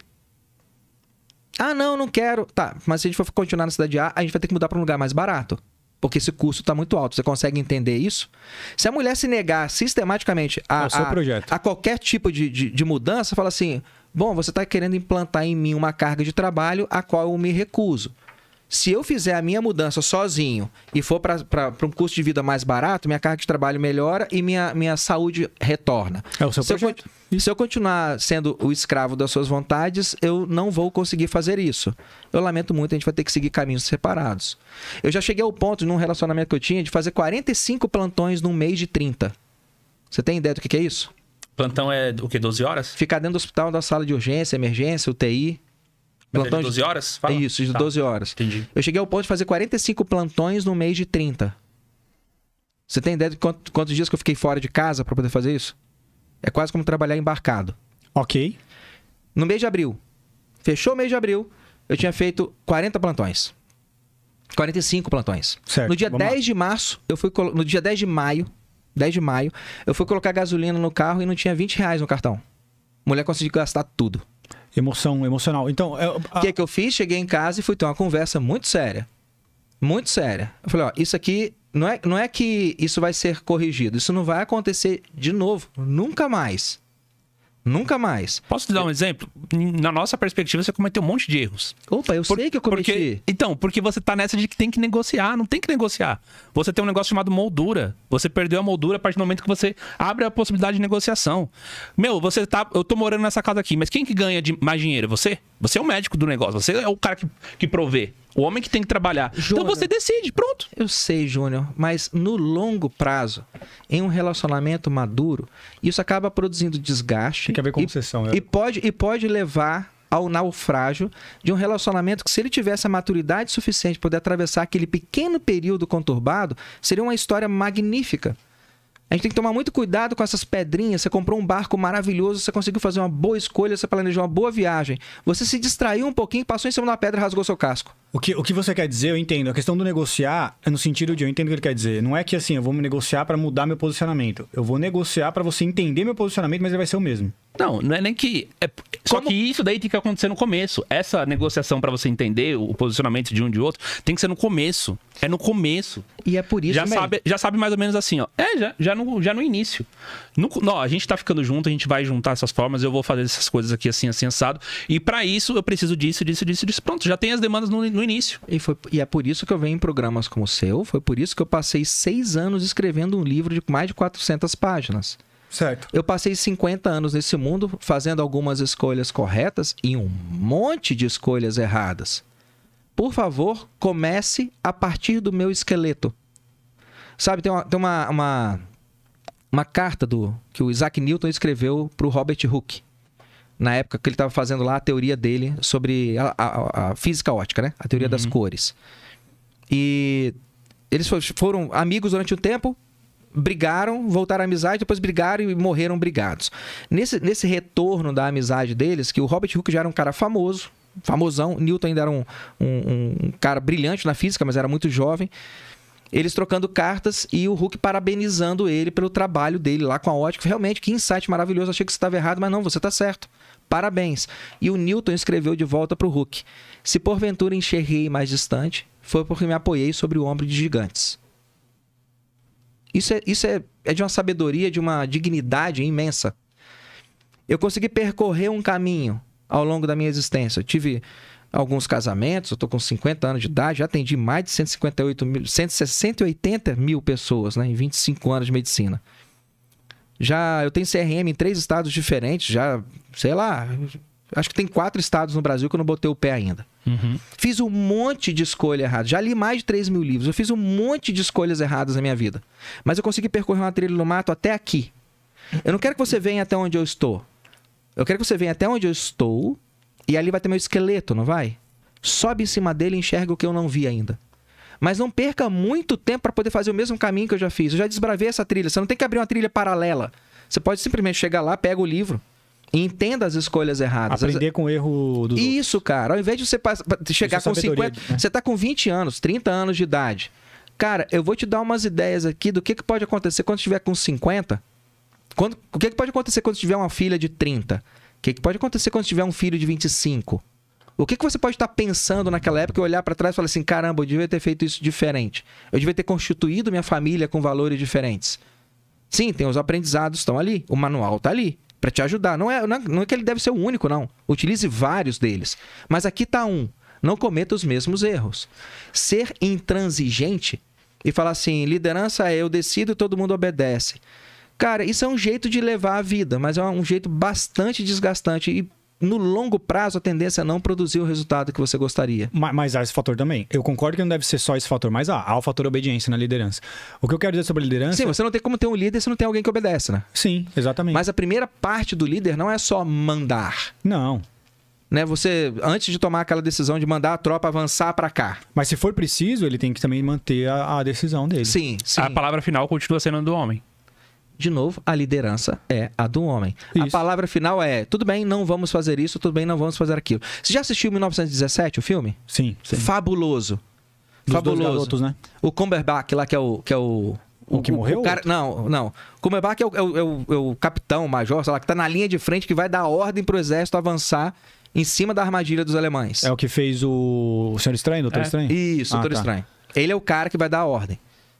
Ah, não, não quero. Tá, mas se a gente for continuar na cidade A, a gente vai ter que mudar para um lugar mais barato. Porque esse custo está muito alto. Você consegue entender isso? Se a mulher se negar sistematicamente a, É a- projeto. a qualquer tipo de, de, de mudança, fala assim: bom, você está querendo implantar em mim uma carga de trabalho a qual eu me recuso. Se eu fizer a minha mudança sozinho e for para um custo de vida mais barato, minha carga de trabalho melhora e minha, minha saúde retorna. é o seu Se eu, projeto. con- se eu continuar sendo o escravo das suas vontades, eu não vou conseguir fazer isso. Eu lamento muito, a gente vai ter que seguir caminhos separados. Eu já cheguei ao ponto, num relacionamento que eu tinha, de fazer 45 plantões num mês de 30. Você tem ideia do que que é isso? Plantão é o quê? 12 horas? Ficar dentro do hospital, da sala de urgência, emergência, UTI. Mas é Plantão de de- 12 horas? Fala. É isso, de Tá, 12 horas. Entendi. Eu cheguei ao ponto de fazer 45 plantões no mês de 30. Você tem ideia de quanto- quantos dias que eu fiquei fora de casa para poder fazer isso? É quase como trabalhar embarcado. Ok. No mês de abril, fechou o mês de abril, eu tinha feito 40 plantões. 45 plantões. Certo, No dia vamos lá. 10 de março, eu fui no dia 10 de maio, 10 de maio, eu fui colocar gasolina no carro e não tinha 20 reais no cartão. Mulher conseguiu gastar tudo. Emoção, emocional. Então, é, O a- que, que eu fiz? Cheguei em casa e fui ter uma conversa muito séria. Muito séria. Eu falei, ó, isso aqui não é, não é que isso vai ser corrigido. Isso não vai acontecer de novo. Nunca mais. Nunca mais. Posso te dar um exemplo? Na nossa perspectiva, você cometeu um monte de erros. Opa, eu Por- sei que eu cometi. Porque, então, porque você tá nessa de que tem que negociar. Não tem que negociar. Você tem um negócio chamado moldura. Você perdeu a moldura a partir do momento que você abre a possibilidade de negociação. Meu, você tá. Eu tô morando nessa casa aqui, mas quem que ganha de mais dinheiro? Você? Você é o médico do negócio. Você é o cara que, que provê. O homem que tem que trabalhar. Jona. Então você decide, pronto. Eu sei, Júnior, mas no longo prazo, em um relacionamento maduro, isso acaba produzindo desgaste. Tem que haver e- concessão, é. E, pode, e pode levar ao naufrágio de um relacionamento que, se ele tivesse a maturidade suficiente para poder atravessar aquele pequeno período conturbado, seria uma história magnífica. A gente tem que tomar muito cuidado com essas pedrinhas. Você comprou um barco maravilhoso, você conseguiu fazer uma boa escolha, você planejou uma boa viagem. Você se distraiu um pouquinho, passou em cima de uma pedra e rasgou seu casco. O que, o que você quer dizer, eu entendo. A questão do negociar é no sentido de eu entendo o que ele quer dizer. Não é que assim, eu vou me negociar para mudar meu posicionamento. Eu vou negociar para você entender meu posicionamento, mas ele vai ser o mesmo. Não, não é nem que. É... Só que isso daí tem que acontecer no começo. Essa negociação pra você entender o posicionamento de um e de outro tem que ser no começo. É no começo. E é por isso já, sabe, já sabe mais ou menos assim, ó. É, já, já, no, já no início. No, não, a gente tá ficando junto, a gente vai juntar essas formas, eu vou fazer essas coisas aqui assim, assim, assado. E pra isso eu preciso disso, disso, disso, disso. Pronto, já tem as demandas no, no início. E, foi- e é por isso que eu venho em programas como o seu, foi por isso que eu passei seis anos escrevendo um livro de mais de 400 páginas. Certo. Eu passei 50 anos nesse mundo fazendo algumas escolhas corretas e um monte de escolhas erradas. Por favor, comece a partir do meu esqueleto. Sabe, tem uma, tem uma, uma, uma carta do que o Isaac Newton escreveu para o Robert Hooke. Na época que ele estava fazendo lá a teoria dele sobre a, a- a física ótica, né? A teoria das cores. E eles fo- foram amigos durante um tempo, brigaram, voltaram à amizade, depois brigaram e morreram brigados. Nesse, nesse retorno da amizade deles, que o Robert Hooke já era um cara famoso, famosão, Newton ainda era um, um- um cara brilhante na física, mas era muito jovem. Eles trocando cartas e o Hulk parabenizando ele pelo trabalho dele lá com a ótica. Realmente, que insight maravilhoso. Achei que você estava errado, mas não, você está certo. Parabéns. E o Newton escreveu de volta para o Hulk: Se porventura enxerguei mais distante, foi porque me apoiei sobre o ombro de gigantes. Isso é, isso é, é de uma sabedoria, de uma dignidade imensa. Eu consegui percorrer um caminho ao longo da minha existência. Eu tive alguns casamentos, eu tô com 50 anos de idade, já atendi mais de 158 mil, 180 mil pessoas né, em 25 anos de medicina. Já eu tenho CRM em três estados diferentes, já, sei lá, acho que tem quatro estados no Brasil que eu não botei o pé ainda. Fiz um monte de escolha errada. Já li mais de 3 mil livros. Eu fiz um monte de escolhas erradas na minha vida. Mas eu consegui percorrer uma trilha no mato até aqui. Eu não quero que você venha até onde eu estou. Eu quero que você venha até onde eu estou e ali vai ter meu esqueleto, não vai? Sobe em cima dele e enxerga o que eu não vi ainda. Mas não perca muito tempo para poder fazer o mesmo caminho que eu já fiz. Eu já desbravei essa trilha. Você não tem que abrir uma trilha paralela. Você pode simplesmente chegar lá, pega o livro e entenda as escolhas erradas. As- Aprender com o erro outros. isso, cara. Ao invés de você pass- chegar é com sabedoria, 50. né? Você tá com 20 anos, 30 anos de idade. Cara, eu vou te dar umas ideias aqui do que, que pode acontecer quando estiver com 50. Quando, o que, que pode acontecer quando tiver uma filha de 30? O que, que pode acontecer quando tiver um filho de 25? O que, que você pode estar pensando naquela época e olhar para trás e falar assim: caramba, eu devia ter feito isso diferente. Eu devia ter constituído minha família com valores diferentes. Sim, tem os aprendizados estão ali, o manual está ali para te ajudar. Não é, não é- não é que ele deve ser o único, não. Utilize vários deles. Mas aqui está um. Não cometa os mesmos erros. Ser intransigente e falar assim: liderança é eu decido e todo mundo obedece. Cara, isso é um jeito de levar a vida, mas é um jeito bastante desgastante e no longo prazo a tendência é não produzir o resultado que você gostaria. Ma- Mas há esse fator também. Eu concordo que não deve ser só esse fator, mas há, há o fator obediência na liderança. O que eu quero dizer sobre a liderança. Sim, você não tem como ter um líder se não tem alguém que obedece, né? Sim, exatamente. Mas a primeira parte do líder não é só mandar. Não. né? Você antes de tomar aquela decisão de mandar a tropa avançar para cá. Mas se for preciso, ele tem que também manter a, a decisão dele. Sim, sim. A palavra final continua sendo do homem. De novo, a liderança é a do homem. A Isso. palavra final é: tudo bem, não vamos fazer isso, tudo bem, não vamos fazer aquilo. Você já assistiu 1917, o filme? Sim. sim. Fabuloso. Dos dois Fabuloso. garotos, né? O Cumberbatch lá que é o que é o O que morreu, cara, não, não. O Cumberbatch é o, é o, é o- é o capitão, o major, sei lá, que tá na linha de frente que vai dar ordem pro exército avançar em cima da armadilha dos alemães. É o que fez o, o Senhor Estranho, Doutor É. Estranho? Isso, Ah, Doutor tá. Estranho. Ele é o cara que vai dar a ordem.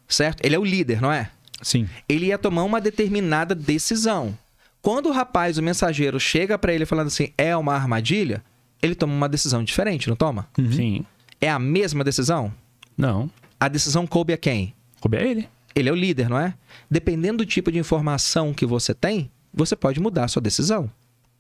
Certo? Ele é o líder, não é? Sim. Ele ia tomar uma determinada decisão. Quando o rapaz, o mensageiro, chega pra ele falando assim, é uma armadilha, ele toma uma decisão diferente, não toma? Sim. É a mesma decisão? Não. A decisão coube a quem? Coube a ele. Ele é o líder, não é? Dependendo do tipo de informação que você tem, você pode mudar a sua decisão.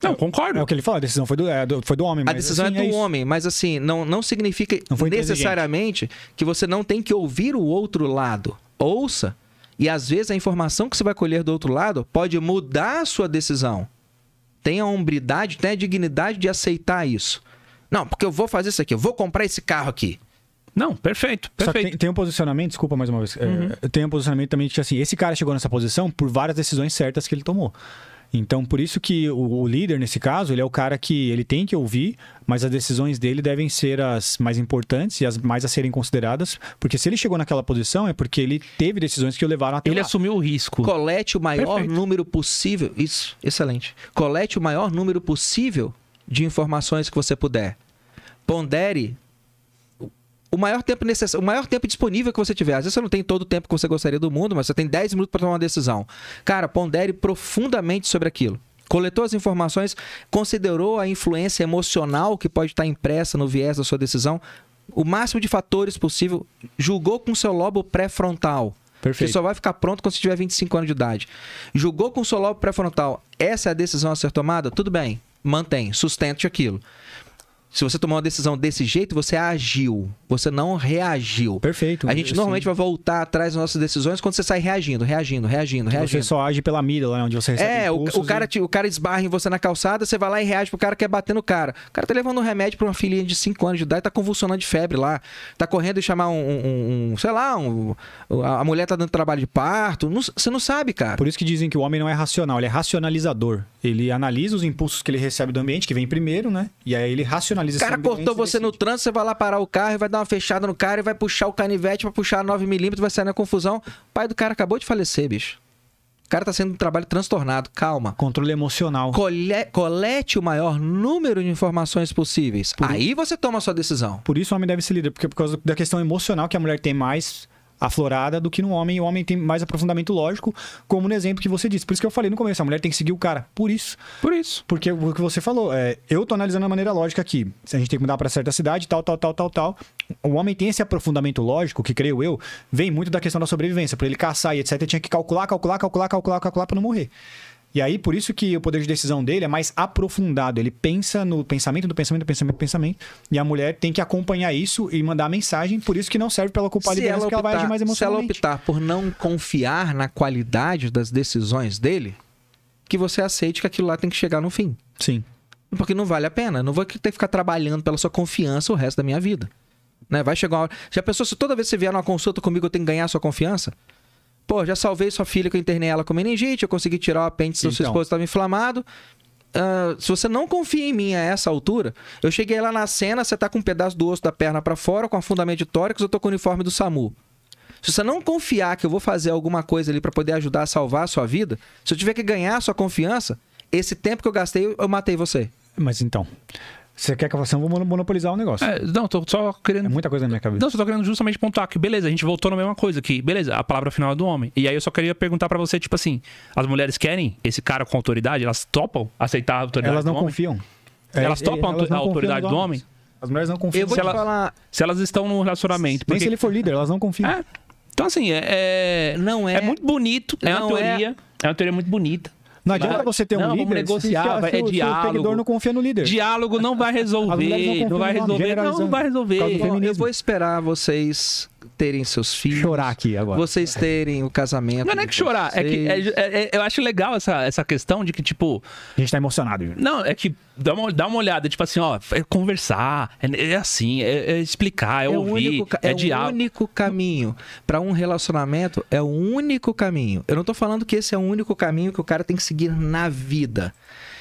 Não, concordo. É o que ele fala, a decisão foi do, é, do- foi do homem. A mas, decisão assim, é do isso. homem, mas assim, não, não significa Não necessariamente que você não tem que ouvir o outro lado. Ouça, e às vezes a informação que você vai colher do outro lado pode mudar a sua decisão. Tenha a hombridade, tenha a dignidade de aceitar isso. Não, porque eu vou fazer isso aqui, eu vou comprar esse carro aqui. Não, perfeito, Só que perfeito. tem, tem um posicionamento, desculpa mais uma vez. é, tem um posicionamento também de que assim, esse cara chegou nessa posição por várias decisões certas que ele tomou. Então, por isso que o, o líder, nesse caso, ele é o cara que ele tem que ouvir, mas as decisões dele devem ser as mais importantes e as mais a serem consideradas, porque se ele chegou naquela posição é porque ele teve decisões que o levaram até Ele lá. assumiu o risco. Colete o maior Perfeito. número possível. Isso, excelente. Colete o maior número possível de informações que você puder. Pondere o maior tempo necessário, o maior tempo disponível que você tiver. Às vezes você não tem todo o tempo que você gostaria do mundo, mas você tem 10 minutos para tomar uma decisão. Cara, pondere profundamente sobre aquilo. Coletou as informações, considerou a influência emocional que pode estar impressa no viés da sua decisão, o máximo de fatores possível, julgou com seu lobo pré-frontal. Perfeito. Você só vai ficar pronto quando você tiver 25 anos de idade. Julgou com o seu lobo pré-frontal. Essa é a decisão a ser tomada? Tudo bem. Mantém. Sustente aquilo. Se você tomou uma decisão desse jeito, você agiu. Você não reagiu. Perfeito. A gente Assim, normalmente vai voltar atrás das nossas decisões quando você sai reagindo, reagindo, reagindo, Você reagindo. só age pela mira lá onde você recebe É, o, o cara, e- te- o cara esbarra em você na calçada, você vai lá e reage pro cara que quer bater no cara. O cara tá levando um remédio pra uma filhinha de 5 anos de idade, tá convulsionando de febre lá. Tá correndo e chamar um, um- um- sei lá, um- a a mulher tá dando trabalho de parto. Não- você não sabe, cara. Por isso que dizem que o homem não é racional, ele é racionalizador. Ele analisa os impulsos que ele recebe do ambiente, que vem primeiro, né? E aí ele racionaliza O cara cortou você no trânsito, você vai lá parar o carro e vai dar uma fechada no cara e vai puxar o canivete pra puxar 9mm, vai sair na confusão. O pai do cara acabou de falecer, bicho. O cara tá sendo um trabalho transtornado. Calma. Controle emocional. Colhe- colete o maior número de informações possíveis. Aí você toma a sua decisão. Por isso o homem deve ser líder, porque por causa da questão emocional que a mulher tem mais aflorada do que no homem, e o homem tem mais aprofundamento lógico, como no exemplo que você disse. Por isso que eu falei no começo, a mulher tem que seguir o cara. Por isso. Por isso. Porque o que você falou, é, eu tô analisando a maneira lógica aqui. Se a gente tem que mudar para certa cidade, tal, tal, tal, tal, tal. O homem tem esse aprofundamento lógico, que creio eu, vem muito da questão da sobrevivência. Para ele caçar e etc, ele tinha que calcular, calcular, calcular, calcular, calcular para não morrer. E aí, por isso que o poder de decisão dele é mais aprofundado. Ele pensa no pensamento do pensamento do pensamento do pensamento. E a mulher tem que acompanhar isso e mandar a mensagem. Por isso que não serve para ela Se liderança, ela, porque ela vai agir optar, mais se ela emocionalmente. optar por não confiar na qualidade das decisões dele, que você aceite que aquilo lá tem que chegar no fim. Sim. Porque não vale a pena. Não vou ter que ficar trabalhando pela sua confiança o resto da minha vida. Né? Vai chegar uma hora. Já pensou se toda vez que você vier numa consulta comigo eu tenho que ganhar a sua confiança? Pô, já salvei sua filha que eu internei ela com meningite, eu consegui tirar o apêndice do seu Então. esposo que estava inflamado. Ah, se você não confia em mim a essa altura, eu cheguei lá na cena, você tá com um pedaço do osso da perna pra fora, com afundamento de tórax, eu tô com o uniforme do SAMU. Se você não confiar que eu vou fazer alguma coisa ali pra poder ajudar a salvar a sua vida, se eu tiver que ganhar a sua confiança, esse tempo que eu gastei, eu matei você. Mas então, você quer que eu faça? Eu vou monopolizar o negócio. É, É, não, tô só querendo. muita coisa na minha cabeça. Não, só tô querendo justamente pontuar que, beleza, a gente voltou na mesma coisa aqui. Beleza, a palavra final é do homem. E aí eu só queria perguntar pra você, tipo assim, as mulheres querem esse cara com autoridade? Elas topam aceitar a autoridade Elas não do homem? confiam. Elas É, topam elas a não autoridade confiam do homem? As mulheres não confiam. Eu vou Se te ela- falar, Se elas estão num relacionamento. Nem Porque... se ele for líder, elas não confiam. É. Então, assim, é, é. Não é- É muito bonito. É uma não é- teoria. É... uma teoria muito bonita. Não adianta Mas- você ter um Não, vamos líder negociar, se, se é o- se o diálogo. seguidor não confia no líder. Diálogo não vai não resolver. confiam Não vai resolver. Não, não vai resolver. Bom, eu vou esperar vocês terem seus filhos. Chorar aqui agora. Vocês terem o casamento. Não é nem de que chorar. É que é- é- é- eu acho legal essa, essa questão de que, tipo, A gente tá emocionado. Júnior. Não, é que dá uma, dá uma olhada, tipo assim, ó, é conversar, é, é assim, é, é explicar, é, É o ouvir, único, ca- é, é o diálogo. único caminho para um relacionamento. É o único caminho. Eu não tô falando que esse é o único caminho que o cara tem que seguir na vida.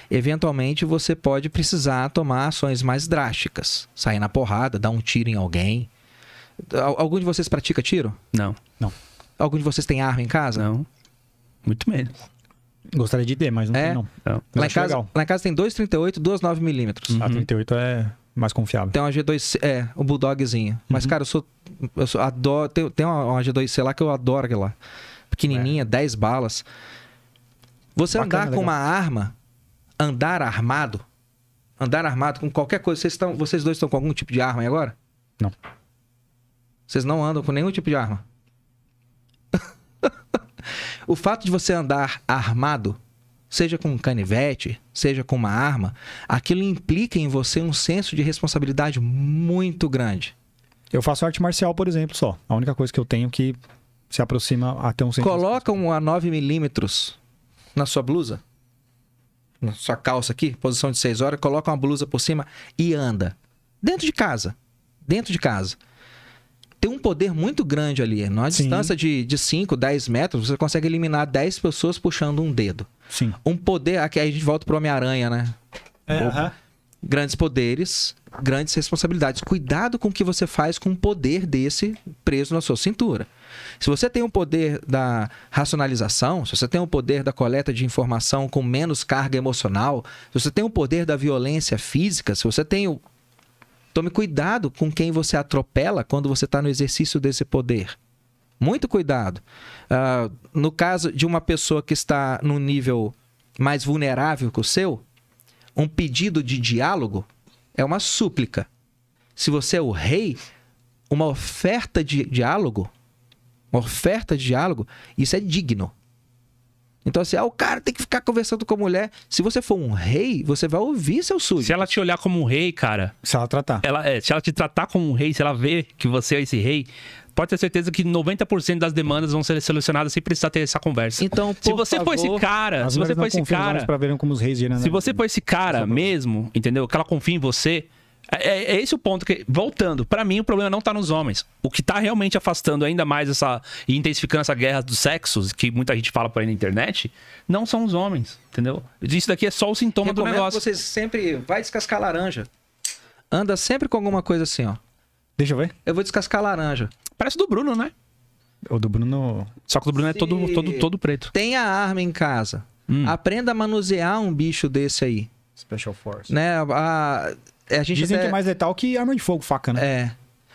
Eventualmente você pode precisar tomar ações mais drásticas, sair na porrada, dar um tiro em alguém. Al- Algum de vocês pratica tiro? Não, Algum de vocês tem arma em casa? não. Muito menos. Gostaria de ter, mas não É? tem não. Mas Lá em, casa, legal. lá em casa tem 2,38 duas 9mm. A 38 é mais confiável. Tem uma G2C, é, o Bulldogzinho. Mas, cara, eu sou. Eu sou, adoro. Tem, tem uma, uma G2C lá que eu adoro aquela lá. Pequenininha, 10 balas. Você Bacana, andar com legal. uma arma, andar armado, andar armado com qualquer coisa. Vocês, estão, vocês dois estão com algum tipo de arma aí agora? Não. Vocês não andam com nenhum tipo de arma. o fato de você andar armado, seja com um canivete, seja com uma arma, aquilo implica em você um senso de responsabilidade muito grande. Eu faço arte marcial, por exemplo, só. A única coisa que eu tenho que se aproxima até um centro. Coloca um a 9 milímetros na sua blusa, na sua calça aqui, posição de 6 horas, coloca uma blusa por cima e anda. Dentro de casa. Dentro de casa. Tem um poder muito grande ali. Numa Sim. distância de, de 5, 10 metros, você consegue eliminar 10 pessoas puxando um dedo. Sim. Um poder. Aqui a gente volta pro Homem-Aranha, né? É, aham. Grandes poderes, grandes responsabilidades. Cuidado com o que você faz com um poder desse preso na sua cintura. Se você tem o poder da racionalização, se você tem o poder da coleta de informação com menos carga emocional, se você tem o poder da violência física, se você tem o. Tome cuidado com quem você atropela quando você está no exercício desse poder. Muito cuidado. Ah, no caso de uma pessoa que está num nível mais vulnerável que o seu, um pedido de diálogo é uma súplica. Se você é o rei, uma oferta de diálogo, uma oferta de diálogo, isso é digno. Então, assim, ah, o cara tem que ficar conversando com a mulher. Se você for um rei, você vai ouvir seu súdito. Se ela te olhar como um rei, cara, Se ela tratar. ela, é, se ela te tratar como um rei, se ela vê que você é esse rei, pode ter certeza que 90% das demandas vão ser selecionadas sem precisar ter essa conversa. Então, se você for esse favor, cara, As se você for esse cara, pra verem como os reis se você for esse cara mesmo, entendeu? Que ela confia em você. É, é- é esse o ponto que, voltando, pra mim o problema não tá nos homens. O que tá realmente afastando ainda mais essa e intensificando essa guerra dos sexos, que muita gente fala por aí na internet, não são os homens, entendeu? Isso daqui é só o sintoma do recomendo negócio. que vocês sempre vai descascar laranja. Anda sempre com alguma coisa assim, ó. Deixa eu ver. Eu vou descascar laranja. Parece do Bruno, né? O do Bruno. Só que o do Bruno é Se- todo, todo, todo preto. Tenha arma em casa. Hum. Aprenda a manusear um bicho desse aí, Special Force. né? A, a gente Dizem até, que é mais letal que arma de fogo, faca, né? É.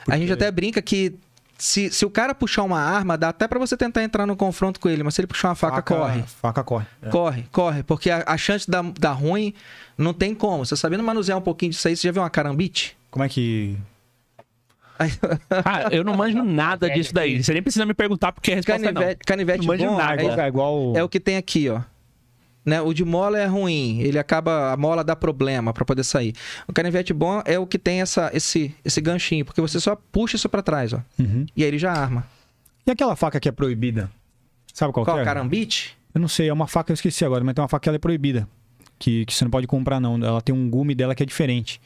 A gente até brinca que se, se o cara puxar uma arma, dá até pra você tentar entrar no confronto com ele, mas se ele puxar uma faca, corre. Faca corre. É. Corre, corre, porque a, a chance da, da ruim não tem como. Você sabendo manusear um pouquinho disso aí, você já viu uma carambite? Como é que. Ah, eu não manjo nada disso daí. Você nem precisa me perguntar porque a resposta é não. canivete canivete Não manjo bom nada. é, É igual. é o que tem aqui, ó. Né? O de mola é ruim, ele acaba a mola dá problema pra poder sair. O canivete bom é o que tem essa, esse, esse ganchinho, porque você só puxa isso pra trás, ó. Uhum. E aí ele já arma. E aquela faca que é proibida? Sabe qual, Qual que é? carambite? Eu não sei, é uma faca, eu esqueci agora, mas tem uma faca que ela é proibida. Que, que você não pode comprar, não. Ela tem um gume dela que é diferente.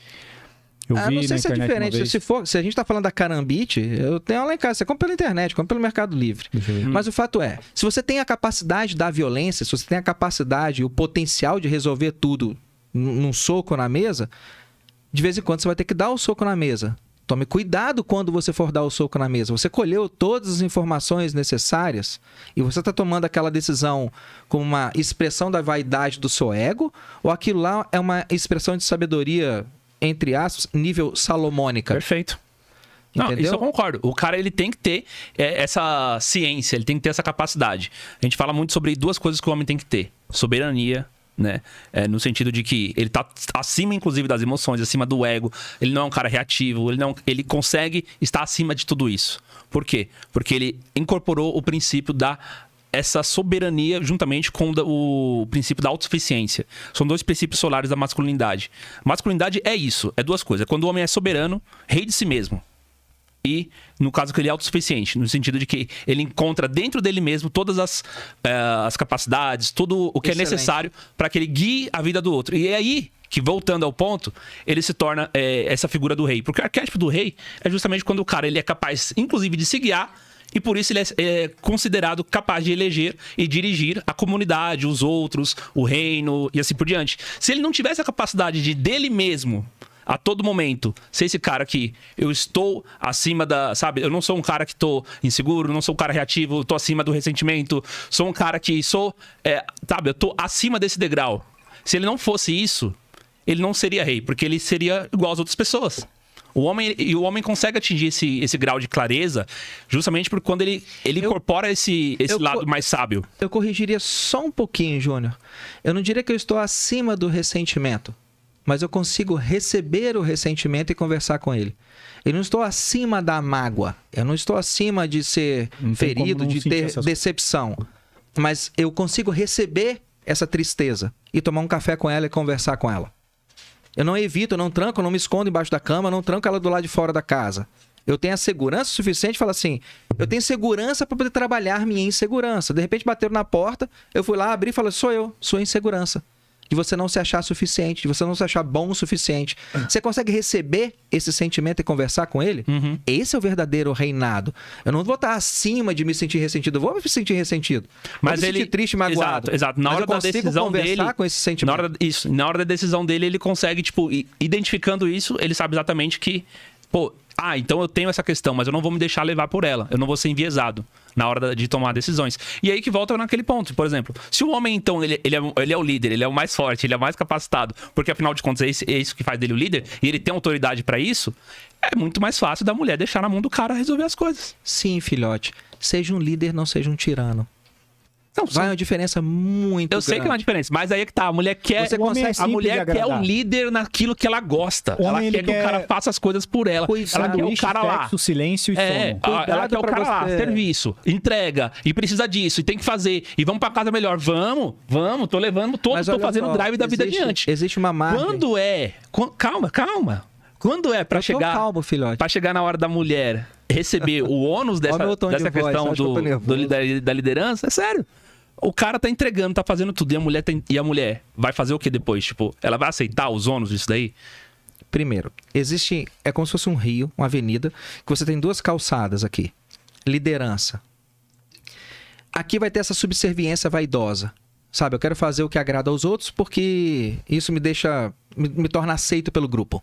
Eu ah, não sei se é diferente. Se, for, se a gente tá falando da carambite, eu tenho ela lá em casa. Você compra pela internet, compra pelo Mercado Livre. Mas o fato é, se você tem a capacidade da violência, se você tem a capacidade, o potencial de resolver tudo num num soco na mesa, de vez em quando você vai ter que dar o soco na mesa. Tome cuidado quando você for dar o soco na mesa. Você colheu todas as informações necessárias e você está tomando aquela decisão como uma expressão da vaidade do seu ego ou aquilo lá é uma expressão de sabedoria, entre aspas, nível salomônica? Perfeito. Não, Entendeu? isso eu concordo. O cara ele tem que ter é, essa ciência, ele tem que ter essa capacidade. A gente fala muito sobre duas coisas que o homem tem que ter: soberania, né? É, no sentido de que ele tá acima, inclusive, das emoções, acima do ego. Ele não é um cara reativo, ele não, ele consegue estar acima de tudo isso. Por quê? Porque ele incorporou o princípio da essa soberania juntamente com o princípio da autossuficiência. São dois princípios solares da masculinidade. Masculinidade é isso, é duas coisas. É quando o homem é soberano, rei de si mesmo. E, no caso, que ele é autossuficiente, no sentido de que ele encontra dentro dele mesmo todas as, eh, as capacidades, tudo o que Excelente. é necessário para que ele guie a vida do outro. E é aí que, voltando ao ponto, ele se torna eh, essa figura do rei. Porque o arquétipo do rei é justamente quando o cara ele é capaz, inclusive, de se guiar. E por isso ele é, é considerado capaz de eleger e dirigir a comunidade, os outros, o reino e assim por diante. Se ele não tivesse a capacidade de dele mesmo a todo momento ser esse cara que eu estou acima da, sabe, eu não sou um cara que tô inseguro, não sou um cara reativo, tô acima do ressentimento, sou um cara que sou, é, sabe, eu tô acima desse degrau. Se ele não fosse isso, ele não seria rei, porque ele seria igual às outras pessoas. O homem, e o homem consegue atingir esse, esse grau de clareza justamente porque quando ele, ele Eu- incorpora esse, esse eu lado mais sábio. Eu corrigiria só um pouquinho, Júnior. Eu não diria que eu estou acima do ressentimento, mas eu consigo receber o ressentimento e conversar com ele. Eu não estou acima da mágoa. Eu não estou acima de ser ferido, de ter essas- decepção. Mas eu consigo receber essa tristeza e tomar um café com ela e conversar com ela. Eu não evito, eu não tranco, eu não me escondo embaixo da cama, eu não tranco ela do lado de fora da casa. Eu tenho a segurança suficiente de falar assim: eu tenho segurança para poder trabalhar minha insegurança. De repente bateram na porta, eu fui lá, abri e falei: sou eu, sou insegurança. De você não se achar suficiente, de você não se achar bom o suficiente. Você consegue receber esse sentimento e conversar com ele? Uhum. Esse é o verdadeiro reinado. Eu não vou estar acima de me sentir ressentido, eu vou me sentir ressentido. Mas me ele sentir triste, magoado. Exato, exato. Na Mas hora da decisão dele, com esse na sentimento. hora isso, na hora da decisão dele, ele consegue tipo identificando isso, ele sabe exatamente que, pô, ah, então eu tenho essa questão, mas eu não vou me deixar levar por ela. Eu não vou ser enviesado na hora de tomar decisões. E aí que volta naquele ponto, por exemplo, se o homem então ele, ele, é, ele é o líder, ele é o mais forte, ele é o mais capacitado, porque afinal de contas é isso, é isso que faz dele o líder, e ele tem autoridade pra isso, é muito mais fácil da mulher deixar na mão do cara resolver as coisas. Sim, filhote. Seja um líder, não seja um tirano. Não, Vai uma diferença muito Eu sei que é uma grande. diferença, mas aí é que tá. A mulher quer. Você O homem é a mulher de quer o líder naquilo que ela gosta. O ela quer que quer o cara faça as coisas por ela. Pois ela quer o cara lá. sexo, silêncio e É, sono. a- ela quer o cara lá, você- serviço, entrega, e precisa disso, e tem que fazer, e vamos pra casa melhor. Vamos, vamos, tô levando todo, Mas tô fazendo o só, drive da vida adiante. Existe uma margem. Quando é. calma, calma. Quando é pra Eu tô chegar. calmo, filhote. Pra chegar na hora da mulher receber o ônus dessa, de dessa voz, questão tô do, do da liderança, é sério. O cara tá entregando, tá fazendo tudo. E a mulher, tem- e a mulher vai fazer o que depois? Tipo, ela vai aceitar os ônus disso daí? Primeiro, existe. É como se fosse um rio, uma avenida, que você tem duas calçadas aqui. Liderança. Aqui vai ter essa subserviência vaidosa. Sabe, eu quero fazer o que agrada aos outros porque isso me deixa. me, me torna aceito pelo grupo.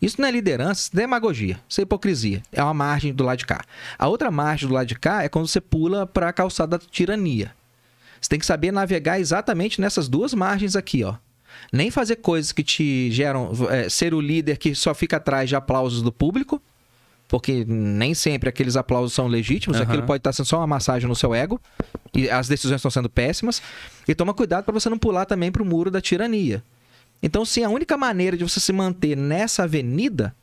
Isso não é liderança, isso é demagogia, isso é hipocrisia. É uma margem do lado de cá. A outra margem do lado de cá é quando você pula para a calçada da tirania. Você tem que saber navegar exatamente nessas duas margens aqui, ó. Nem fazer coisas que te geram é, ser o líder que só fica atrás de aplausos do público, porque nem sempre aqueles aplausos são legítimos, Aham. aquilo pode estar sendo só uma massagem no seu ego e as decisões estão sendo péssimas. E toma cuidado para você não pular também para o muro da tirania. Então, sim, a única maneira de você se manter nessa avenida,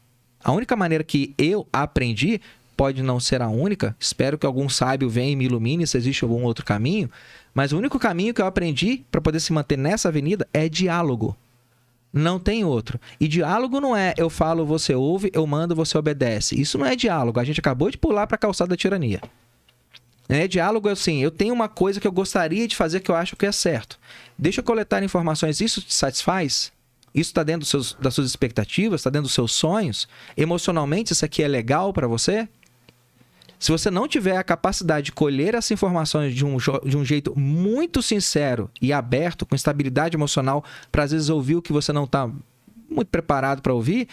a única maneira que eu aprendi, pode não ser a única, espero que algum sábio venha e me ilumine se existe algum outro caminho, mas o único caminho que eu aprendi para poder se manter nessa avenida é diálogo. Não tem outro. E diálogo não é eu falo, você ouve, eu mando, você obedece. Isso não é diálogo. A gente acabou de pular para a calçada da tirania. É, diálogo é assim, eu tenho uma coisa que eu gostaria de fazer que eu acho que é certo. Deixa eu coletar informações, isso te satisfaz? Isso está dentro seus- das suas expectativas? Está dentro dos seus sonhos? Emocionalmente, isso aqui é legal para você? Se você não tiver a capacidade de colher essas informações de um, de um jeito muito sincero e aberto, com estabilidade emocional, para às vezes ouvir o que você não está muito preparado para ouvir,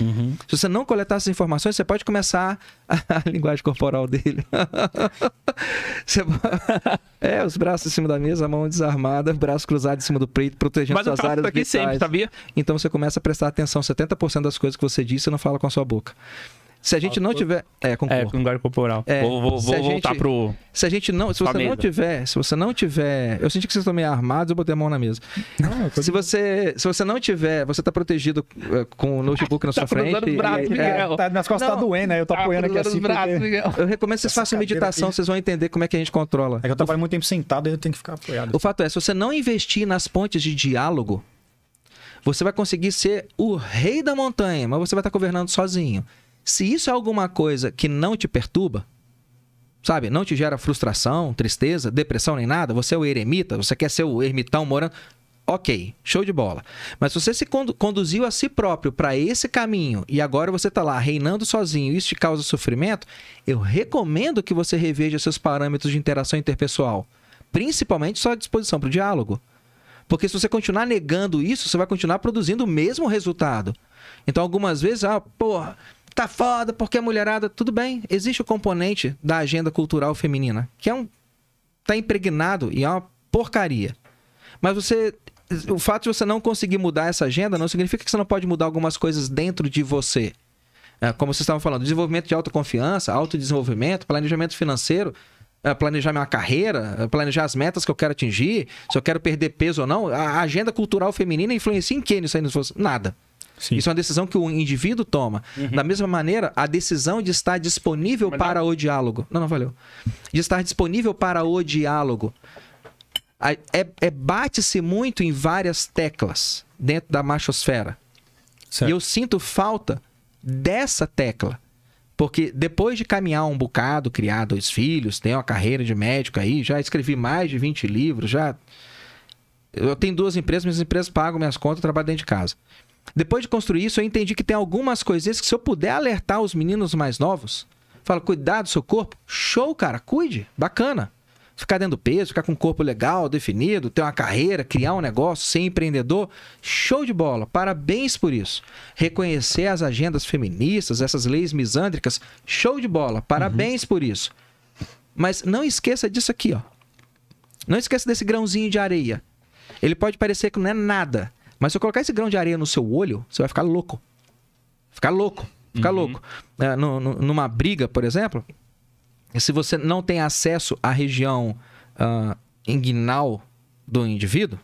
se você não coletar essas informações, você pode começar a, a linguagem corporal dele. Você- é, os braços em cima da mesa, a mão desarmada, braço cruzado em cima do peito, protegendo Mas suas áreas aqui sempre, vitais. sabia? Então você começa a prestar atenção. 70% das coisas que você disse, você não fala com a sua boca. Se a gente não tiver. É, com É, corpo. com linguagem corporal. É, vou vou, se vou a voltar gente- pro. Se a gente não. Se você não tiver. Se você não tiver. Eu senti que vocês estão meio armados, eu botei a mão na mesa. Não, Se você, se você não tiver. Você tá protegido eh, com o notebook na Tá sua frente. braços, e- é, Miguel. Tá, nas costas Não. tá doendo, né? Eu tô apoiando aqui assim. porque- Miguel. eu recomendo que vocês Essa façam meditação, aqui. vocês vão entender como é que a gente controla. É que eu trabalho muito tempo sentado e eu tenho que ficar apoiado. O fato é, se você não investir nas pontes de diálogo, você vai conseguir ser o rei da montanha, mas você vai estar governando sozinho. Se isso é alguma coisa que não te perturba, sabe, não te gera frustração, tristeza, depressão nem nada, você é o eremita, você quer ser o ermitão morando, ok, show de bola. Mas você se condu- conduziu a si próprio para esse caminho e agora você está lá reinando sozinho isso te causa sofrimento, eu recomendo que você reveja seus parâmetros de interação interpessoal, principalmente sua disposição para o diálogo. Porque se você continuar negando isso, você vai continuar produzindo o mesmo resultado. Então, algumas vezes, ah, porra, tá foda porque a mulherada. Tudo bem, existe o componente da agenda cultural feminina, que é um. tá impregnado e é uma porcaria. Mas você. O fato de você não conseguir mudar essa agenda não significa que você não pode mudar algumas coisas dentro de você. É, como vocês estavam falando, desenvolvimento de autoconfiança, autodesenvolvimento, planejamento financeiro, é, planejar minha carreira, é, planejar as metas que eu quero atingir, se eu quero perder peso ou não. A agenda cultural feminina influencia em que nisso aí? Nada. Sim. Isso é uma decisão que o indivíduo toma. Da mesma maneira, a decisão de estar disponível Mas para o diálogo. Não, não valeu. De estar disponível para o diálogo. É, é- Bate-se muito em várias teclas dentro da machosfera. Certo. E eu sinto falta dessa tecla. Porque depois de caminhar um bocado, criar dois filhos, tenho uma carreira de médico aí, já escrevi mais de 20 livros, já. Eu tenho duas empresas, minhas empresas pagam minhas contas, eu trabalho dentro de casa. Depois de construir isso, eu entendi que tem algumas coisinhas que se eu puder alertar os meninos mais novos, fala, cuidado do seu corpo, show, cara, cuide, bacana. Ficar dentro do peso, ficar com um corpo legal, definido, ter uma carreira, criar um negócio, ser empreendedor, show de bola, parabéns por isso. Reconhecer as agendas feministas, essas leis misândricas, show de bola, parabéns por isso. Mas não esqueça disso aqui, ó. Não esqueça desse grãozinho de areia. Ele pode parecer que não é nada, mas se eu colocar esse grão de areia no seu olho, você vai ficar louco. Ficar louco. Ficar Uhum. louco. É, no- no- numa briga, por exemplo, se você não tem acesso à região ah, inguinal do indivíduo,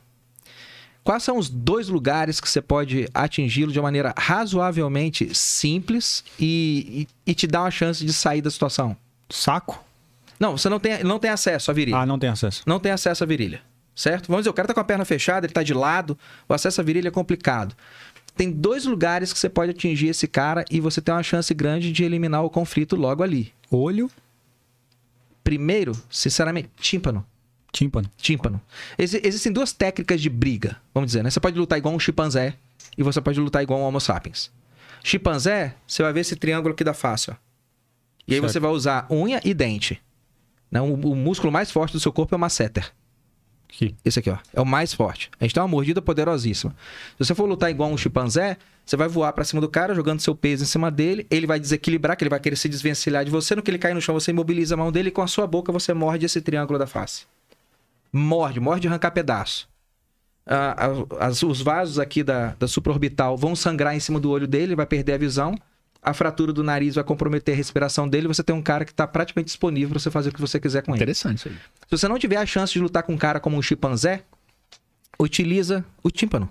quais são os dois lugares que você pode atingi-lo de uma maneira razoavelmente simples e, e, e te dar uma chance de sair da situação? Saco? Não, você não tem, não tem acesso à virilha Ah, não tem acesso. não tem acesso à virilha, certo? Vamos dizer, o cara tá com a perna fechada, ele tá de lado, o acesso à virilha é complicado. Tem dois lugares que você pode atingir esse cara e você tem uma chance grande de eliminar o conflito logo ali. Olho, Primeiro, sinceramente, tímpano. tímpano. Tímpano. Exi- existem duas técnicas de briga, vamos dizer, né? Você pode lutar igual um chimpanzé e você pode lutar igual um homo sapiens. Chimpanzé, você vai ver esse triângulo aqui da face, ó. E aí Certo. você vai usar unha e dente. Né? O, o músculo mais forte do seu corpo é o masseter. Aqui. Esse aqui, ó. É o mais forte. A gente tem uma mordida poderosíssima. Se você for lutar igual um chimpanzé, você vai voar pra cima do cara, jogando seu peso em cima dele. Ele vai desequilibrar, que ele vai querer se desvencilhar de você. No que ele cair no chão, você imobiliza a mão dele e com a sua boca você morde esse triângulo da face. Morde, morde de arrancar pedaço. Ah, as- os vasos aqui da, da supraorbital vão sangrar em cima do olho dele, ele vai perder a visão. A fratura do nariz vai comprometer a respiração dele. Você tem um cara que está praticamente disponível para você fazer o que você quiser com ele. Interessante isso aí. Se você não tiver a chance de lutar com um cara como um chimpanzé, utiliza o tímpano.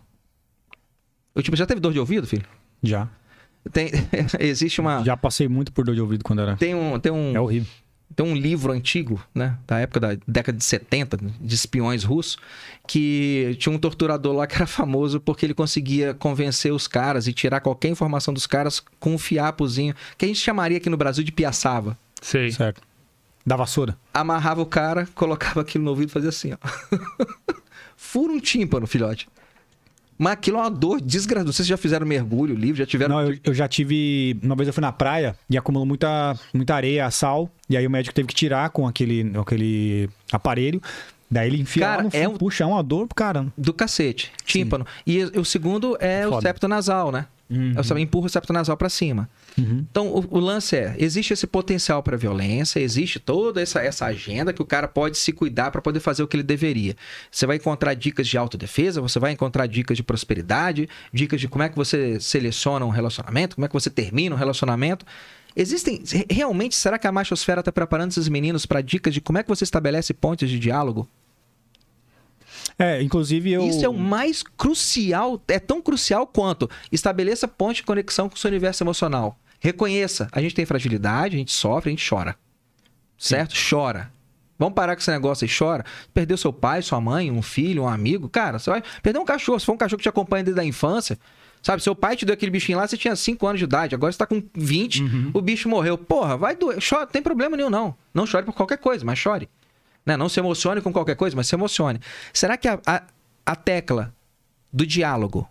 O tímpano já teve dor de ouvido, filho? Já. Tem, existe uma. Já passei muito por dor de ouvido quando era. Tem um, tem, um, É horrível. Tem um livro antigo, né? Da época da década de 70, de espiões russos, que tinha um torturador lá que era famoso porque ele conseguia convencer os caras e tirar qualquer informação dos caras com um fiapozinho, que a gente chamaria aqui no Brasil de piaçava. Sei. Certo. Da vassoura. amarrava o cara, colocava aquilo no ouvido e fazia assim, ó. Fura um tímpano, filhote. Mas aquilo é uma dor desgraçada. Vocês já fizeram mergulho livre, já tiveram. Não, eu, eu já tive. Uma vez eu fui na praia e acumulou muita, muita areia, sal. E aí o médico teve que tirar com aquele, aquele aparelho. Daí ele enfia Cara, lá no fundo, é um- puxa, é uma dor pro caramba. Do cacete. Tímpano. E o segundo é o Foda. septo nasal, né? Uhum. É o- empurra o septo nasal pra cima. Uhum. Então, o, o lance é: existe esse potencial para violência, existe toda essa, essa agenda que o cara pode se cuidar para poder fazer o que ele deveria. Você vai encontrar dicas de autodefesa, você vai encontrar dicas de prosperidade, dicas de como é que você seleciona um relacionamento, como é que você termina um relacionamento. Existem. re- Realmente, será que a machosfera está preparando esses meninos para dicas de como é que você estabelece pontes de diálogo? É, inclusive eu. Isso é o mais crucial, é tão crucial quanto estabeleça ponte de conexão com o seu universo emocional. Reconheça, a gente tem fragilidade, a gente sofre, a gente chora. Certo? Chora. Vamos parar com esse negócio aí, chora. Perdeu seu pai, sua mãe, um filho, um amigo. Cara, você vai perder um cachorro. Se for um cachorro que te acompanha desde a infância, sabe? Seu pai te deu aquele bichinho lá, você tinha 5 anos de idade, agora você tá com 20, o bicho morreu. Porra, vai doer. Chora, não tem problema nenhum, não. Não chore por qualquer coisa, mas chore. Né? Não se emocione com qualquer coisa, mas se emocione. Será que a, a, a tecla do diálogo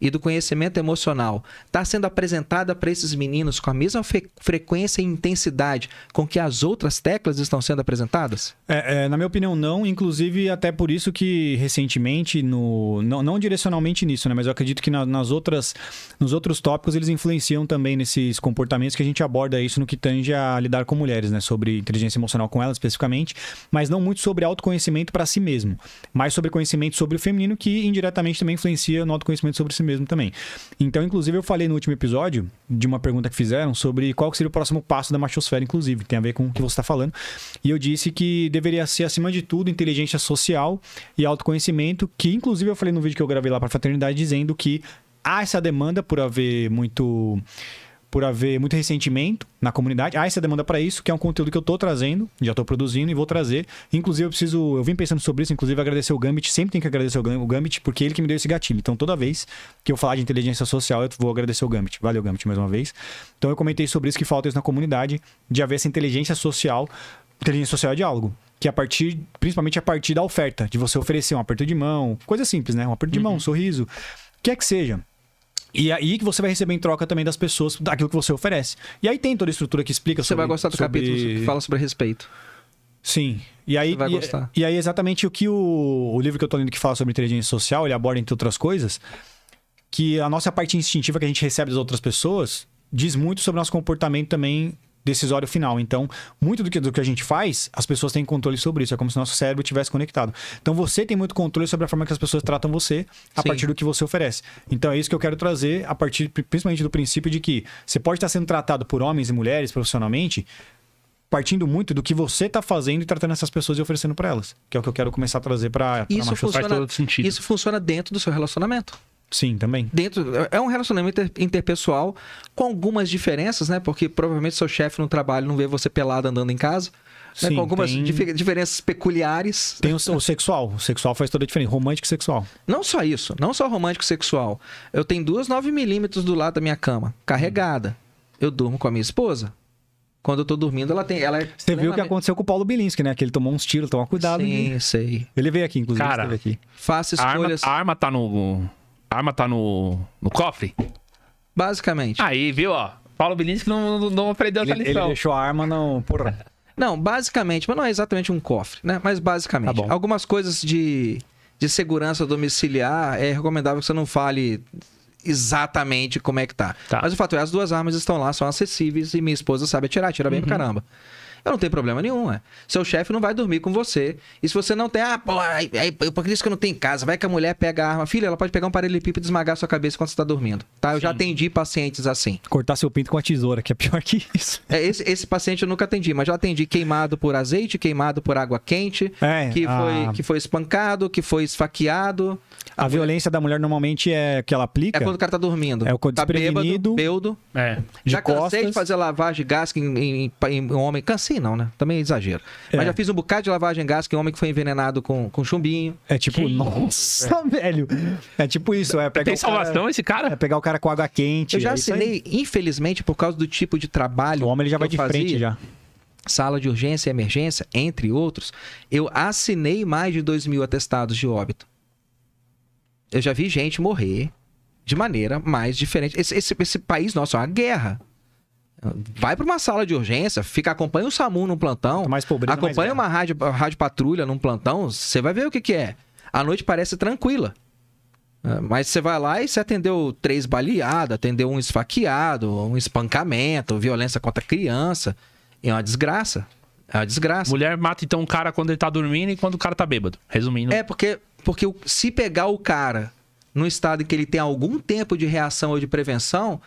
e do conhecimento emocional está sendo apresentada para esses meninos com a mesma fre- frequência e intensidade com que as outras teclas estão sendo apresentadas? É, é, na minha opinião, não. Inclusive, até por isso que recentemente, no, não, não direcionalmente nisso, né? Mas eu acredito que na- nas outras, nos outros tópicos eles influenciam também nesses comportamentos que a gente aborda isso no que tange a lidar com mulheres, né? Sobre inteligência emocional com elas especificamente, mas não muito sobre autoconhecimento para si mesmo, mais sobre conhecimento sobre o feminino que indiretamente também influencia no autoconhecimento sobre si mesmo também. Então, inclusive, eu falei no último episódio de uma pergunta que fizeram sobre qual seria o próximo passo da machosfera, inclusive, tem a ver com o que você está falando. E eu disse que deveria ser, acima de tudo, inteligência social e autoconhecimento, que inclusive eu falei no vídeo que eu gravei lá para a fraternidade dizendo que há essa demanda por haver muito por haver muito ressentimento na comunidade. Há essa demanda para isso, que é um conteúdo que eu tô trazendo, já tô produzindo e vou trazer. Inclusive, eu preciso. Eu vim pensando sobre isso, inclusive agradecer o Gambit. Sempre tem que agradecer o Gam- o Gambit, porque ele que me deu esse gatilho. Então, toda vez que eu falar de inteligência social, eu vou agradecer o Gambit. Valeu, Gambit, mais uma vez. Então, eu comentei sobre isso, que falta isso na comunidade, de haver essa inteligência social. Inteligência social é diálogo. que a partir, principalmente a partir da oferta, de você oferecer um aperto de mão, coisa simples, né? Um aperto de mão, um sorriso, o que é que seja. E aí que você vai receber em troca também das pessoas daquilo que você oferece. E aí tem toda a estrutura que explica Você sobre... vai gostar do sobre- capítulo que fala sobre respeito. Sim. E aí, Você vai e, gostar. e aí exatamente o que o, o livro que eu tô lendo que fala sobre inteligência social, ele aborda entre outras coisas, que a nossa parte instintiva que a gente recebe das outras pessoas diz muito sobre o nosso comportamento também decisório final. Então, muito do que, do que a gente faz, as pessoas têm controle sobre isso. É como se o nosso cérebro tivesse conectado. Então, você tem muito controle sobre a forma que as pessoas tratam você a Sim. partir do que você oferece. Então, é isso que eu quero trazer a partir, principalmente do princípio de que você pode estar sendo tratado por homens e mulheres profissionalmente, partindo muito do que você tá fazendo e tratando essas pessoas e oferecendo para elas. Que é o que eu quero começar a trazer para Isso funciona, todo sentido. isso funciona dentro do seu relacionamento. Sim, também. Dentro, é um relacionamento inter- interpessoal com algumas diferenças, né? Porque provavelmente seu chefe no trabalho não vê você pelado andando em casa. né? Sim, Com algumas tem- dife- diferenças peculiares. Tem o, o sexual. O sexual faz toda a diferença. Romântico e sexual. Não só isso, não só romântico e sexual. Eu tenho duas 9mm do lado da minha cama, carregada. Eu durmo com a minha esposa. Quando eu tô dormindo, ela tem. Ela é Você viu o que aconteceu com o Paulo Bilinski, né? Que ele tomou uns tiros, toma cuidado. hein? Sim, sei. Ele veio aqui, inclusive. Cara, esteve aqui. Faça A arma, escolhas. a arma tá no. A arma tá no, no cofre? Basicamente. Aí, viu, ó. Paulo Bilinski não, não, não aprendeu essa Ele, ele lição. deixou a arma no. Porra. Não, basicamente, mas não é exatamente um cofre, né? Mas basicamente, Tá bom. algumas coisas de, de segurança domiciliar é recomendável que você não fale exatamente como é que tá. Tá. Mas o fato é, as duas armas estão lá, são acessíveis e minha esposa sabe atirar, atira bem pra caramba. Eu não tenho problema nenhum, é. Seu chefe não vai dormir com você. E se você não tem, ah, pô, aí, aí, por isso que eu não tenho em casa. Vai que a mulher pega a arma. Filha, ela pode pegar um paralelepípedo e esmagar a sua cabeça enquanto você tá dormindo. Tá? Eu já atendi pacientes assim. Cortar seu pinto com a tesoura, que é pior que isso. É, esse, esse paciente eu nunca atendi, mas já atendi queimado por azeite, queimado por água quente, É, que, a- foi, que foi espancado, que foi esfaqueado. A violência da mulher normalmente é que ela aplica. É quando o cara tá dormindo. É o tá bêbado, beudo. É. de já cansei costas. de fazer lavagem gástrica em, em, em homem. Cansei não, né? Também é exagero. É. Mas já fiz um bocado de lavagem gástrica em homem que foi envenenado com, com chumbinho. É tipo, nossa, velho. É tipo isso, é pegar Tem o cara- salvação esse cara? É pegar o cara com água quente. Eu já é assinei, infelizmente, por causa do tipo de trabalho. O homem ele já que vai de frente fazia, já. Sala de urgência e emergência, entre outros, eu assinei mais de 2 mil atestados de óbito. Eu já vi gente morrer de maneira mais diferente. Esse, esse, esse país nosso é uma guerra. Vai para uma sala de urgência, fica acompanha o SAMU num plantão, Quanto mais pobreza, mais acompanha guerra. uma rádio, rádio patrulha num plantão, você vai ver o que, que é. A noite parece tranquila. Ah, Mas você vai lá e você atendeu três baleadas, atendeu um esfaqueado, um espancamento, violência contra criança. É uma desgraça. É uma desgraça. Mulher mata então um cara quando ele tá dormindo e quando o cara tá bêbado. Resumindo. É, porque, porque o- se pegar o cara no estado em que ele tem algum tempo de reação ou de prevenção,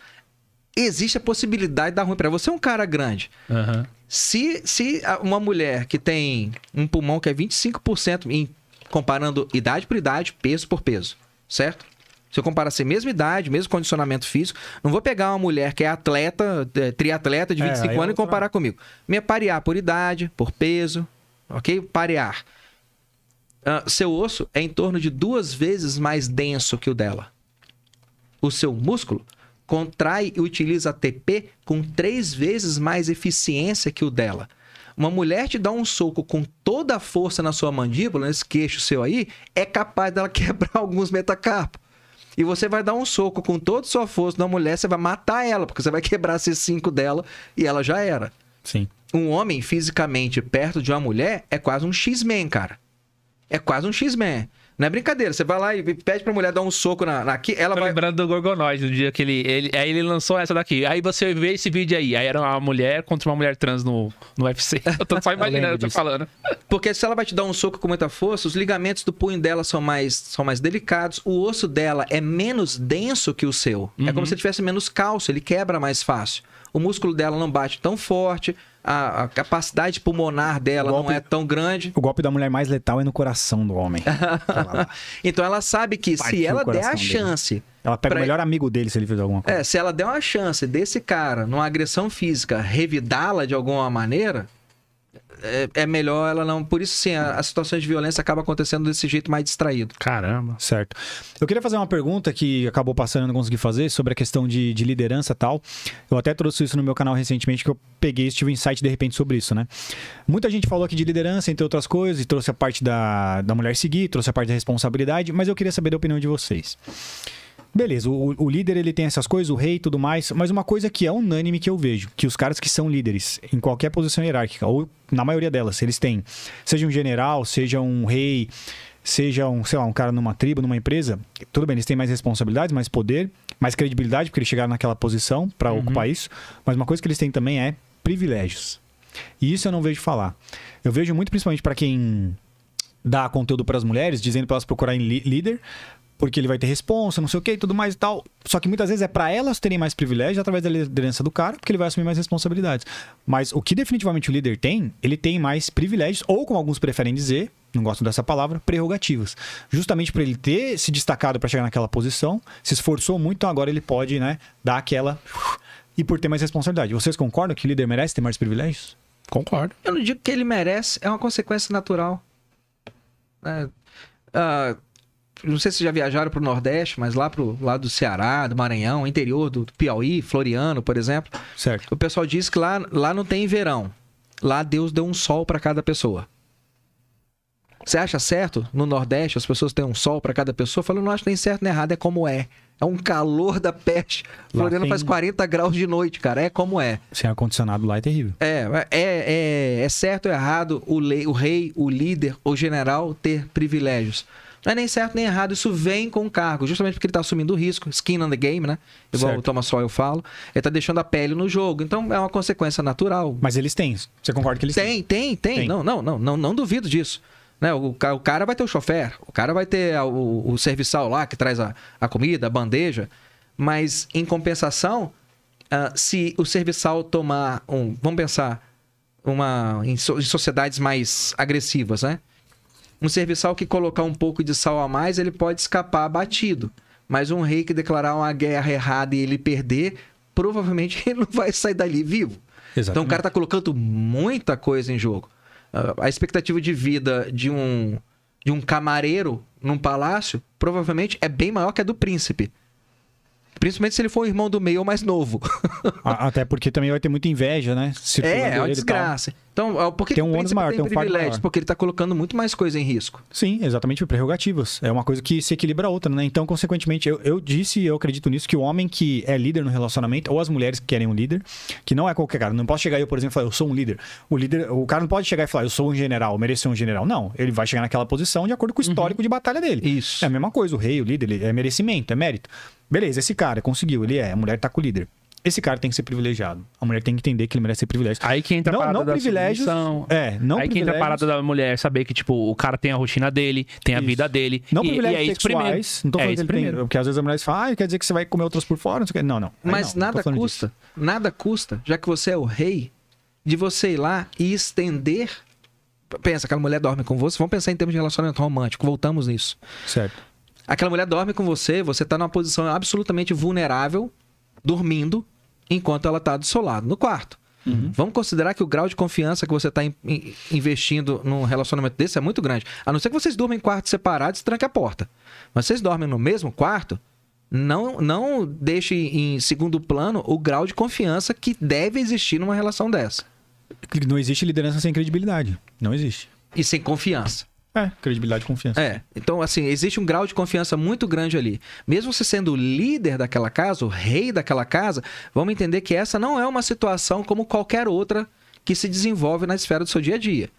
existe a possibilidade de dar ruim para você. é um cara grande. Aham. Se, se uma mulher que tem um pulmão que é 25%, em, comparando idade por idade, peso por peso, certo? Se eu comparar assim, mesma idade, mesmo condicionamento físico, não vou pegar uma mulher que é atleta, é, triatleta de É, 25 aí é anos e comparar comigo. Me parear por idade, por peso, ok? Parear. Ah, seu osso é em torno de duas vezes mais denso que o dela. O seu músculo contrai e utiliza ATP com três vezes mais eficiência que o dela. Uma mulher te dá um soco com toda a força na sua mandíbula, nesse queixo seu aí, é capaz dela quebrar alguns metacarpos. E você vai dar um soco com toda a sua força na mulher, você vai matar ela, porque você vai quebrar C5 dela e ela já era. Sim. Um homem fisicamente perto de uma mulher é quase um X-Men, cara. É quase um X-Men. Não é brincadeira. Você vai lá e pede pra mulher dar um soco na, na aqui, ela Tô vai. lembrando do Gorgonoid, no dia que ele, ele. Aí ele lançou essa daqui. Aí você vê esse vídeo aí. Aí era uma mulher contra uma mulher trans no, no UFC. Eu tô só imaginando o que eu tô falando. Porque se ela vai te dar um soco com muita força, os ligamentos do punho dela são mais, são mais delicados, o osso dela é menos denso que o seu. É como se tivesse menos cálcio, ele quebra mais fácil. O músculo dela não bate tão forte, a, a capacidade pulmonar dela O não golpe- é tão grande. O golpe da mulher mais letal é no coração do homem. Ela, então ela sabe que se ela der a coração dele. chance Ela pega Pra- o melhor amigo dele se ele fizer alguma coisa. É, se ela der uma chance desse cara, numa agressão física, revidá-la de alguma maneira, é, é melhor ela não. Por isso, sim, as situações de violência acabam acontecendo desse jeito mais distraído. Caramba. Certo. Eu queria fazer uma pergunta que acabou passando e não consegui fazer sobre a questão de, de liderança tal. Eu até trouxe isso no meu canal recentemente, que eu peguei e tive um insight de repente sobre isso, né? Muita gente falou aqui de liderança, entre outras coisas, e trouxe a parte da, da mulher seguir, trouxe a parte da responsabilidade, mas eu queria saber da opinião de vocês. Beleza, o, o, líder ele tem essas coisas, o rei e tudo mais, mas uma coisa que é unânime que eu vejo, que os caras que são líderes em qualquer posição hierárquica, ou na maioria delas, eles têm, seja um general, seja um rei, seja um, sei lá, um cara numa tribo, numa empresa, tudo bem, eles têm mais responsabilidade, mais poder, mais credibilidade, porque eles chegaram naquela posição para uhum. ocupar isso, mas uma coisa que eles têm também é privilégios. E isso eu não vejo falar. Eu vejo muito principalmente para quem dá conteúdo para as mulheres, dizendo para elas procurarem líder, porque ele vai ter responsa, não sei o que e tudo mais e tal. Só que muitas vezes é para elas terem mais privilégios através da liderança do cara, porque ele vai assumir mais responsabilidades. Mas o que definitivamente o líder tem, ele tem mais privilégios, ou como alguns preferem dizer, não gosto dessa palavra, prerrogativas. Justamente por ele ter se destacado para chegar naquela posição, se esforçou muito, então agora ele pode, né, dar aquela e por ter mais responsabilidade. Vocês concordam que o líder merece ter mais privilégios? Concordo. Eu não digo que ele merece, é uma consequência natural. É, uh, não sei se já viajaram para o Nordeste, mas lá pro lado do Ceará, do Maranhão, interior do, Piauí, Floriano, por exemplo. Certo. O pessoal diz que lá, lá não tem verão. Lá Deus deu um sol para cada pessoa. Você acha certo? No Nordeste as pessoas têm um sol para cada pessoa? Eu falo, não acho nem certo nem errado, é como é. É um calor da peste. Floriano tem... faz 40 graus de noite, cara. É como é. Sem ar-condicionado lá é terrível. É, é, é, é certo ou errado o, lei, o rei, o líder, o general ter privilégios. Não é nem certo nem errado, isso vem com o cargo, justamente porque ele está assumindo o risco, skin on the game, né? Igual certo. o Thomas Sowell fala. Ele está deixando a pele no jogo. Então é uma consequência natural. Mas eles têm. Você concorda que eles têm? Tem, tem, tem. tem. Não, não, não, não, não duvido disso. Né? O, o, cara vai ter o chofer, o cara vai ter o, o serviçal lá que traz a, a comida, a bandeja. Mas, em compensação, uh, se o serviçal tomar um. Vamos pensar uma, em, so, em sociedades mais agressivas, né? Um serviçal que colocar um pouco de sal a mais, ele pode escapar abatido. Mas um rei que declarar uma guerra errada e ele perder, provavelmente ele não vai sair dali vivo. Exatamente. Então o cara está colocando muita coisa em jogo. A expectativa de vida de um, de um camareiro num palácio provavelmente é bem maior que a do príncipe. Principalmente se ele for o irmão do meio ou mais novo. Até porque também vai ter muita inveja, né? é, é uma desgraça. Então, por que tem um ônus maior, tem, tem um privilégio? Porque ele está colocando muito mais coisa em risco. Sim, exatamente, prerrogativas. É uma coisa que se equilibra a outra, né? Então, consequentemente, eu, eu disse e eu acredito nisso, que o homem que é líder no relacionamento, ou as mulheres que querem um líder, que não é qualquer cara. Não posso chegar eu, por exemplo, e falar, eu sou um líder. O líder, o cara não pode chegar e falar, eu sou um general, merecer um general. Não, ele vai chegar naquela posição de acordo com o uhum. histórico uhum. de batalha dele. Isso. É a mesma coisa, o rei, o líder, é merecimento, é mérito. Beleza, esse cara conseguiu, ele é, a mulher tá com o líder. Esse cara tem que ser privilegiado. A mulher tem que entender que ele merece ser privilegiado. Aí que entra a parada não da privilégios, submissão. É, não Aí que entra a parada da mulher saber que, tipo, o cara tem a rotina dele, tem a vida dele. Não e, privilégios e é sexuais. Primeiro. Não tô falando é que ele primeiro. tem. Porque às vezes a mulher fala, ah, quer dizer que você vai comer outras por fora? Não, não. Aí Mas não, nada não custa. Disso. Nada custa, já que você é o rei, de você ir lá e estender. Pensa, aquela mulher dorme com você. Vamos pensar em termos de relacionamento romântico. Voltamos nisso. Certo. Aquela mulher dorme com você, você está numa posição absolutamente vulnerável, dormindo, enquanto ela está do seu lado, no quarto. Uhum. Vamos considerar que o grau de confiança que você está in investindo num relacionamento desse é muito grande. A não ser que vocês durmam em quartos separados e tranquem a porta. Mas vocês dormem no mesmo quarto, não, não deixe em segundo plano o grau de confiança que deve existir numa relação dessa. Não existe liderança sem credibilidade. Não existe. E sem confiança. É, credibilidade e confiança. É. Então, assim, existe um grau de confiança muito grande ali. Mesmo você sendo o líder daquela casa, o rei daquela casa, vamos entender que essa não é uma situação como qualquer outra que se desenvolve na esfera do seu dia a dia.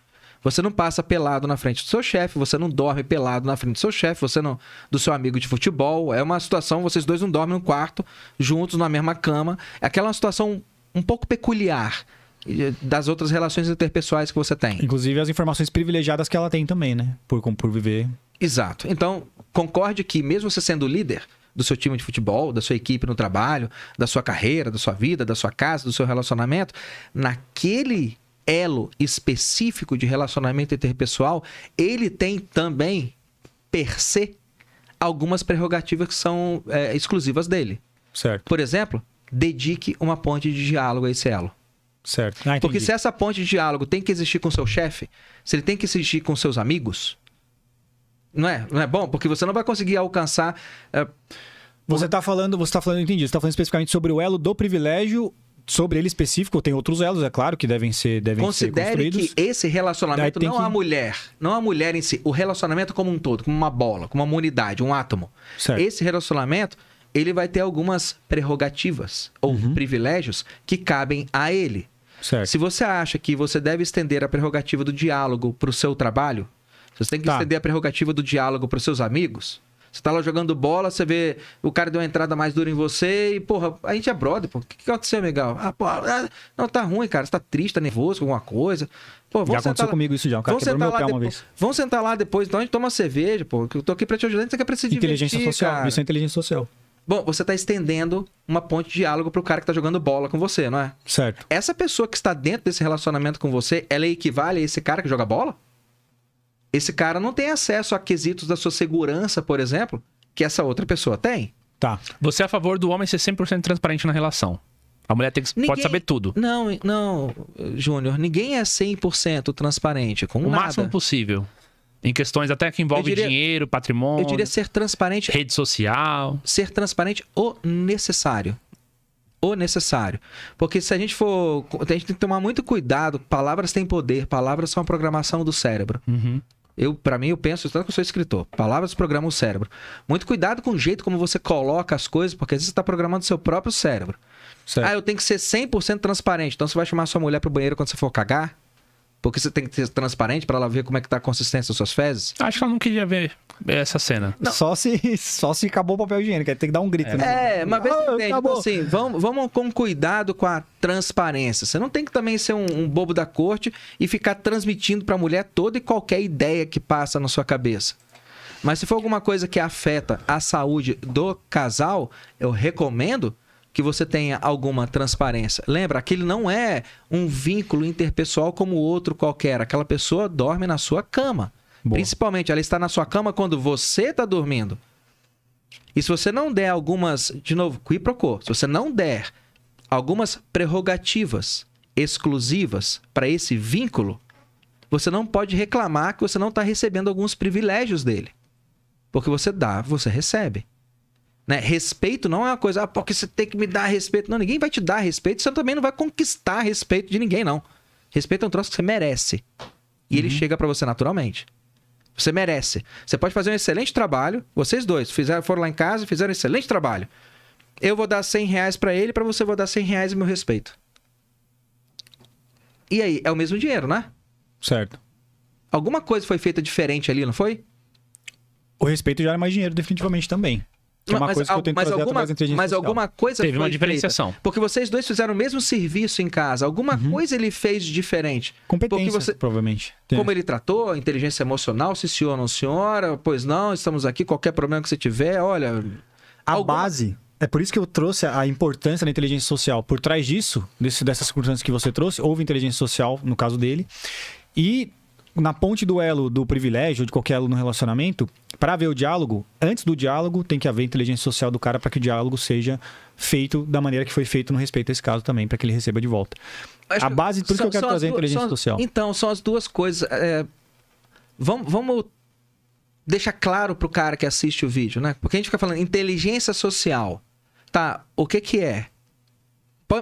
Você não passa pelado na frente do seu chefe, você não dorme pelado na frente do seu chefe, você não do seu amigo de futebol. É uma situação, vocês dois não dormem no quarto, juntos na mesma cama. É aquela situação um pouco peculiar das outras relações interpessoais que você tem. Inclusive as informações privilegiadas que ela tem também, né? Por, por viver. Exato. Então, concorde que mesmo você sendo líder do seu time de futebol, da sua equipe no trabalho, da sua carreira, da sua vida, da sua casa, do seu relacionamento, naquele elo específico de relacionamento interpessoal, ele tem também, per se, algumas prerrogativas que são é, exclusivas dele. Certo. Por exemplo, dedique uma ponte de diálogo a esse elo. Certo. Ah, Porque se essa ponte de diálogo tem que existir com seu chefe, se ele tem que existir com seus amigos, não é? Não é bom? Porque você não vai conseguir alcançar. é, Você tá falando, você tá falando, entendi, você tá falando especificamente sobre o elo do privilégio, sobre ele específico, tem outros elos, é claro, que devem ser, devem ser Considere construídos. que esse relacionamento não que- a mulher, não a mulher em si, o relacionamento como um todo, como uma bola, como uma unidade, um átomo. Certo. Esse relacionamento, ele vai ter algumas prerrogativas ou Uhum. privilégios que cabem a ele. Certo. Se você acha que você deve estender a prerrogativa do diálogo para o seu trabalho, você tem que Tá. estender a prerrogativa do diálogo para os seus amigos, você tá lá jogando bola, você vê o cara deu uma entrada mais dura em você e, porra, a gente é brother, pô. O que, que aconteceu, Miguel? Ah, porra, ah, não, tá ruim, cara. Você tá triste, tá nervoso com alguma coisa. Pô, Já aconteceu lá- comigo isso já, o cara vamos quebrou meu pé uma vez. Vamos sentar lá depois, então a gente toma uma cerveja, pô. que Eu tô aqui pra te ajudar, você quer pra se divertir, Inteligência social, cara. isso é inteligência social. Bom, você tá estendendo uma ponte de diálogo pro cara que tá jogando bola com você, não é? Certo. essa pessoa que está dentro desse relacionamento com você, ela equivale a esse cara que joga bola? Esse cara não tem acesso a quesitos da sua segurança, por exemplo, que essa outra pessoa tem. Tá. Você é a favor do homem ser 100% transparente na relação. A mulher tem que, pode Ninguém- saber tudo. Não, não, Júnior, ninguém é 100% transparente com O nada. máximo possível. Em questões até que envolvem diria- dinheiro, patrimônio, Eu diria ser transparente, rede social. ser transparente o necessário. O necessário. Porque se a gente for. A gente tem que tomar muito cuidado. Palavras têm poder, palavras são a programação do cérebro. Uhum. Eu, para mim, eu penso, tanto que eu sou escritor. Palavras programam o cérebro. Muito cuidado com o jeito como você coloca as coisas, porque às vezes você está programando o seu próprio cérebro. Certo. Ah, eu tenho que ser 100% transparente. Então você vai chamar sua mulher pro banheiro quando você for cagar? Porque você tem que ser transparente para ela ver como é que tá a consistência das suas fezes? Acho que ela não queria ver essa cena. Só se, só se acabou o papel higiênico, aí tem que dar um grito, né? É, mas vez Ah, que entende, então, assim, vamos, vamos com cuidado com a transparência. Você não tem que também ser um, um bobo da corte e ficar transmitindo pra mulher toda e qualquer ideia que passa na sua cabeça. Mas se for alguma coisa que afeta a saúde do casal, eu recomendo que você tenha alguma transparência. Lembra, aquele não é um vínculo interpessoal como outro qualquer. Aquela pessoa dorme na sua cama. Boa. Principalmente, ela está na sua cama quando você está dormindo. E se você não der algumas, de novo, qui pro quo, se você não der algumas prerrogativas exclusivas para esse vínculo, você não pode reclamar que você não está recebendo alguns privilégios dele. Porque você dá, você recebe. Né? Respeito não é uma coisa, ah, porque você tem que me dar respeito. Não, ninguém vai te dar respeito, você também não vai conquistar respeito de ninguém, não. Respeito é um troço que você merece. E ele chega para você naturalmente. Você merece. Você pode fazer um excelente trabalho. Vocês dois fizeram, foram lá em casa e fizeram um excelente trabalho. Eu vou dar 100 reais pra ele, pra você vou dar 100 reais e meu respeito. E aí, é o mesmo dinheiro, né? Certo. Alguma coisa foi feita diferente ali, não foi? O respeito já é mais dinheiro, definitivamente também. Que é uma mas, coisa que eu tento mas fazer alguma, através da inteligência mas social. alguma coisa Teve foi uma feita. diferenciação. Porque vocês dois fizeram o mesmo serviço em casa. Alguma Uhum. coisa ele fez diferente. Competência, você, provavelmente. Tem. Como ele tratou, a inteligência emocional, se senhor ou não senhora, pois não, estamos aqui, qualquer problema que você tiver, olha. A alguma- base. É por isso que eu trouxe a importância da inteligência social. Por trás disso, desse, dessas circunstâncias que você trouxe, houve inteligência social, no caso dele. E na ponte do elo do privilégio, ou de qualquer elo no relacionamento, para haver o diálogo, antes do diálogo, tem que haver inteligência social do cara para que o diálogo seja feito da maneira que foi feito no respeito a esse caso também, para que ele receba de volta. Acho A base, por isso que eu quero trazer a duas- inteligência são social. Então, são as duas coisas. é, vamos, vamos deixar claro pro cara que assiste o vídeo, né? Porque a gente fica falando inteligência social. Tá, o que que é?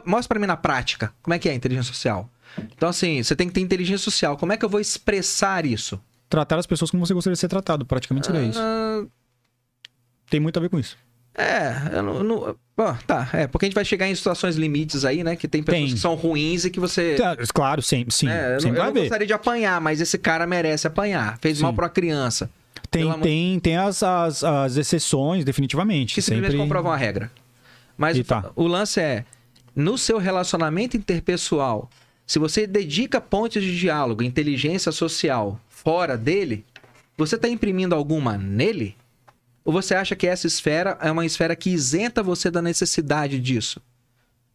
Mostra pra mim na prática. Como é que é a inteligência social? Então, assim, você tem que ter inteligência social. Como é que eu vou expressar isso? Tratar as pessoas como você gostaria de ser tratado, praticamente seria isso. Ah, Tem muito a ver com isso. É, eu não. não- bom, tá, é, porque a gente vai chegar em situações limites aí, né? Que tem pessoas Tem. que são ruins e que você. Tá, Claro, sempre, sim. É, eu não, sempre eu não gostaria de apanhar, mas esse cara merece apanhar. Fez Sim. mal pra uma criança. Tem, tem, tem as, as, as exceções, definitivamente. Que simplesmente sempre... comprovam a regra. Mas o, tá. o lance é: no seu relacionamento interpessoal, se você dedica pontes de diálogo, inteligência social fora dele, você está imprimindo alguma nele? Ou você acha que essa esfera é uma esfera que isenta você da necessidade disso?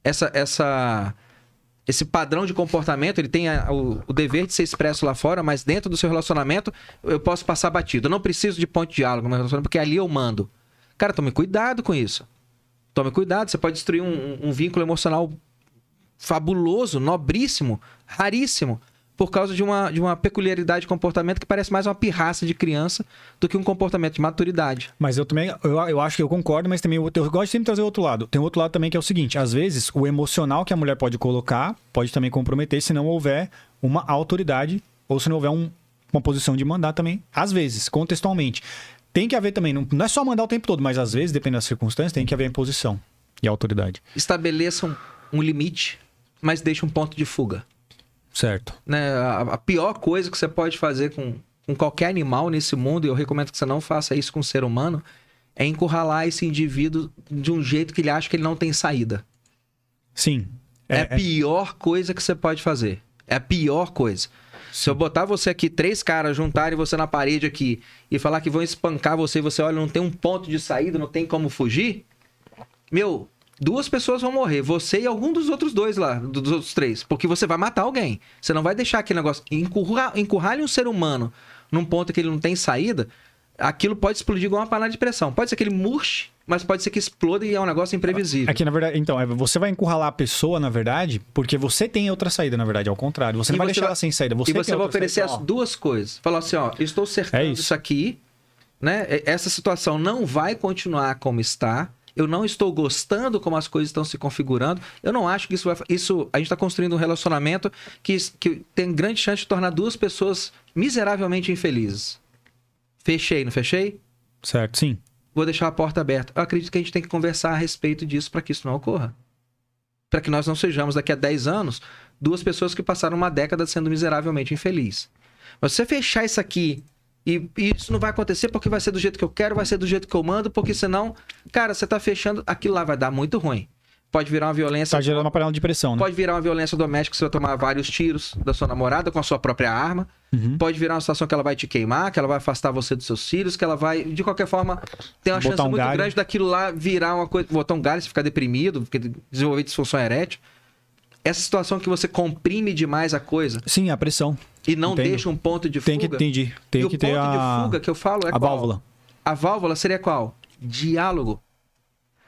Essa, essa, esse padrão de comportamento, ele tem a- o, o dever de ser expresso lá fora, mas dentro do seu relacionamento eu posso passar batido. Eu não preciso de ponte de diálogo no meu relacionamento, porque ali eu mando. Cara, tome cuidado com isso. Tome cuidado, você pode destruir um, um vínculo emocional fabuloso, nobríssimo, raríssimo, por causa de uma, de uma peculiaridade de comportamento que parece mais uma pirraça de criança do que um comportamento de maturidade. Mas eu também, eu, eu acho que eu concordo, mas também eu, eu gosto de sempre trazer o outro lado. Tem outro lado também que é o seguinte: às vezes o emocional que a mulher pode colocar pode também comprometer se não houver uma autoridade ou se não houver um, uma posição de mandar também, às vezes, contextualmente. Tem que haver também, não, não é só mandar o tempo todo, mas às vezes, dependendo das circunstâncias, tem que haver imposição e autoridade. Estabeleçam um limite, mas deixe um ponto de fuga. Certo. né, a, a pior coisa que você pode fazer com, com qualquer animal nesse mundo, e eu recomendo que você não faça isso com o ser humano, é encurralar esse indivíduo de um jeito que ele acha que ele não tem saída. Sim. É, a pior coisa que você pode fazer. É a pior coisa. Se eu botar você aqui, três caras juntarem você na parede aqui e falar que vão espancar você e você olha, não tem um ponto de saída, não tem como fugir, meu, duas pessoas vão morrer, você e algum dos outros dois lá, dos outros três, porque você vai matar alguém. Você não vai deixar aquele negócio. Encurra, encurralhe um ser humano num ponto que ele não tem saída, aquilo pode explodir igual uma panela de pressão. Pode ser que ele murche, mas pode ser que exploda e é um negócio imprevisível. Aqui, na verdade, então, é, você vai encurralar a pessoa, na verdade, porque você tem outra saída, na verdade, ao contrário. Você E não vai você deixar vai- ela sem saída. Você e você vai oferecer saída. as duas coisas. Falar assim, ó, estou cercando É isso. isso. aqui, né? Essa situação não vai continuar como está. Eu não estou gostando como as coisas estão se configurando. Eu não acho que isso vai. Isso, a gente está construindo um relacionamento que, que tem grande chance de tornar duas pessoas miseravelmente infelizes. Fechei, não fechei? Certo, sim. Vou deixar a porta aberta. Eu acredito que a gente tem que conversar a respeito disso para que isso não ocorra. Para que nós não sejamos, daqui a 10 anos, duas pessoas que passaram uma década sendo miseravelmente infeliz. Mas se você fechar isso aqui e, e isso não vai acontecer porque vai ser do jeito que eu quero, vai ser do jeito que eu mando, porque senão, cara, você tá fechando, aquilo lá vai dar muito ruim. Pode virar uma violência. Tá gerando uma panela de pressão, né? Pode virar uma violência doméstica, você vai tomar vários tiros da sua namorada com a sua própria arma. Uhum. Pode virar uma situação que ela vai te queimar, que ela vai afastar você dos seus filhos, que ela vai, de qualquer forma, tem uma Botar chance um muito galho. grande daquilo lá virar uma coisa, botar um galho, você ficar deprimido, porque desenvolver disfunção erétil. Essa situação que você comprime demais a coisa Sim, a pressão. e não Entendo. deixa um ponto de Tem que, fuga. entendi. Tem e que o ponto a, de fuga que eu falo é a qual? válvula. A válvula seria qual? Diálogo.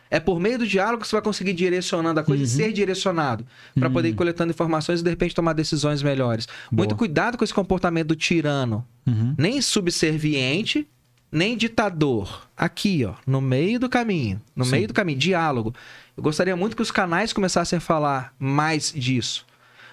É por meio do diálogo que você vai conseguir ir direcionando a coisa Uhum. e ser direcionado para poder ir coletando informações e de repente tomar decisões melhores. Muito Boa. cuidado com esse comportamento do tirano. Uhum. Nem subserviente, nem ditador. Aqui, ó, no meio do caminho. No Sim. meio do caminho, diálogo. Eu gostaria muito que os canais começassem a falar mais disso.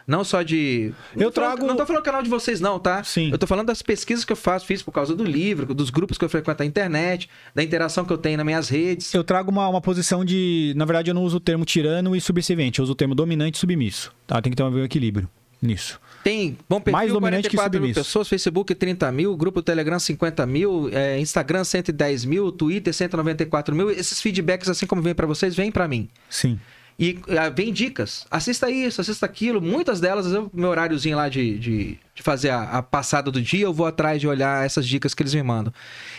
Não só de. Eu falando- trago- Não tô falando do canal de vocês, não, tá? Sim. Eu tô falando das pesquisas que eu faço, fiz por causa do livro, dos grupos que eu frequento na internet, da interação que eu tenho nas minhas redes. Eu trago uma, uma posição de. Na verdade, eu não uso o termo tirano e subserviente, eu uso o termo dominante e submisso. Tá? Tem que ter um equilíbrio nisso. Tem bom perfil, Mais dominante que 44 mil pessoas, Facebook 30 mil, grupo Telegram 50 mil, é, Instagram 110 mil, Twitter 194 mil. Esses feedbacks, assim como vem pra vocês, vêm pra mim. Sim. E ah, vem dicas. Assista isso, assista aquilo. Muitas delas, eu, meu horáriozinho lá de, de, de fazer a, a passada do dia, eu vou atrás de olhar essas dicas que eles me mandam.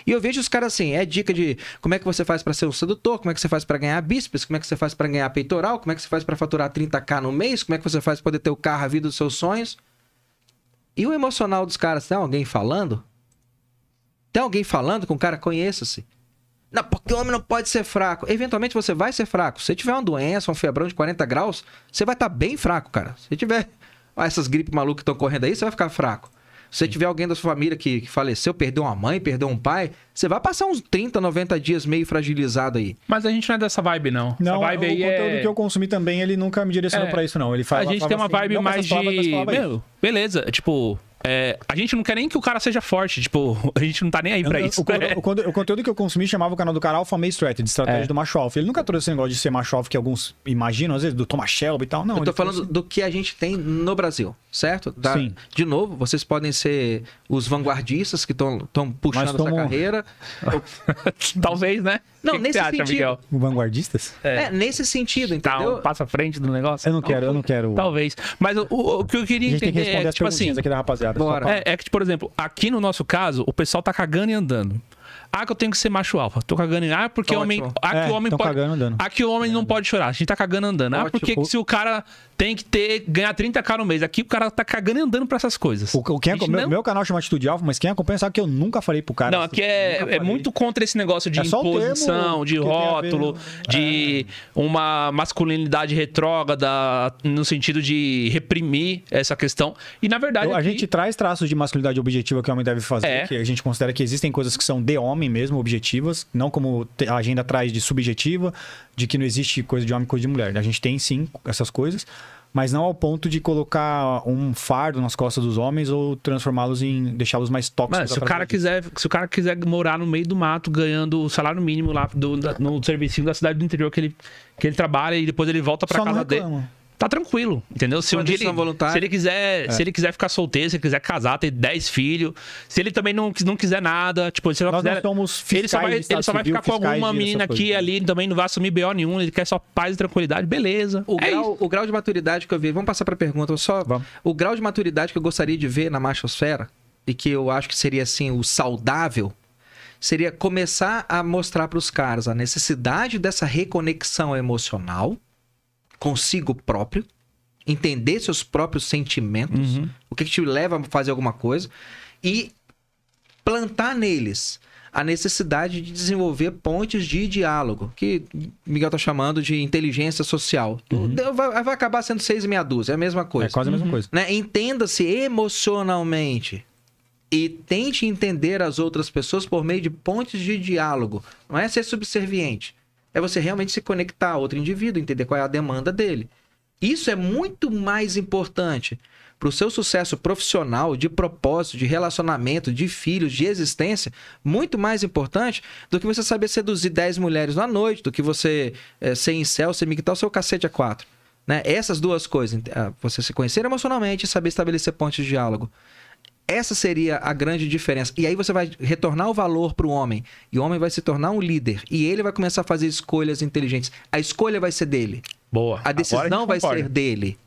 E eu vejo os caras assim: é dica de como é que você faz pra ser um sedutor, como é que você faz pra ganhar bíceps, como é que você faz pra ganhar peitoral, como é que você faz pra faturar 30k no mês, como é que você faz pra poder ter o carro, a vida dos seus sonhos. E o emocional dos caras, tem alguém falando? Tem alguém falando com o cara? Conheça-se. Não, porque o homem não pode ser fraco. Eventualmente você vai ser fraco. Se tiver uma doença, um febrão de 40 graus, você vai estar bem fraco, cara. Se tiver ah, essas gripes malucas que estão correndo aí, você vai ficar fraco. Se você tiver alguém da sua família que, que faleceu, perdeu uma mãe, perdeu um pai, você vai passar uns 30, 90 dias meio fragilizado aí. Mas a gente não é dessa vibe, não. Não, Essa vibe o aí conteúdo é... que eu consumi também, ele nunca me direcionou É. pra isso, não. Ele fala, a gente tem uma assim, vibe mais palavras, de. falava isso. Meu, beleza. Tipo, é, a gente não quer nem que o cara seja forte. Tipo, a gente não tá nem aí pra Eu- isso. O, conteúdo- o conteúdo- o conteúdo que eu consumi chamava o canal do cara Alpha Male Strategy, estratégia É. do macho alfa. Ele nunca trouxe esse negócio de ser macho alfa que alguns imaginam, às vezes, do Thomas Shelby e tal. Não, Eu tô falando trouxe- do que a gente tem no Brasil, certo? Da- Sim. De novo, vocês podem ser os vanguardistas que estão puxando essa carreira. Talvez, né? Não, O que que nesse você acha, sentido. Miguel? Vanguardistas? É, nesse sentido, Tá, entendeu? um passo à frente do negócio? Eu não quero, eu não quero. Talvez. Mas o, o- o que eu A queria gente tem que entender responder é, as tipo assim, aqui da rapaziada. Bora. Só pra- É, é que, por exemplo, aqui no nosso caso, o pessoal tá cagando e andando. Ah, que eu tenho que ser macho alfa. Tô cagando em. Ah, porque Ótimo. homem. Ah, que É, o homem pode. cagando andando. Aqui o homem não pode chorar. A gente tá cagando andando. Ah, Ótimo. porque que se o cara tem que ter ganhar 30k no mês. Aqui o cara tá cagando e andando pra essas coisas. O, o- quem não- meu canal chama Atitude Alfa, mas quem acompanha sabe que eu nunca falei pro cara. Não, aqui é, é muito contra esse negócio de É termo imposição, de rótulo, né? de uma masculinidade retrógrada, no sentido de reprimir essa questão. E na verdade. Eu- a aqui- gente traz traços de masculinidade objetiva que o homem deve fazer, É. que a gente considera que existem coisas que são de homem mesmo, objetivas, não como a agenda traz de subjetiva, de que não existe coisa de homem e coisa de mulher. A gente tem sim essas coisas, mas não ao ponto de colocar um fardo nas costas dos homens ou transformá-los em deixá-los mais tóxicos. Mano, se o cara quiser, se o cara quiser morar no meio do mato ganhando o salário mínimo lá do, da- no servicinho da cidade do interior que ele, que ele trabalha e depois ele volta não casa dele. Tá tranquilo, entendeu? Se um dia ele, se ele quiser, se ele quiser ficar solteiro, se ele quiser casar, ter 10 filhos, se ele também não, não quiser nada, tipo, se ele, não Nós não quiser, somos ele só vai, de ele só vai Civil, ficar com alguma menina aqui e coisa. ali, também não vai assumir BO nenhum, ele quer só paz e tranquilidade, beleza. O, é grau, isso. o grau de maturidade que eu vi. Vamos passar pra pergunta. Só Vamos. o grau de maturidade que eu gostaria de ver na machosfera e que eu acho que seria assim o saudável seria começar a mostrar para os caras a necessidade dessa reconexão emocional consigo próprio, entender seus próprios sentimentos, Uhum. o que, que te leva a fazer alguma coisa e plantar neles a necessidade de desenvolver pontes de diálogo, que Miguel tá chamando de inteligência social. Vai, vai acabar sendo seis e meia dúzia, é a mesma coisa É quase a mesma coisa. né? Entenda-se emocionalmente e tente entender as outras pessoas por meio de pontes de diálogo. Não é ser subserviente. É você realmente se conectar a outro indivíduo, entender qual é a demanda dele. Isso é muito mais importante para o seu sucesso profissional, de propósito, de relacionamento, de filhos, de existência, muito mais importante do que você saber seduzir 10 mulheres na noite, do que você eh, ser incel, ser migtal, seu cacete a quatro. Né? Essas duas coisas, ah, você se conhecer emocionalmente e saber estabelecer pontes de diálogo. Essa seria a grande diferença. E aí você vai retornar o valor para o homem. E o homem vai se tornar um líder. E ele vai começar a fazer escolhas inteligentes. A escolha vai ser dele. Boa. A decisão gente vai ser dele.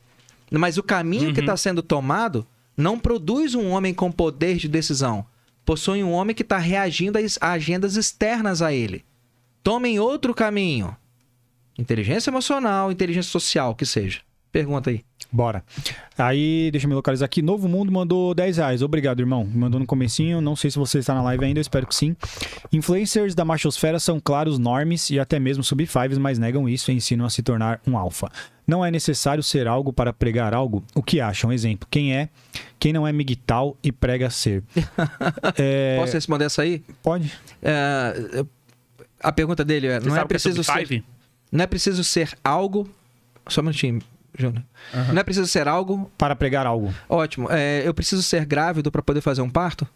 Mas o caminho que está sendo tomado não produz um homem com poder de decisão. Possui um homem que está reagindo às- a agendas externas a ele. Tomem outro caminho. Inteligência emocional, inteligência social, que seja. Pergunta aí. Bora. Aí, deixa eu me localizar aqui. Novo Mundo mandou 10 reais. Obrigado, irmão. Mandou no comecinho. Não sei se você está na live ainda, eu espero que sim. Influencers da machosfera são claros normes e até mesmo sub-fives, mas negam isso e ensinam a se tornar um alfa. Não é necessário ser algo para pregar algo? O que acham? Exemplo, quem é, quem não é migtal e prega ser. É, Posso responder essa aí? Pode. É, a pergunta dele é: Você não é, que preciso sub ser, não é preciso ser algo. Só um minutinho, Júnior. Não é preciso ser algo. Para pregar algo. Ótimo. É, eu preciso ser grávido para poder fazer um parto?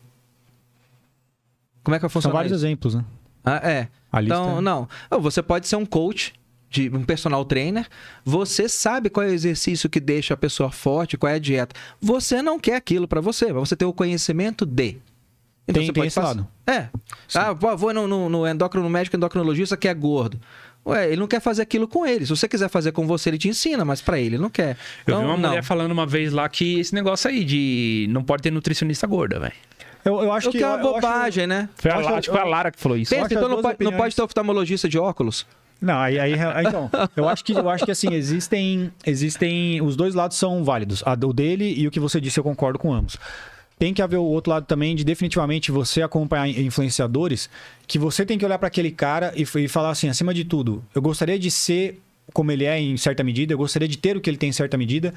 Como é que vai São funcionar vários isso? exemplos, né? Ah, é. A Então, é- não. Você pode ser um coach, de um personal trainer. Você sabe qual é o exercício que deixa a pessoa forte, qual é a dieta. Você não quer aquilo para você, mas você tem o conhecimento de. Tem- você tem pode esse passar- lado. É. Ah, pô, vou no, no, no endócrino médico, endocrinologista que é gordo. Ué, ele não quer fazer aquilo com ele. Se você quiser fazer com você, ele te ensina, mas para ele ele não quer. Eu Então, vi uma não. mulher falando uma vez lá que esse negócio aí de não pode ter nutricionista gorda, velho. Eu, eu acho O que. que é uma eu- eu acho- bobagem, né? Foi a Eu acho- Lara, foi a Lara que falou isso. Pensa, acho então não não pode ter oftalmologista de óculos? Não, aí, aí então, eu acho que eu acho que assim existem existem os dois lados são válidos, a- o dele e o que você disse eu concordo com ambos. Tem que haver o outro lado também de definitivamente você acompanhar influenciadores que você tem que olhar para aquele cara e, e falar assim, acima de tudo, eu gostaria de ser como ele é em certa medida, eu gostaria de ter o que ele tem em certa medida,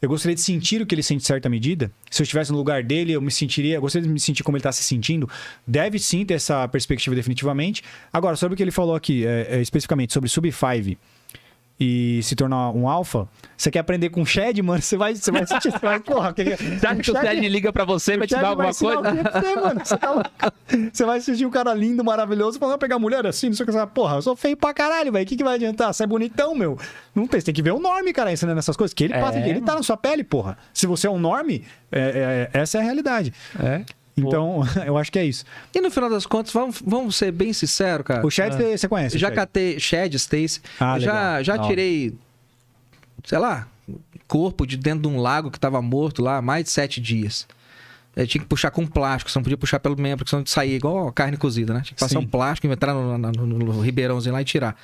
eu gostaria de sentir o que ele sente em certa medida. Se eu estivesse no lugar dele, eu me sentiria, eu gostaria de me sentir como ele está se sentindo. Deve sim ter essa perspectiva definitivamente. Agora, sobre o que ele falou aqui, é, é, especificamente sobre Sub-5 e se tornar um alfa, você quer aprender com o Shed, mano, você vai, você vai sentir, você vai, porra, que, Você acha que o Ted liga pra você pra te dar alguma coisa? Você, mano, você, tá louco. Você vai assistir um cara lindo, maravilhoso, falando, pegar mulher assim, não sei o que. você vai, Porra, eu sou feio pra caralho, velho. O que, que vai adiantar? Você é bonitão, meu. Não tem, você tem que ver o norme, cara, ensinando essas coisas. Que ele, É, passa, ele tá na sua pele, porra. Se você é um norme, é- é- essa é a realidade. É. Então, eu acho que é isso. E no final das contas, vamos, vamos ser bem sinceros, cara. O Shed você- você conhece? já catei Shed, Stacy. Ah, já já tirei, sei lá, corpo de dentro de um lago que tava morto lá há mais de sete dias. É, tinha que puxar com plástico, você não podia puxar pelo membro, porque senão saía igual carne cozida, né? Tinha que passar Sim. um plástico, entrar no, no, no- no ribeirãozinho lá e tirar.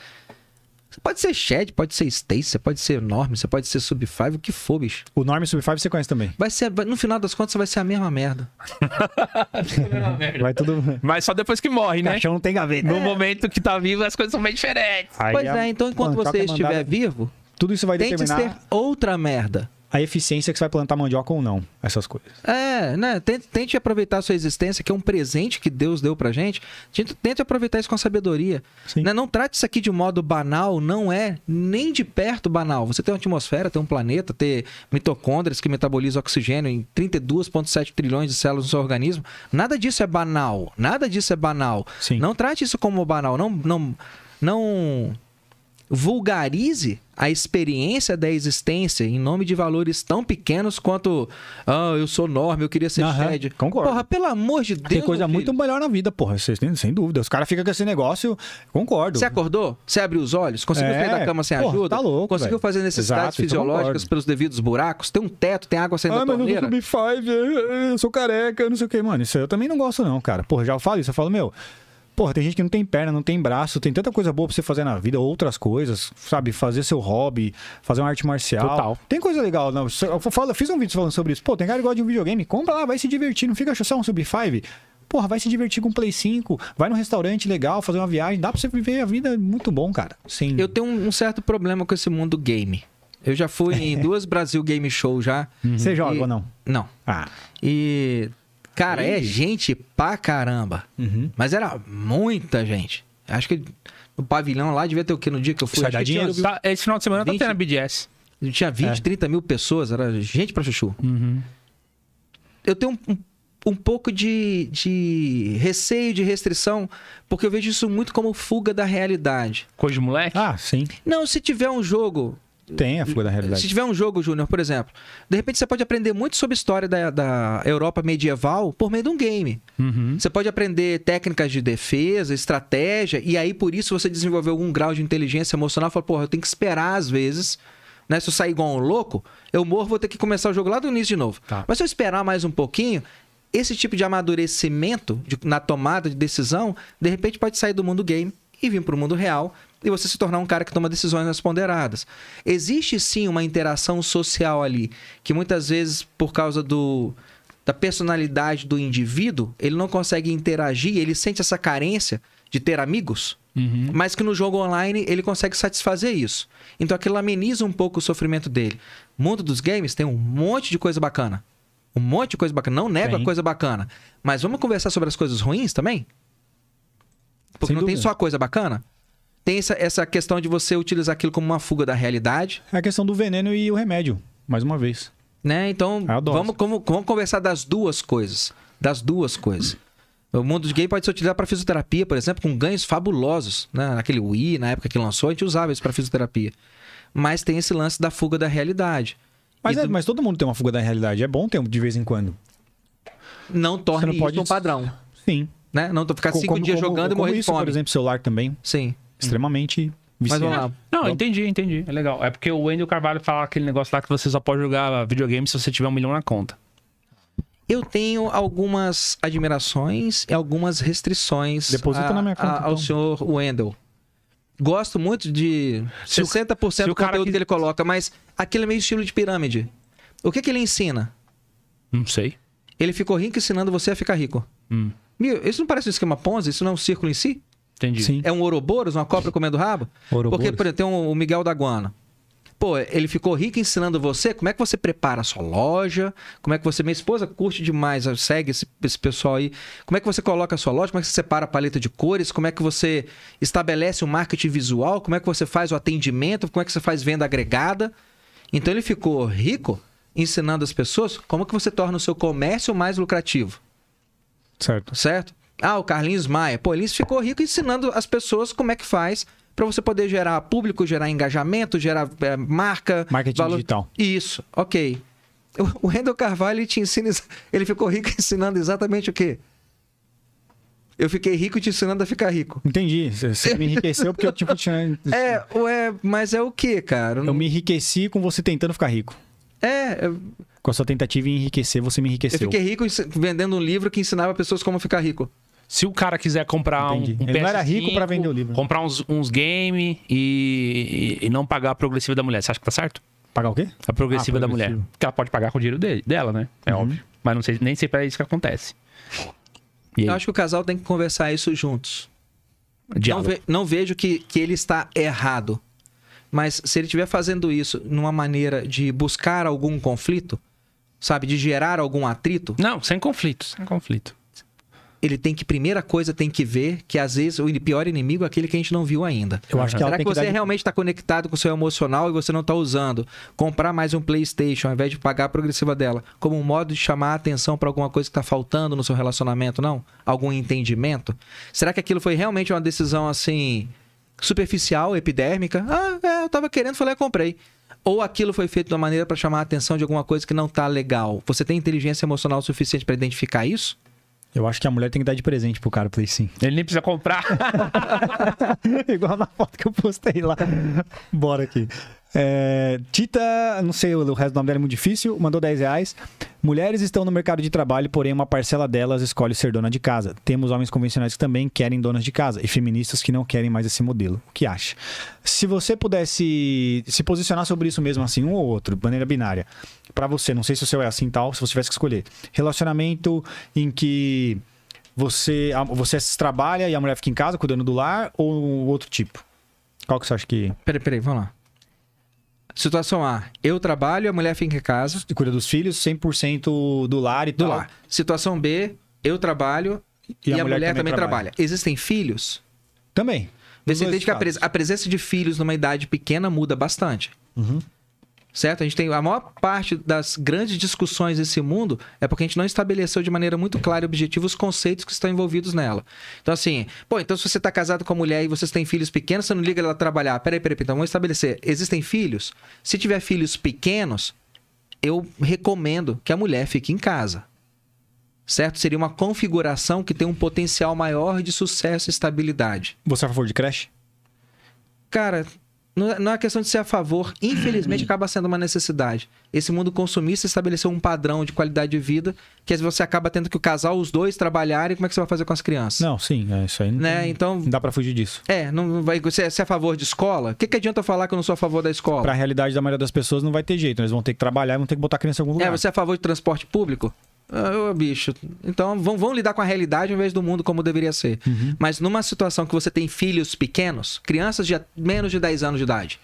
Você pode ser Shed, pode ser Stacy, você pode ser Norm, você pode ser Sub 5, o que for, bicho. O Norm Sub 5 você conhece também. Vai ser, vai- no final das contas, vai ser a mesma merda. Vai tudo. Mas só depois que morre, né? Caixão não tem gaveta. No momento que tá vivo, as coisas são bem diferentes. Aí pois é, então enquanto mandioca você é estiver mandada- vivo, Tudo isso vai tente determinar ser outra merda. A eficiência que você vai plantar mandioca ou não. Essas coisas. É, né? Tente, tente aproveitar a sua existência, que é um presente que Deus deu pra gente. Tente, tente aproveitar isso com sabedoria. Né? Não trate isso aqui de modo banal, não é nem de perto banal. Você tem uma atmosfera, tem um planeta, ter mitocôndrias que metabolizam oxigênio em 32,7 trilhões de células no seu organismo. Nada disso é banal. Nada disso é banal. Sim. Não trate isso como banal. Não, não, não vulgarize a experiência da existência em nome de valores tão pequenos quanto ah, eu sou norme, eu queria ser Aham, Shed. concordo. Porra, pelo amor de Deus. Tem coisa muito melhor na vida, porra. Vocês têm, sem dúvida. Os caras ficam com esse negócio. Concordo. Você acordou? Você abriu os olhos? Conseguiu É, sair da cama sem porra, ajuda? tá louco, Conseguiu velho. fazer necessidades Exato, eu fisiológicas pelos devidos buracos? Tem um teto, tem água saindo Ah, da mas eu torneira? sou 5, eu sou careca, não sei o que, mano. Isso eu também não gosto, não, cara. Porra, já falo isso. Eu falo, meu. Porra, tem gente que não tem perna, não tem braço, tem tanta coisa boa pra você fazer na vida, outras coisas, sabe? Fazer seu hobby, fazer uma arte marcial. Total. Tem coisa legal. Não, eu, falo, eu fiz um vídeo falando sobre isso. Pô, tem cara que gosta de um videogame, compra lá, vai se divertir, não fica só um Sub 5. Porra, vai se divertir com um Play 5, vai num restaurante legal, fazer uma viagem, dá pra você viver a vida muito bom, cara. Sim. Eu tenho um, certo problema com esse mundo game. Eu já fui em duas Brasil Game Show já. Você joga E- ou não? Não. Ah. E, cara, é gente pra caramba. Uhum. Mas era muita gente. Acho que no pavilhão lá devia ter o quê no dia que eu fui? Acho dar que tinha? Tá, esse final de semana 20. tá tendo a BDS. Tinha 20, É. 30 mil pessoas, era gente pra chuchu. Uhum. Eu tenho um, um, um pouco de, de receio, de restrição, porque eu vejo isso muito como fuga da realidade. Coisa de moleque. Ah, sim. Não, se tiver um jogo. Tem a fuga da realidade. Se tiver um jogo, Júnior, por exemplo, de repente você pode aprender muito sobre a história da, da Europa medieval por meio de um game. Uhum. Você pode aprender técnicas de defesa, estratégia, e aí por isso você desenvolveu algum grau de inteligência emocional. Fala, porra, eu tenho que esperar às vezes. Né? Se eu sair igual um louco, eu morro, vou ter que começar o jogo lá do início de novo. Tá. Mas se eu esperar mais um pouquinho, esse tipo de amadurecimento de- na tomada de decisão, de repente pode sair do mundo game e vir para o mundo real e você se tornar um cara que toma decisões mais ponderadas. Existe sim uma interação social ali, que muitas vezes, por causa do, da personalidade do indivíduo, ele não consegue interagir, ele sente essa carência de ter amigos, Uhum. mas que no jogo online ele consegue satisfazer isso. Então aquilo ameniza um pouco o sofrimento dele. Mundo dos games tem um monte de coisa bacana. Um monte de coisa bacana. Não nego Tem. a coisa bacana. Mas vamos conversar sobre as coisas ruins também? Porque Sem não tem dúvida. só a coisa bacana? Tem essa, essa questão de você utilizar aquilo como uma fuga da realidade. É a questão do veneno e o remédio, mais uma vez. Né? Então, vamos, vamos, vamos conversar das duas coisas. Das duas coisas. O mundo games pode ser utilizado para fisioterapia, por exemplo, com ganhos fabulosos. Né? Naquele Wii, na época que lançou, a gente usava isso para fisioterapia. Mas tem esse lance da fuga da realidade. Mas, E é- do- mas todo mundo tem uma fuga da realidade. É bom ter de vez em quando. não torne não pode isso um padrão. Sim. Né? Não ficar Co- cinco como- dias como- jogando e como morrer de isso, fome. por exemplo, celular também. Sim. Extremamente Mas viciante. vamos lá. Não, Vamos- entendi, entendi. É legal. É porque o Wendel Carvalho fala aquele negócio lá que você só pode jogar videogame se você tiver um milhão na conta. Eu tenho algumas admirações e algumas restrições Deposita a- na minha conta, a- ao então. senhor Wendell. Gosto muito de Se o- 60% se do conteúdo que- que ele coloca, mas aquele é meio estilo de pirâmide. O que, que ele ensina? Não sei. Ele ficou rico ensinando você a ficar rico. Hum, Meu, isso não parece um esquema Ponzi? Isso não é um círculo em si? Entendi. Sim. É um Ouroboros, uma cobra comendo rabo? Ouroboros. Porque, por exemplo, tem um- o Miguel da Guana. Pô, ele ficou rico ensinando você como é que você prepara a sua loja, como é que você. Minha esposa curte demais, segue esse, esse pessoal aí. Como é que você coloca a sua loja, como é que você separa a paleta de cores, como é que você estabelece o marketing visual, como é que você faz o atendimento, como é que você faz venda agregada. Então ele ficou rico ensinando as pessoas como que você torna o seu comércio mais lucrativo Certo. certo? Ah, o Carlinhos Maia. Pô, ele ficou rico ensinando as pessoas como é que faz para você poder gerar público, gerar engajamento, gerar eh, marca. Marketing digital. Isso, ok. O- Rendel Carvalho te ensina. Ele ficou rico ensinando exatamente o quê? Eu fiquei rico te ensinando a ficar rico. Entendi. Você- me enriqueceu porque eu, tipo, tinha... É, ué, mas é o quê, cara? Eu me enriqueci com você tentando ficar rico. É, é, Com a sua tentativa em enriquecer, você me Eu enriqueceu. fiquei rico vendendo um livro que ensinava pessoas como ficar rico. Se o cara quiser comprar um, Entendi. um Ele não era PS5, rico pra vender o livro. Comprar uns, uns games e, e, e não pagar a progressiva da mulher. Você acha que tá certo? Pagar o quê? A progressiva Ah, da mulher. Porque ela pode pagar com o dinheiro dele, dela, né? É Uhum. óbvio. Mas não sei, nem sempre é isso que acontece. E aí, Eu acho que o casal tem que conversar isso juntos. Não, ve- não vejo que, que ele está errado. Mas se ele estiver fazendo isso numa maneira de buscar algum conflito, sabe, de gerar algum atrito, Não, sem conflito, sem conflito. Ele tem que, primeira coisa, tem que ver que às vezes o pior inimigo é aquele que a gente não viu ainda. Eu acho que Será que, que você dar- realmente está conectado com o seu emocional e você não está usando comprar mais um PlayStation ao invés de pagar a progressiva dela como um modo de chamar a atenção para alguma coisa que está faltando no seu relacionamento, não? Algum entendimento? Será que aquilo foi realmente uma decisão assim superficial, epidérmica? Ah, é, eu tava querendo, falei, comprei. Ou aquilo foi feito de uma maneira para chamar a atenção de alguma coisa que não tá legal? Você tem inteligência emocional suficiente para identificar isso? Eu acho que a mulher tem que dar de presente pro cara o Play 5. Ele nem precisa comprar. Igual na foto que eu postei lá. Bora aqui. É, Tita, não sei, o resto do nome dela é muito difícil, mandou 10 reais. Mulheres estão no mercado de trabalho, porém uma parcela delas escolhe ser dona de casa. Temos homens convencionais que também querem donas de casa e feministas que não querem mais esse modelo. O que acha? Se você pudesse se posicionar sobre isso mesmo, assim, um ou outro, de maneira binária, pra você, não sei se o seu é assim tal, se você tivesse que escolher. Relacionamento em que você, a- você trabalha e a mulher fica em casa cuidando do lar ou outro tipo? Qual que você acha que Peraí, peraí, vamos lá. Situação A. Eu trabalho e a mulher fica em casa. cuida dos filhos 100% do lar e Do tal? lar. Situação B. Eu trabalho e, a, mulher, também, trabalha. Existem filhos? Também. Você entende que a, pres- a presença de filhos numa idade pequena muda bastante. Uhum. Certo? A gente tem a maior parte das grandes discussões desse mundo é porque a gente não estabeleceu de maneira muito clara e objetiva os conceitos que estão envolvidos nela. Então, assim, pô, então se você está casado com a mulher e vocês têm filhos pequenos, você não liga ela trabalhar. Peraí, peraí, peraí, então vamos estabelecer. Existem filhos? Se tiver filhos pequenos, eu recomendo que a mulher fique em casa. Certo? Seria uma configuração que tem um potencial maior de sucesso e estabilidade. Você é a favor de creche? Cara, não é- não é questão de ser a favor. Infelizmente, acaba sendo uma necessidade. Esse mundo consumista estabeleceu um padrão de qualidade de vida que às vezes você acaba tendo que o casal, os dois, trabalharem. Como é que você vai fazer com as crianças? Não, sim, é isso aí. Não, Né? tem- Então, não dá pra fugir disso. é, não vai, você, é- é a favor de escola? O que, que adianta eu falar que eu não sou a favor da escola? Pra realidade da maioria das pessoas não vai ter jeito. Eles vão ter que trabalhar e vão ter que botar a criança em algum lugar. É, você é a favor de transporte público? Ô, bicho. Então, vão, vão lidar com a realidade ao invés do mundo como deveria ser. Uhum. Mas numa situação que você tem filhos pequenos, crianças de menos de 10 anos de idade,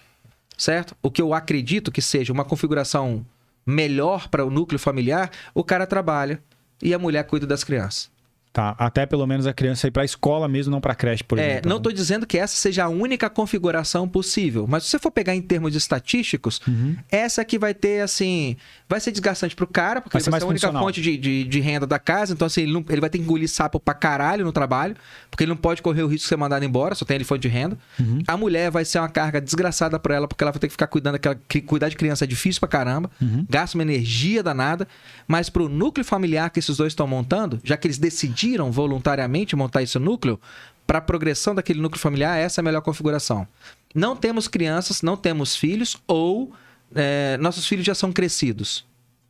certo? O que eu acredito que seja uma configuração melhor para o núcleo familiar, o cara trabalha e a mulher cuida das crianças. Tá, até pelo menos a criança ir pra escola mesmo, não pra creche, por É, exemplo. não estou dizendo que essa seja a única configuração possível, mas se você for pegar em termos estatísticos, Uhum. essa que vai ter, assim, vai ser desgastante pro cara, porque Vai vai ser a única fonte de, de, de renda da casa, então assim, ele, não- ele vai ter que engolir sapo pra caralho no trabalho, porque ele não pode correr o risco de ser mandado embora, só tem ele fonte de renda. Uhum. A mulher vai ser uma carga desgraçada pra ela, porque ela vai ter que ficar cuidando daquela. Cuidar de criança é difícil pra caramba, Uhum. gasta uma energia danada, mas pro núcleo familiar que esses dois estão montando, já que eles decidiram voluntariamente montar esse núcleo, para a progressão daquele núcleo familiar, essa é a melhor configuração. Não temos crianças, não temos filhos, ou é, nossos filhos já são crescidos,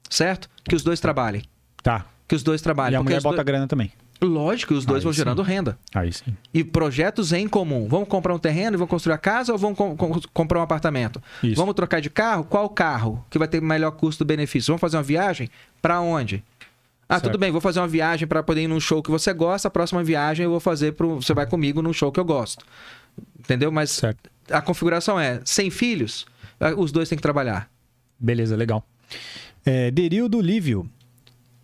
certo? Que os dois trabalhem. Tá. Que os dois trabalhem. E a mulher bota dois- grana também. Lógico, os dois Aí vão sim. gerando renda. Aí sim. E projetos em comum. Vamos comprar um terreno e vamos construir a casa ou vamos com- com- comprar um apartamento? Isso. Vamos trocar de carro? Qual carro que vai ter melhor custo-benefício? Vamos fazer uma viagem? Para onde? Ah, Certo. tudo bem, vou fazer uma viagem para poder ir num show que você gosta. A próxima viagem eu vou fazer pro. Você vai comigo num show que eu gosto. Entendeu? Mas Certo. a configuração é: sem filhos, ah, os dois têm que trabalhar. Beleza, legal. É, Derildo Lívio.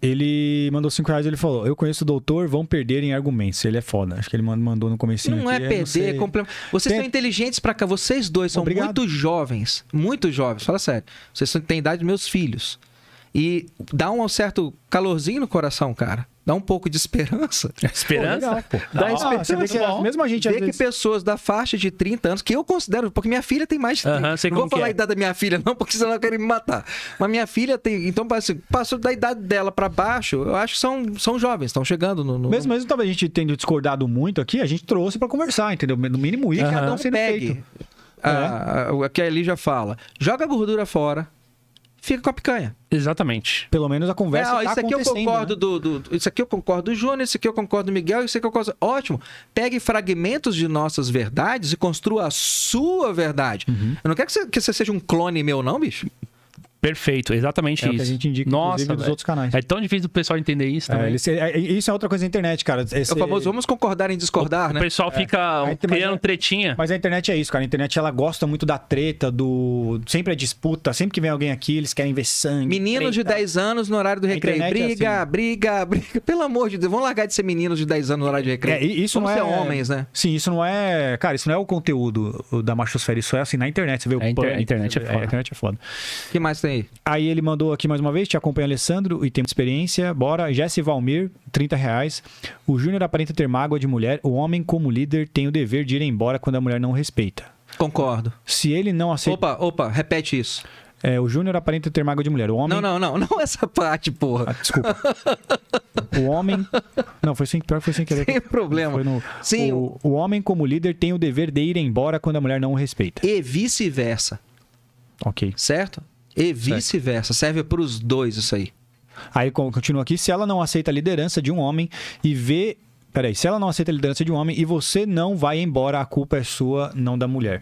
Ele mandou 5 reais ele falou: Eu conheço o doutor, vão perder em argumentos. Ele é foda. Acho que ele mandou no comecinho. Não é aqui, eu perder, é complemento. Vocês Tem- são inteligentes pra cá. Vocês dois são Obrigado. muito jovens. Muito jovens. Fala sério. Vocês têm idade dos meus filhos. E dá um certo calorzinho no coração, cara. Dá um pouco de esperança. Esperança? Pô, legal, pô. Dá Ah, esperança, você vê que bom. mesmo a gente às Ver que vezes... pessoas da faixa de 30 anos, que eu considero, porque minha filha tem mais de 30. Aham, sei não vou falar é. a idade da minha filha, não, porque senão ela quer me matar. Mas minha filha tem. Então, assim, passou da idade dela pra baixo, eu acho que são, são jovens, estão chegando no. no Mesmo, mesmo talvez a gente tendo discordado muito aqui, a gente trouxe pra conversar, entendeu? No mínimo isso já Aham. tá sendo pegue. feito. A, a, o que a Eli já fala. Joga a gordura fora. Fica com a picanha. Exatamente. Pelo menos a conversa É, ó, tá isso aqui eu concordo né? do, do- Isso aqui eu concordo do Júnior, isso aqui eu concordo do Miguel, isso aqui eu concordo. Ótimo. Pegue fragmentos de nossas verdades e construa a sua verdade. Uhum. Eu não quero que você, que você seja um clone meu, não, bicho. Perfeito, exatamente É o isso. que a gente indica, Nossa, inclusive, dos outros canais. É tão difícil do pessoal entender isso É, também. eles- é, isso é outra coisa da internet, cara. Esse- É o famoso vamos concordar em discordar, o né? pessoal fica Aí tem- mas criando é- tretinha. Mas a internet é isso, cara. A internet ela gosta muito da treta, do. Sempre é disputa. Sempre que vem alguém aqui, eles querem ver sangue. Meninos de treta. 10 anos no horário do recreio. internet é Briga, assim. briga, briga. Pelo amor de Deus, vamos largar de ser meninos de 10 anos no horário de recreio. É, isso vamos não é. ser homens, né? Sim, isso não é. Cara, isso não é o conteúdo da Machosfera. Isso é assim na internet. Você vê o É, a inter- pânico, a internet você é foda. A internet é foda. O que mais tem aí? Aí ele mandou aqui mais uma vez, te acompanha Alessandro e tem experiência. Bora. Jesse Valmir, 30 reais. O Júnior aparenta ter mágoa de mulher. O homem, como líder, tem o dever de ir embora quando a mulher não respeita. Concordo. Se ele não aceita. Opa, opa, repete isso. É, o Júnior aparenta ter mágoa de mulher. O homem. Não, não, não, não essa parte, Ah, porra. desculpa. o homem. Não, foi sem, pior que foi sem querer. Sem problema. Foi no- Sim. O, o homem, como líder, tem o dever de ir embora quando a mulher não o respeita. E vice-versa, Ok. certo? E vice-versa. Serve para os dois isso aí. Aí con- continua aqui. Se ela não aceita a liderança de um homem e vê. Peraí, se ela não aceita a liderança de um homem e você não vai embora, a culpa é sua, não da mulher.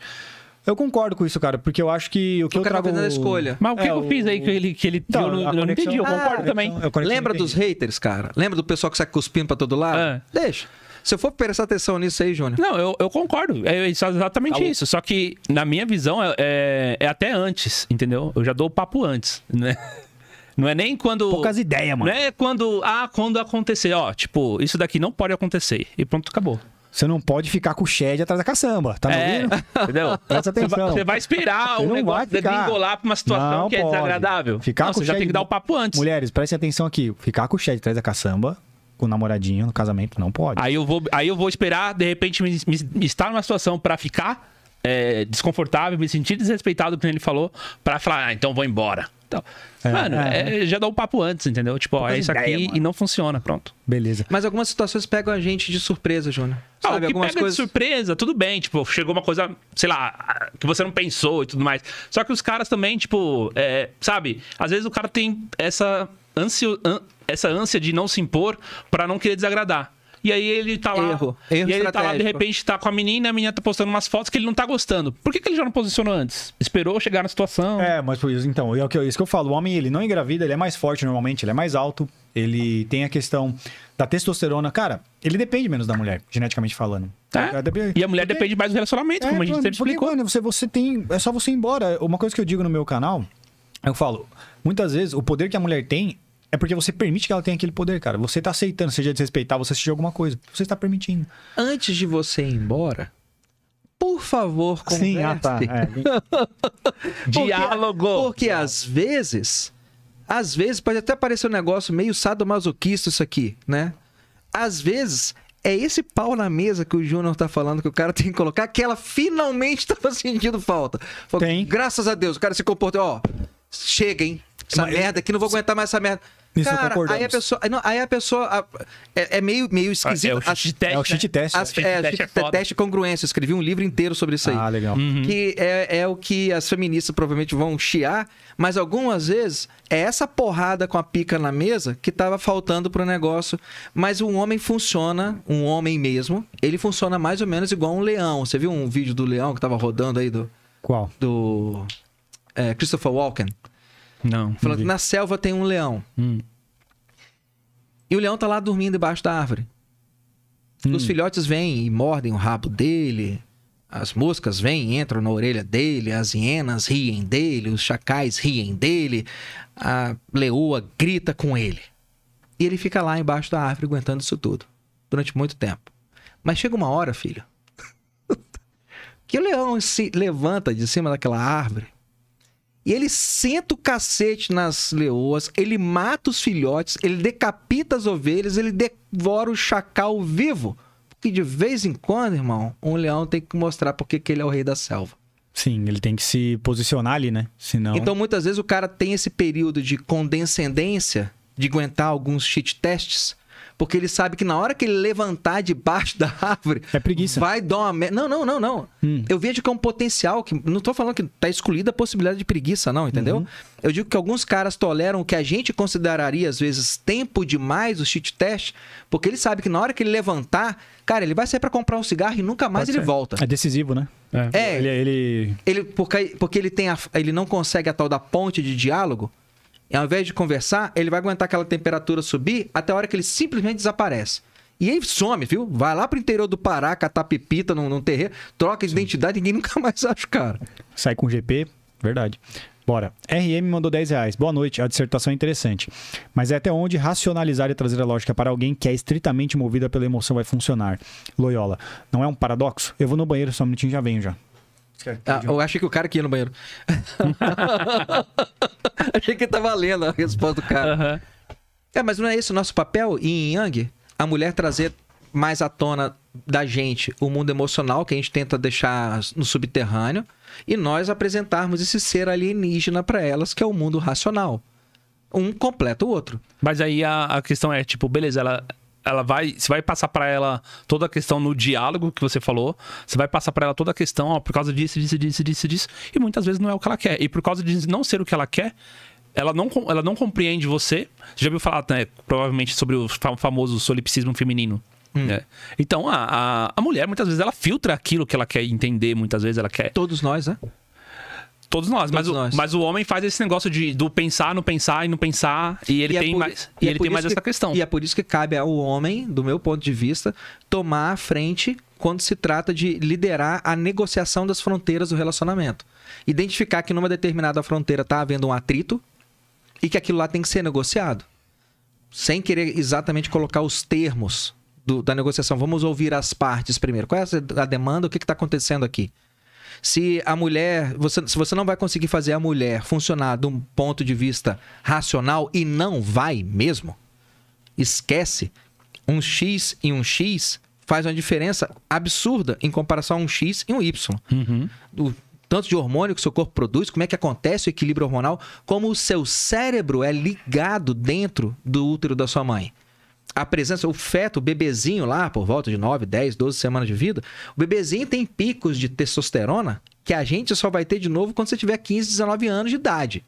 Eu concordo com isso, cara, porque eu acho que o que O eu cara tá trago... fazendo a escolha. Mas o que, É, que eu o- fiz aí que ele, que ele Então, eu não, eu não entendi, eu Ah, concordo a também. conexão- eu conexão Lembra entendi. dos haters, cara? Lembra do pessoal que sai cuspindo pra todo lado? É. Deixa. Se eu for prestar atenção nisso aí, Júnior. Não, eu, eu concordo. É isso- exatamente Alô? isso. Só que, na minha visão, é, é- é até antes, entendeu? Eu já dou o papo antes, né? Não é nem quando. Poucas ideias, mano. Não é quando. Ah, quando acontecer. Ó, tipo, isso daqui não pode acontecer. E pronto, acabou. Você não pode ficar com o Shed atrás da caçamba, tá me é, ouvindo? entendeu? Presta Você vai, atenção. você vai esperar Você o não negócio vai ficar- degringolar pra uma situação Não que é pode. desagradável. Ficar não, com você já tem que dar o papo antes. Mulheres, prestem atenção aqui. Ficar com o Shed atrás da caçamba, com o namoradinho no casamento, não pode. Aí eu vou, aí eu vou esperar, de repente, me, me- estar numa situação pra ficar é, desconfortável, me sentir desrespeitado, como ele falou, pra falar, ah, então vou embora. Então, É, mano, é. é, já dá o papo antes, entendeu? Tipo, ó, é isso ideias, aqui mano. e não funciona, pronto. Beleza. Mas algumas situações pegam a gente de surpresa, Júnior. Ah, o que algumas pega coisas. de surpresa, tudo bem, tipo, chegou uma coisa, sei lá, que você não pensou e tudo mais. Só que os caras também, tipo, é, sabe, às vezes o cara tem essa ânsia, ân- essa ânsia de não se impor pra não querer desagradar. E aí ele tá lá. Erro. Erro e aí ele tá lá, de repente, tá com a menina, a menina tá postando umas fotos que ele não tá gostando. Por que, que ele já não posicionou antes? Esperou chegar na situação. É, mas por isso, então, é o que eu- isso que eu falo. O homem, ele não engravida, ele é mais forte normalmente, ele é mais alto, ele tem a questão da testosterona. Cara, ele depende menos da mulher, geneticamente falando. É. E a mulher porque- depende mais do relacionamento, É, como a gente sempre porque, explicou. mano, você, você tem. É só você ir embora. Uma coisa que eu digo no meu canal, eu falo, muitas vezes o poder que a mulher tem é porque você permite que ela tenha aquele poder, cara. Você tá aceitando, seja desrespeitar, você assistir alguma coisa. Você está permitindo. Antes de você ir embora, por favor, converse. Sim, ah, tá. É. Porque- Diálogo. Porque às vezes, às vezes pode até parecer um negócio meio sadomasoquista isso aqui, né? Às vezes é esse pau na mesa que o Júnior tá falando que o cara tem que colocar que ela finalmente tava sentindo falta. Falou, Tem. Graças a Deus, o cara se comportou, ó, chega, hein? Essa Mas- merda aqui, não vou aguentar mais essa merda. Nisso cara, aí a pessoa, não, aí a pessoa a- é, é meio, meio esquisito. É o cheat test, É o né? cheat test. As, cheat é, test cheat é teste congruência. Eu escrevi um livro inteiro sobre isso aí. Ah, legal. Uhum. Que é, é o que as feministas provavelmente vão chiar, mas algumas vezes é essa porrada com a pica na mesa que tava faltando pro negócio. Mas um homem funciona, um homem mesmo, ele funciona mais ou menos igual um leão. Você viu um vídeo do leão que tava rodando aí do, Qual? do é, Christopher Walken? Não. Falando que na selva tem um leão. Hum. E o leão tá lá dormindo debaixo da árvore. Os filhotes vêm e mordem o rabo dele. As moscas vêm e entram na orelha dele. As hienas riem dele. Os chacais riem dele. A leoa grita com ele. E ele fica lá embaixo da árvore aguentando isso tudo. Durante muito tempo. Mas chega uma hora, filho. que o leão se levanta de cima daquela árvore. E ele senta o cacete nas leoas, ele mata os filhotes, ele decapita as ovelhas, ele devora o chacal vivo. Porque de vez em quando, irmão, um leão tem que mostrar porque que ele é o rei da selva. Sim, ele tem que se posicionar ali, né? Senão. Então, muitas vezes, o cara tem esse período de condescendência, de aguentar alguns cheat tests, Porque ele sabe que na hora que ele levantar debaixo da árvore. É preguiça. Vai dar uma. Não, não, não, não. Hum. Eu vejo que é um potencial. que Não tô falando que tá excluída a possibilidade de preguiça, não, entendeu? Uhum. Eu digo que alguns caras toleram o que a gente consideraria, às vezes, tempo demais o cheat test, porque ele sabe que na hora que ele levantar, cara, ele vai sair pra comprar um cigarro e nunca mais Pode ele ser. volta. É decisivo, né? É, Ele, ele ele, porque, porque ele, tem a- ele não consegue a tal da ponte de diálogo, ao invés de conversar, ele vai aguentar aquela temperatura subir até a hora que ele simplesmente desaparece. E aí some, viu? Vai lá pro interior do Pará, catar pepita num, num terreiro, troca de identidade, ninguém nunca mais acha o cara. sai com GP, verdade. Bora. RM mandou 10 reais. Boa noite. A dissertação é interessante. Mas é até onde racionalizar e trazer a lógica para alguém que é estritamente movida pela emoção vai funcionar. Loyola, não é um paradoxo? Eu vou no banheiro só um minutinho já venho já. Ah, eu achei que o cara que ia no banheiro. achei que tava lendo a resposta do cara. Aham. É, mas não é esse o nosso papel em Yang? A mulher trazer mais à tona da gente o mundo emocional que a gente tenta deixar no subterrâneo e nós apresentarmos esse ser alienígena para elas, que é o mundo racional. Um completa o outro. Mas aí a, a questão é, tipo, beleza, ela, ela vai. Você vai passar pra ela toda a questão no diálogo que você falou. Você vai passar pra ela toda a questão, ó, por causa disso, disso, disso, disso, disso. E muitas vezes não é o que ela quer. E por causa de não ser o que ela quer. Ela não, ela não compreende você. Você já ouviu falar, né, provavelmente, sobre o fa- famoso solipsismo feminino. né? Então, a, a, a mulher, muitas vezes, ela filtra aquilo que ela quer entender. Muitas vezes ela quer. Todos nós, né? Todos nós. mas, Todos o, nós. mas o homem faz esse negócio de, do pensar, não pensar e não pensar. E ele E é tem por- mais, e é ele por tem mais isso essa que- questão. E é por isso que cabe ao homem, do meu ponto de vista, tomar a frente quando se trata de liderar a negociação das fronteiras do relacionamento. Identificar que numa determinada fronteira está havendo um atrito e que aquilo lá tem que ser negociado. Sem querer exatamente colocar os termos do- da negociação. Vamos ouvir as partes primeiro. Qual é a demanda? O que está acontecendo aqui? Se a mulher, você, se você não vai conseguir fazer a mulher funcionar de um ponto de vista racional e não vai mesmo, esquece. Um X e um X faz uma diferença absurda em comparação a um X e um Y. Uhum. O tanto de hormônio que seu corpo produz, como é que acontece o equilíbrio hormonal, como o seu cérebro é ligado dentro do útero da sua mãe. A presença, o feto, o bebezinho lá, por volta de 9, 10, 12 semanas de vida, o bebezinho tem picos de testosterona que a gente só vai ter de novo quando você tiver 15, 19 anos de idade.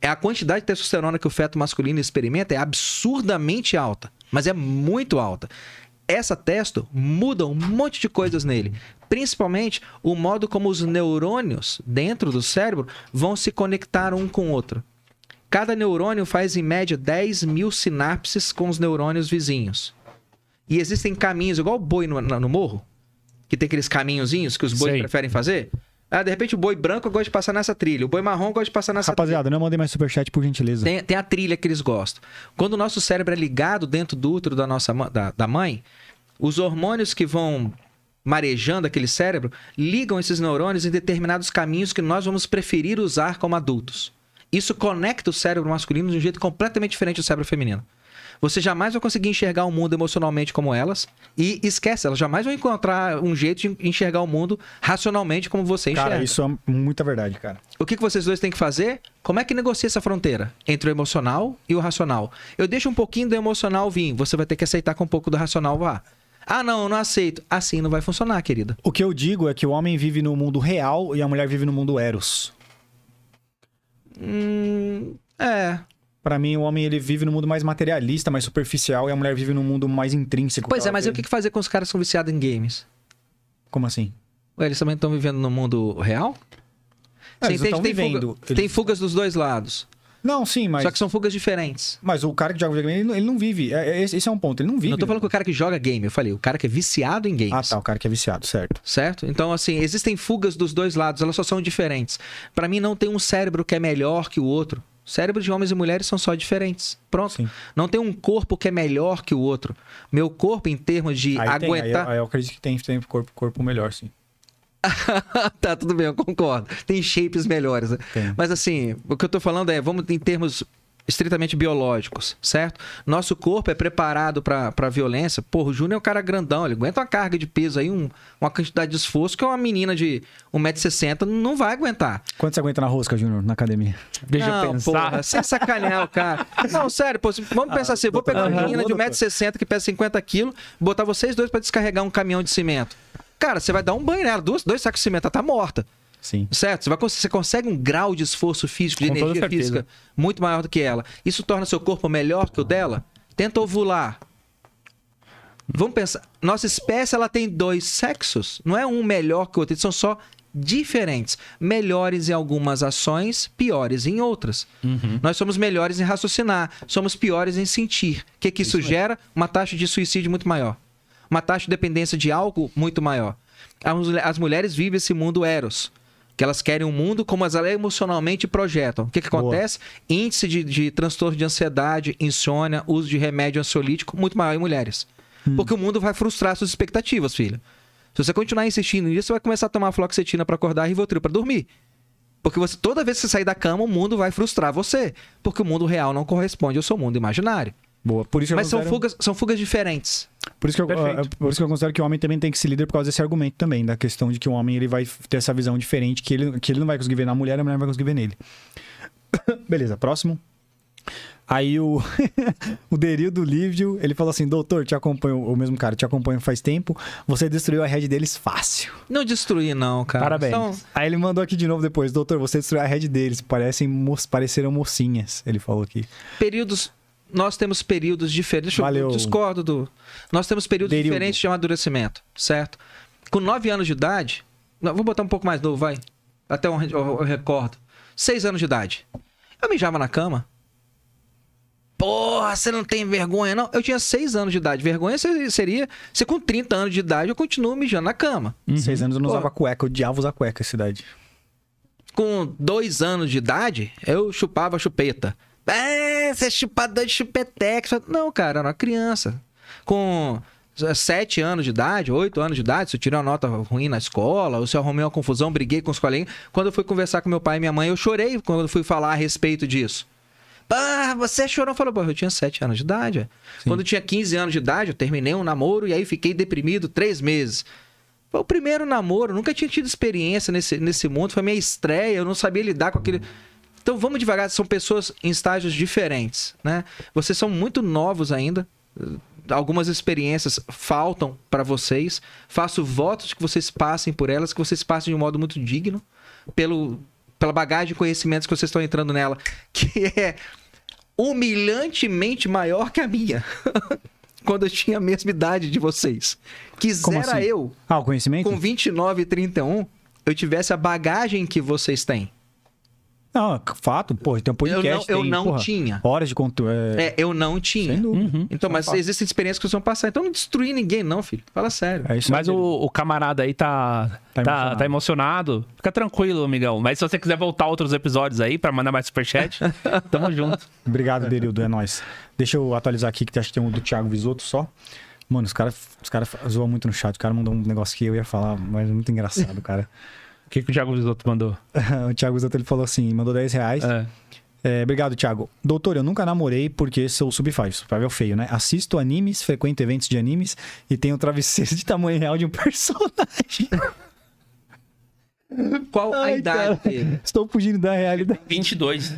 É a quantidade de testosterona que o feto masculino experimenta é absurdamente alta, mas é muito alta. Essa testo muda um monte de coisas nele, principalmente o modo como os neurônios dentro do cérebro vão se conectar um com o outro. Cada neurônio faz em média 10 mil sinapses com os neurônios vizinhos. E existem caminhos, igual o boi no, no morro, que tem aqueles caminhozinhos que os bois Sei. preferem fazer. Ah, de repente o boi branco gosta de passar nessa trilha, o boi marrom gosta de passar nessa trilha. Rapaziada, não mandei mais superchat por gentileza. Tem, tem a trilha que eles gostam. Quando o nosso cérebro é ligado dentro do útero da nossa da, da mãe, os hormônios que vão marejando aquele cérebro ligam esses neurônios em determinados caminhos que nós vamos preferir usar como adultos. Isso conecta o cérebro masculino de um jeito completamente diferente do cérebro feminino. Você jamais vai conseguir enxergar o mundo emocionalmente como elas e esquece, elas jamais vão encontrar um jeito de enxergar o mundo racionalmente como você enxerga. Cara, isso é muita verdade, cara. O que, que vocês dois têm que fazer? Como é que negocia essa fronteira entre o emocional e o racional? Eu deixo um pouquinho do emocional vir, você vai ter que aceitar que um pouco do racional vá. Ah, não, eu não aceito. Assim não vai funcionar, querida. O que eu digo é que o homem vive no mundo real e a mulher vive no mundo eros. Hum, é. Pra mim, o homem ele vive no mundo mais materialista, mais superficial, e a mulher vive no mundo mais intrínseco. Pois é, mas e o que fazer com os caras que são viciados em games? Como assim? Ué, eles também estão vivendo no mundo real? É, Você eles Tem, vivendo. fuga- Eles- tem fugas dos dois lados. Não, sim, mas. Só que são fugas diferentes. Mas o cara que joga videogame, ele, não- ele não vive. É, é- esse, esse é um ponto, ele não vive. não tô falando que o cara que joga game, eu falei, o cara que é viciado em games. Ah, tá, o cara que é viciado, certo. Certo? Então, assim, existem fugas dos dois lados, elas só são diferentes. Pra mim, não tem um cérebro que é melhor que o outro. Cérebros de homens e mulheres são só diferentes. Pronto. Sim. Não tem um corpo que é melhor que o outro. Meu corpo, em termos de Aí tem, aí, aguentar. eu- aí eu acredito que tem, tem corpo, corpo melhor, sim. tá, tudo bem, eu concordo. Tem shapes melhores, né? Mas assim, o que eu tô falando é, vamos em termos estritamente biológicos, certo? Nosso corpo é preparado para a violência. Porra, o Júnior é um cara grandão, ele aguenta uma carga de peso aí, um, uma quantidade de esforço que uma menina de 1,60m não vai aguentar. Quanto você aguenta na rosca, Júnior, na academia? Deixa não, eu pensar. Porra, sem sacanear o cara. Não, sério, pô, vamos pensar assim, vou pegar uma menina de Doutor. 1,60m que pesa 50kg, botar vocês dois para descarregar um caminhão de cimento. Cara, você vai dar um banho nela, dois, dois sacos de cimento, ela tá morta. Sim. Certo? Você, vai, você consegue um grau de esforço físico, de Com energia física muito maior do que ela. Isso torna seu corpo melhor que o dela? Tenta ovular. Vamos pensar. Nossa espécie ela tem dois sexos. Não é um melhor que o outro. Eles são só diferentes. Melhores em algumas ações, piores em outras. Nós somos melhores em raciocinar, somos piores em sentir. O que, que isso gera? Uma taxa de suicídio muito maior. Uma taxa de dependência de álcool muito maior. As, mulher- as mulheres vivem esse mundo eros. Que elas querem um mundo como elas emocionalmente projetam. O que, que Boa. acontece? Índice de, de transtorno de ansiedade, insônia, uso de remédio ansiolítico muito maior em mulheres. Porque o mundo vai frustrar suas expectativas, filha. Se você continuar insistindo nisso, você vai começar a tomar fluoxetina para acordar e Rivotril para dormir. Porque você, toda vez que você sair da cama, o mundo vai frustrar você. Porque o mundo real não corresponde ao seu mundo imaginário. Boa. Por isso Mas são considero- fugas, são fugas diferentes. Por isso, que eu, ah, por isso que eu considero que o homem também tem que ser líder por causa desse argumento também, da questão de que o homem ele vai ter essa visão diferente, que ele, que ele não vai conseguir ver na mulher, a mulher não vai conseguir ver nele. Beleza, próximo. Aí o, o Derildo Lívio, ele falou assim, doutor, te acompanho, o mesmo cara, te acompanho faz tempo, você destruiu a rede deles fácil. Não destruir, não, cara. Parabéns. Então, Aí ele mandou aqui de novo depois, doutor, você destruiu a rede deles, parecem pareceram mocinhas, ele falou aqui. períodos. Nós temos períodos diferentes. Deixa eu- Valeu. eu discordo do. Nós temos períodos Derildo. diferentes de amadurecimento, certo? Com 9 anos de idade. Não, vou botar um pouco mais novo, vai. Até onde eu, eu recordo. 6 anos de idade. Eu mijava na cama. Porra, você não tem vergonha, não? Eu tinha 6 anos de idade. Vergonha se- seria se com 30 anos de idade eu continuo mijando na cama. Seis anos eu não Pô. usava cueca, eu odiava usar cueca essa idade. com dois anos de idade, eu chupava chupeta. É, você é chupador de chupetex. Não, cara, era uma criança. Com sete anos de idade, oito anos de idade, se eu tirei uma nota ruim na escola, ou se eu arrumei uma confusão, briguei com os colegas. Quando eu fui conversar com meu pai e minha mãe, eu chorei quando eu fui falar a respeito disso. Ah, você chorou? Falou, pô, eu tinha 7 anos de idade. é. Quando eu tinha 15 anos de idade, eu terminei um namoro e aí fiquei deprimido três meses. Foi o primeiro namoro, nunca tinha tido experiência nesse, nesse mundo, foi minha estreia, eu não sabia lidar com aquele. Então vamos devagar, são pessoas em estágios diferentes, né? Vocês são muito novos ainda. Algumas experiências faltam para vocês. Faço votos de que vocês passem por elas, que vocês passem de um modo muito digno, pelo, pela bagagem de conhecimentos que vocês estão entrando nela, que é humilhantemente maior que a minha. Quando eu tinha a mesma idade de vocês. Quisera assim? eu, Ah, o conhecimento? com 29 e 31, eu tivesse a bagagem que vocês têm. Não, fato, pô, tem um podcast. Eu não- eu tem, não porra, tinha. Horas de conteúdo. É... É, eu não tinha. Sem dúvida. Uhum. Então, Só mas fato. existem experiências que vocês vão passar. Então não destruir ninguém, não, filho. Fala sério. É isso Mas o, o camarada aí tá, Tá tá, emocionado. tá emocionado. Fica tranquilo, amigão. Mas se você quiser voltar outros episódios aí pra mandar mais superchat, tamo junto. Obrigado, Derildo, é nóis. Deixa eu atualizar aqui, que acho que tem um do Thiago Visoto só. Mano, os caras os cara zoam muito no chat. O cara mandou um negócio que eu ia falar, mas é muito engraçado, cara. O que, que o Thiago Visoto mandou? o Thiago Visoto, ele falou assim, mandou 10 reais. É. É, obrigado, Thiago. Doutor, eu nunca namorei porque sou sub-5. Sub-5 é o feio, né? Assisto animes, frequento eventos de animes e tenho travesseiro de tamanho real de um personagem. Qual a Ai, idade cara. dele? Estou fugindo da realidade. 22.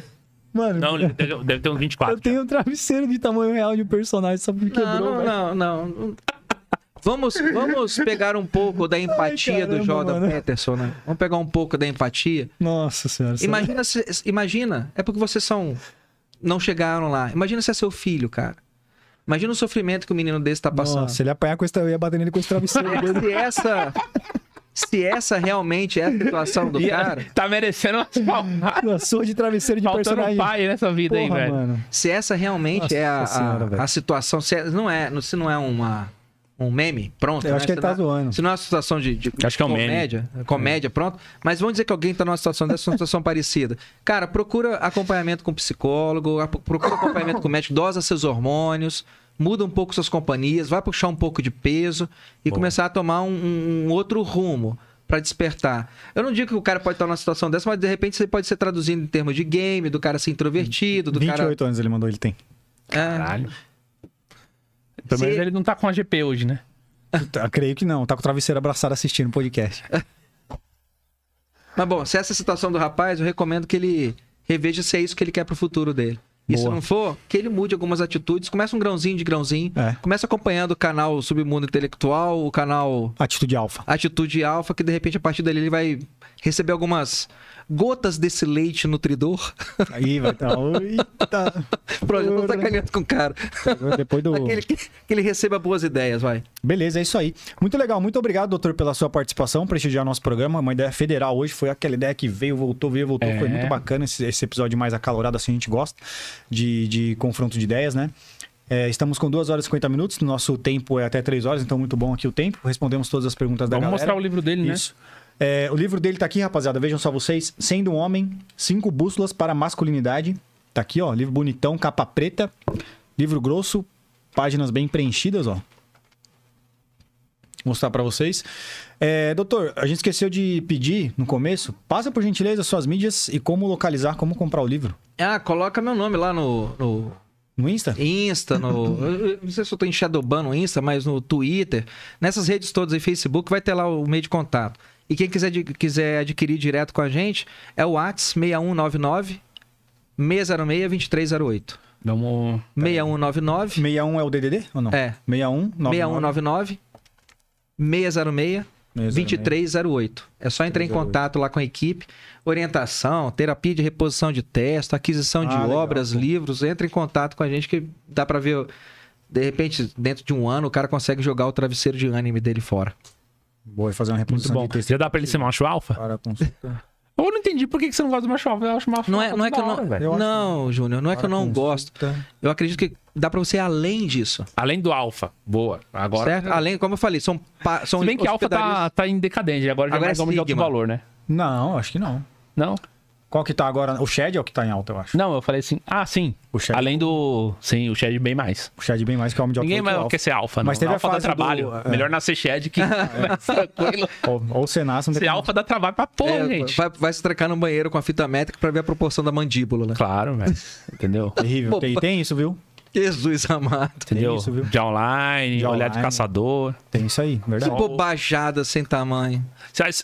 Mano, Não, deve, deve ter uns 24. eu tenho um travesseiro de tamanho real de um personagem, só porque Não, quebrou, não, velho. não, não. Vamos, vamos pegar um pouco da empatia do caramba, Jordan mano. Peterson, né? Vamos pegar um pouco da empatia. Nossa senhora. Imagina, se, imagina, é porque vocês são. Não chegaram lá. Imagina se é seu filho, cara. Imagina o sofrimento que o menino desse tá passando. Nossa, se ele apanhar com esse, eu ia bater nele com esse travesseiro. Se essa. Se essa realmente é a situação do E, cara. Tá merecendo umas palmadas. Uma surra de travesseiro de Faltando personagem. pai nessa vida aí, Porra, velho. mano. Se essa realmente Nossa é a, Senhora, a, a situação. Se é- não é, se não é uma, um meme, pronto. Eu né? acho que Se ele tá não é- zoando. Se não é uma situação de, de Acho que é um meme. comédia, comédia, pronto. Mas vamos dizer que alguém tá numa situação dessa, uma situação parecida. Cara, procura acompanhamento com psicólogo, procura acompanhamento com médico, dosa seus hormônios, muda um pouco suas companhias, vai puxar um pouco de peso e começar a tomar um, um- outro rumo. pra despertar. Eu não digo que o cara pode estar numa situação dessa, mas de repente você pode ser traduzindo em termos de game, do cara ser introvertido, do 28 cara. anos ele mandou, ele tem. É, Caralho. Pelo menos ele não tá com a GP hoje, né? Tá, creio que não, tá com o travesseiro abraçado assistindo o podcast. Mas bom, se essa é a situação do rapaz, eu recomendo que ele reveja se é isso que ele quer pro futuro dele. E se Boa. não for, que ele mude algumas atitudes, começa um grãozinho de grãozinho, É. começa acompanhando o canal Submundo Intelectual, o canal Atitude alfa. Atitude Alfa, que de repente a partir dali ele vai receber algumas gotas desse leite nutridor. Aí vai estar. Eita. Pronto, eu tô sacaneando com o cara. Depois do. Aquele que, que ele receba boas ideias, vai. Beleza, é isso aí. Muito legal. Muito obrigado, doutor, pela sua participação, prestigiar nosso programa. Uma ideia federal hoje foi aquela ideia que veio, voltou, veio, voltou. É. Foi muito bacana esse, esse episódio mais acalorado, assim a gente gosta de, de confronto de ideias, né? É, estamos com 2 horas e 50 minutos. Nosso tempo é até 3 horas, então muito bom aqui o tempo. Respondemos todas as perguntas da Vamos galera. mostrar o livro dele, né? Isso. É, o livro dele tá aqui, rapaziada. Vejam só vocês. Sendo um homem, cinco bússolas para a masculinidade. Tá aqui, ó. Livro bonitão, capa preta. Livro grosso, páginas bem preenchidas, ó. Mostrar para vocês. É, doutor, a gente esqueceu de pedir no começo. Passa por gentileza suas mídias e como localizar, como comprar o livro. Ah, coloca meu nome lá no, no No Insta? Insta, no. Não sei se eu tô em Shadowban no Insta, mas no Twitter. Nessas redes todas aí, Facebook, vai ter lá o meio de contato. E quem quiser, quiser adquirir direto com a gente é o Whats 6199 606 2308. Vamos. 6199 61 é o DDD ou não? É. 61 6199 606 2308. É só entrar em 2308. contato lá com a equipe. Orientação, terapia de reposição de texto, aquisição de Ah, legal, obras, pô. livros. Entre em contato com a gente que dá pra ver. De repente, dentro de um ano, o cara consegue jogar o travesseiro de anime dele fora. Vou fazer uma Muito reposição bom. de texto Já dá pra ele ser macho alfa? para consulta. Eu não entendi por que você não gosta do macho alfa. Eu acho macho Não é, não é que eu não. hora. Eu não, Júnior, não é que eu Para não gosto. Eu acredito que dá pra você ir além disso. Além do alfa. Boa. Agora. certo? Além, como eu falei, são. pa- são Se bem que alfa tá, tá em decadente. Agora já é Agora mais é homem de alto valor, né? Não, acho que não. Não? Qual que tá agora? O Shed é o que tá em alta, eu acho. Não, eu falei assim. Ah, sim. O Shed, Além do. Sim, o Shed bem mais. o Shed bem mais que o homem de alto Ninguém mais que o quer ser alfa, não. Mas teve a alfa dá fase do- trabalho. é. Melhor nascer Shed que. Tranquilo. alfa. Ou, ou ser nasce, tem Ser alfa dá trabalho pra porra, É, gente. vai, vai se trancar no banheiro com a fita métrica pra ver a proporção da mandíbula, né? Claro, velho. Entendeu? Terrível. Tem, tem isso, viu? Jesus amado. Entendeu? isso, viu? De online, De olhar de caçador. Tem isso aí, Que verdade. bobajada sem tamanho.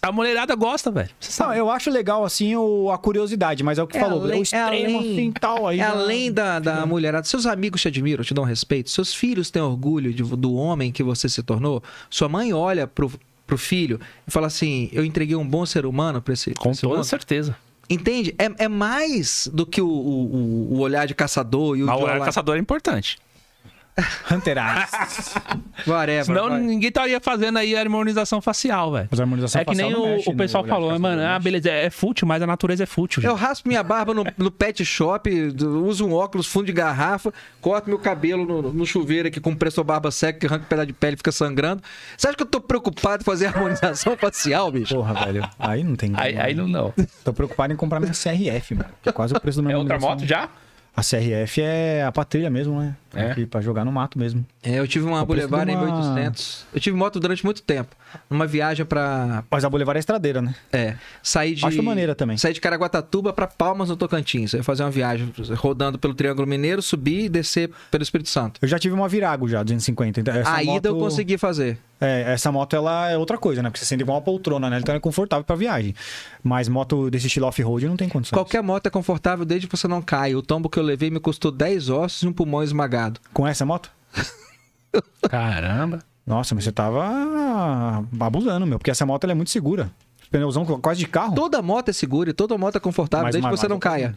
A mulherada gosta, velho. Você Não, eu acho legal, assim, o, a curiosidade, mas é o que É falou. além- o extremo, é além- assim, tal. Aí É já- além da, da mulherada. Seus amigos te admiram, te dão respeito. Seus filhos têm orgulho de- do homem que você se tornou. Sua mãe olha pro, pro filho e fala assim: Eu entreguei um bom ser humano pra esse, pra Com esse toda mundo." certeza. Entende? É, é mais do que o, o, o olhar de caçador e o Mas de o olhar olhar- caçador é importante. Hunter. Whatever. Senão vai. ninguém estaria fazendo aí a harmonização facial, velho. Mas a harmonização É que nem facial não o, mexe o pessoal no olhar falou, de mano, ah, beleza, é fútil, mas a natureza é fútil. Eu gente. raspo minha barba no, no pet shop, uso um óculos fundo de garrafa, corto meu cabelo no, no chuveiro aqui com pressor barba seca, que arranca um pedaço de pele e fica sangrando. Você acha que eu tô preocupado em fazer harmonização facial, bicho? Porra, velho. Aí não tem. Aí, aí né? não, não. Tô preocupado em comprar minha CRF, mano. Que é quase o preço da minha É outra moto já? A CRF é a patrulha mesmo, né? É? Pra jogar no mato mesmo. É, eu tive uma Boulevard de uma- M800. Eu tive moto durante muito tempo. Numa viagem pra. Mas a Boulevard é estradeira, né? É, sair de. Acho maneira também. Sair de Caraguatatuba pra Palmas, no Tocantins. Eu ia fazer uma viagem rodando pelo Triângulo Mineiro, subir e descer pelo Espírito Santo. Eu já tive uma Virago já, 250. Então, a ida eu moto- consegui fazer. É, essa moto ela é outra coisa, né? Porque você sente igual uma poltrona, né? Então é confortável pra viagem. Mas moto desse estilo off-road não tem condições. Qualquer moto é confortável desde que você não caia. O tombo que eu levei me custou 10 ossos e um pulmão esmagado. Com essa moto? Caramba. Nossa, mas você tava abusando, meu. Porque essa moto ela é muito segura. Pneuzão quase de carro. Toda moto é segura e toda moto é confortável Mas- desde que mas- você mas não caia.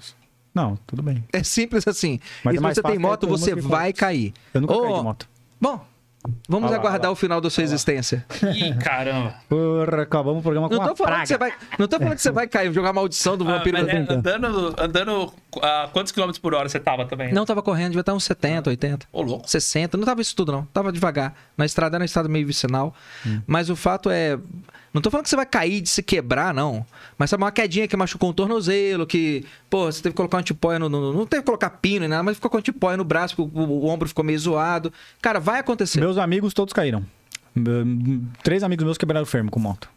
Não, tudo bem. É simples assim. Mas e é se mais você tem fácil moto, por você que vai cair. Eu nunca caí Ô, de moto. Bom, vamos aguardar o final da sua existência. Ih, caramba. Porra, acabamos o programa com Não tô, falando praga. que você vai, não tô falando que você vai cair, jogar maldição do Ah, vampiro. mas da- é, andando, andando a quantos quilômetros por hora você tava também? Não tava correndo, devia estar uns 70, 80. Ô, louco. 60, não tava isso tudo não, tava devagar. Na estrada era uma estrada meio vicinal, Hum. mas o fato é, não tô falando que você vai cair de se quebrar não, mas sabe uma quedinha que machucou um tornozelo, que, pô, você teve que colocar um antipóia no, no- não teve que colocar pino nem nada, mas ficou com antipóia no braço, o, o- o ombro ficou meio zoado. Cara, vai acontecer. Meus amigos todos caíram. Três amigos meus quebraram o fermo com moto.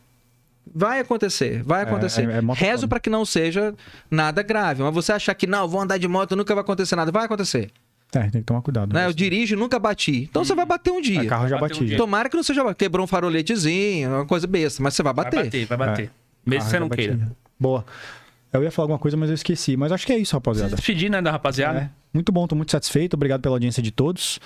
Vai acontecer, vai acontecer. é- é moto Rezo pra que não seja nada grave. Mas você achar que não, vou andar de moto, nunca vai acontecer nada. Vai acontecer. É, tem que tomar cuidado. Né? Eu dirijo, nunca bati. Então você vai bater um dia. É, carro já Bateu um bati. dia. Tomara que não seja quebrou um faroletezinho, uma coisa besta, mas você vai Vai bater. bater, vai bater. Mesmo Carro que você não bati. queira. Boa. Eu ia falar alguma coisa, mas eu esqueci. Mas acho que é isso, rapaziada. Despedir, né, da rapaziada. É, muito bom, tô muito satisfeito. Obrigado pela audiência de todos.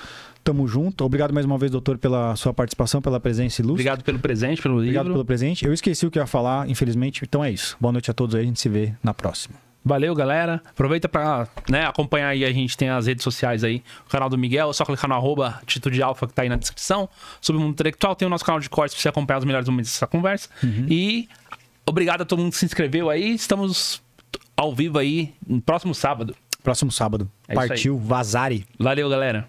Tamo junto. Obrigado mais uma vez, doutor, pela sua participação, pela presença ilustre. Obrigado pelo presente, pelo Obrigado livro. pelo presente. Eu esqueci o que eu ia falar, infelizmente. Então é isso. Boa noite a todos aí. A gente se vê na próxima. Valeu, galera. Aproveita pra né, acompanhar aí. A gente tem as redes sociais aí. O canal do Miguel, é só clicar no arroba Atitude Alfa que tá aí na descrição. Sobre o mundo intelectual, tem o nosso canal de cortes pra você acompanhar os melhores momentos dessa conversa. Uhum. E obrigado a todo mundo que se inscreveu aí. Estamos ao vivo aí no próximo sábado. Próximo sábado. É. Partiu Vazari. Valeu, galera.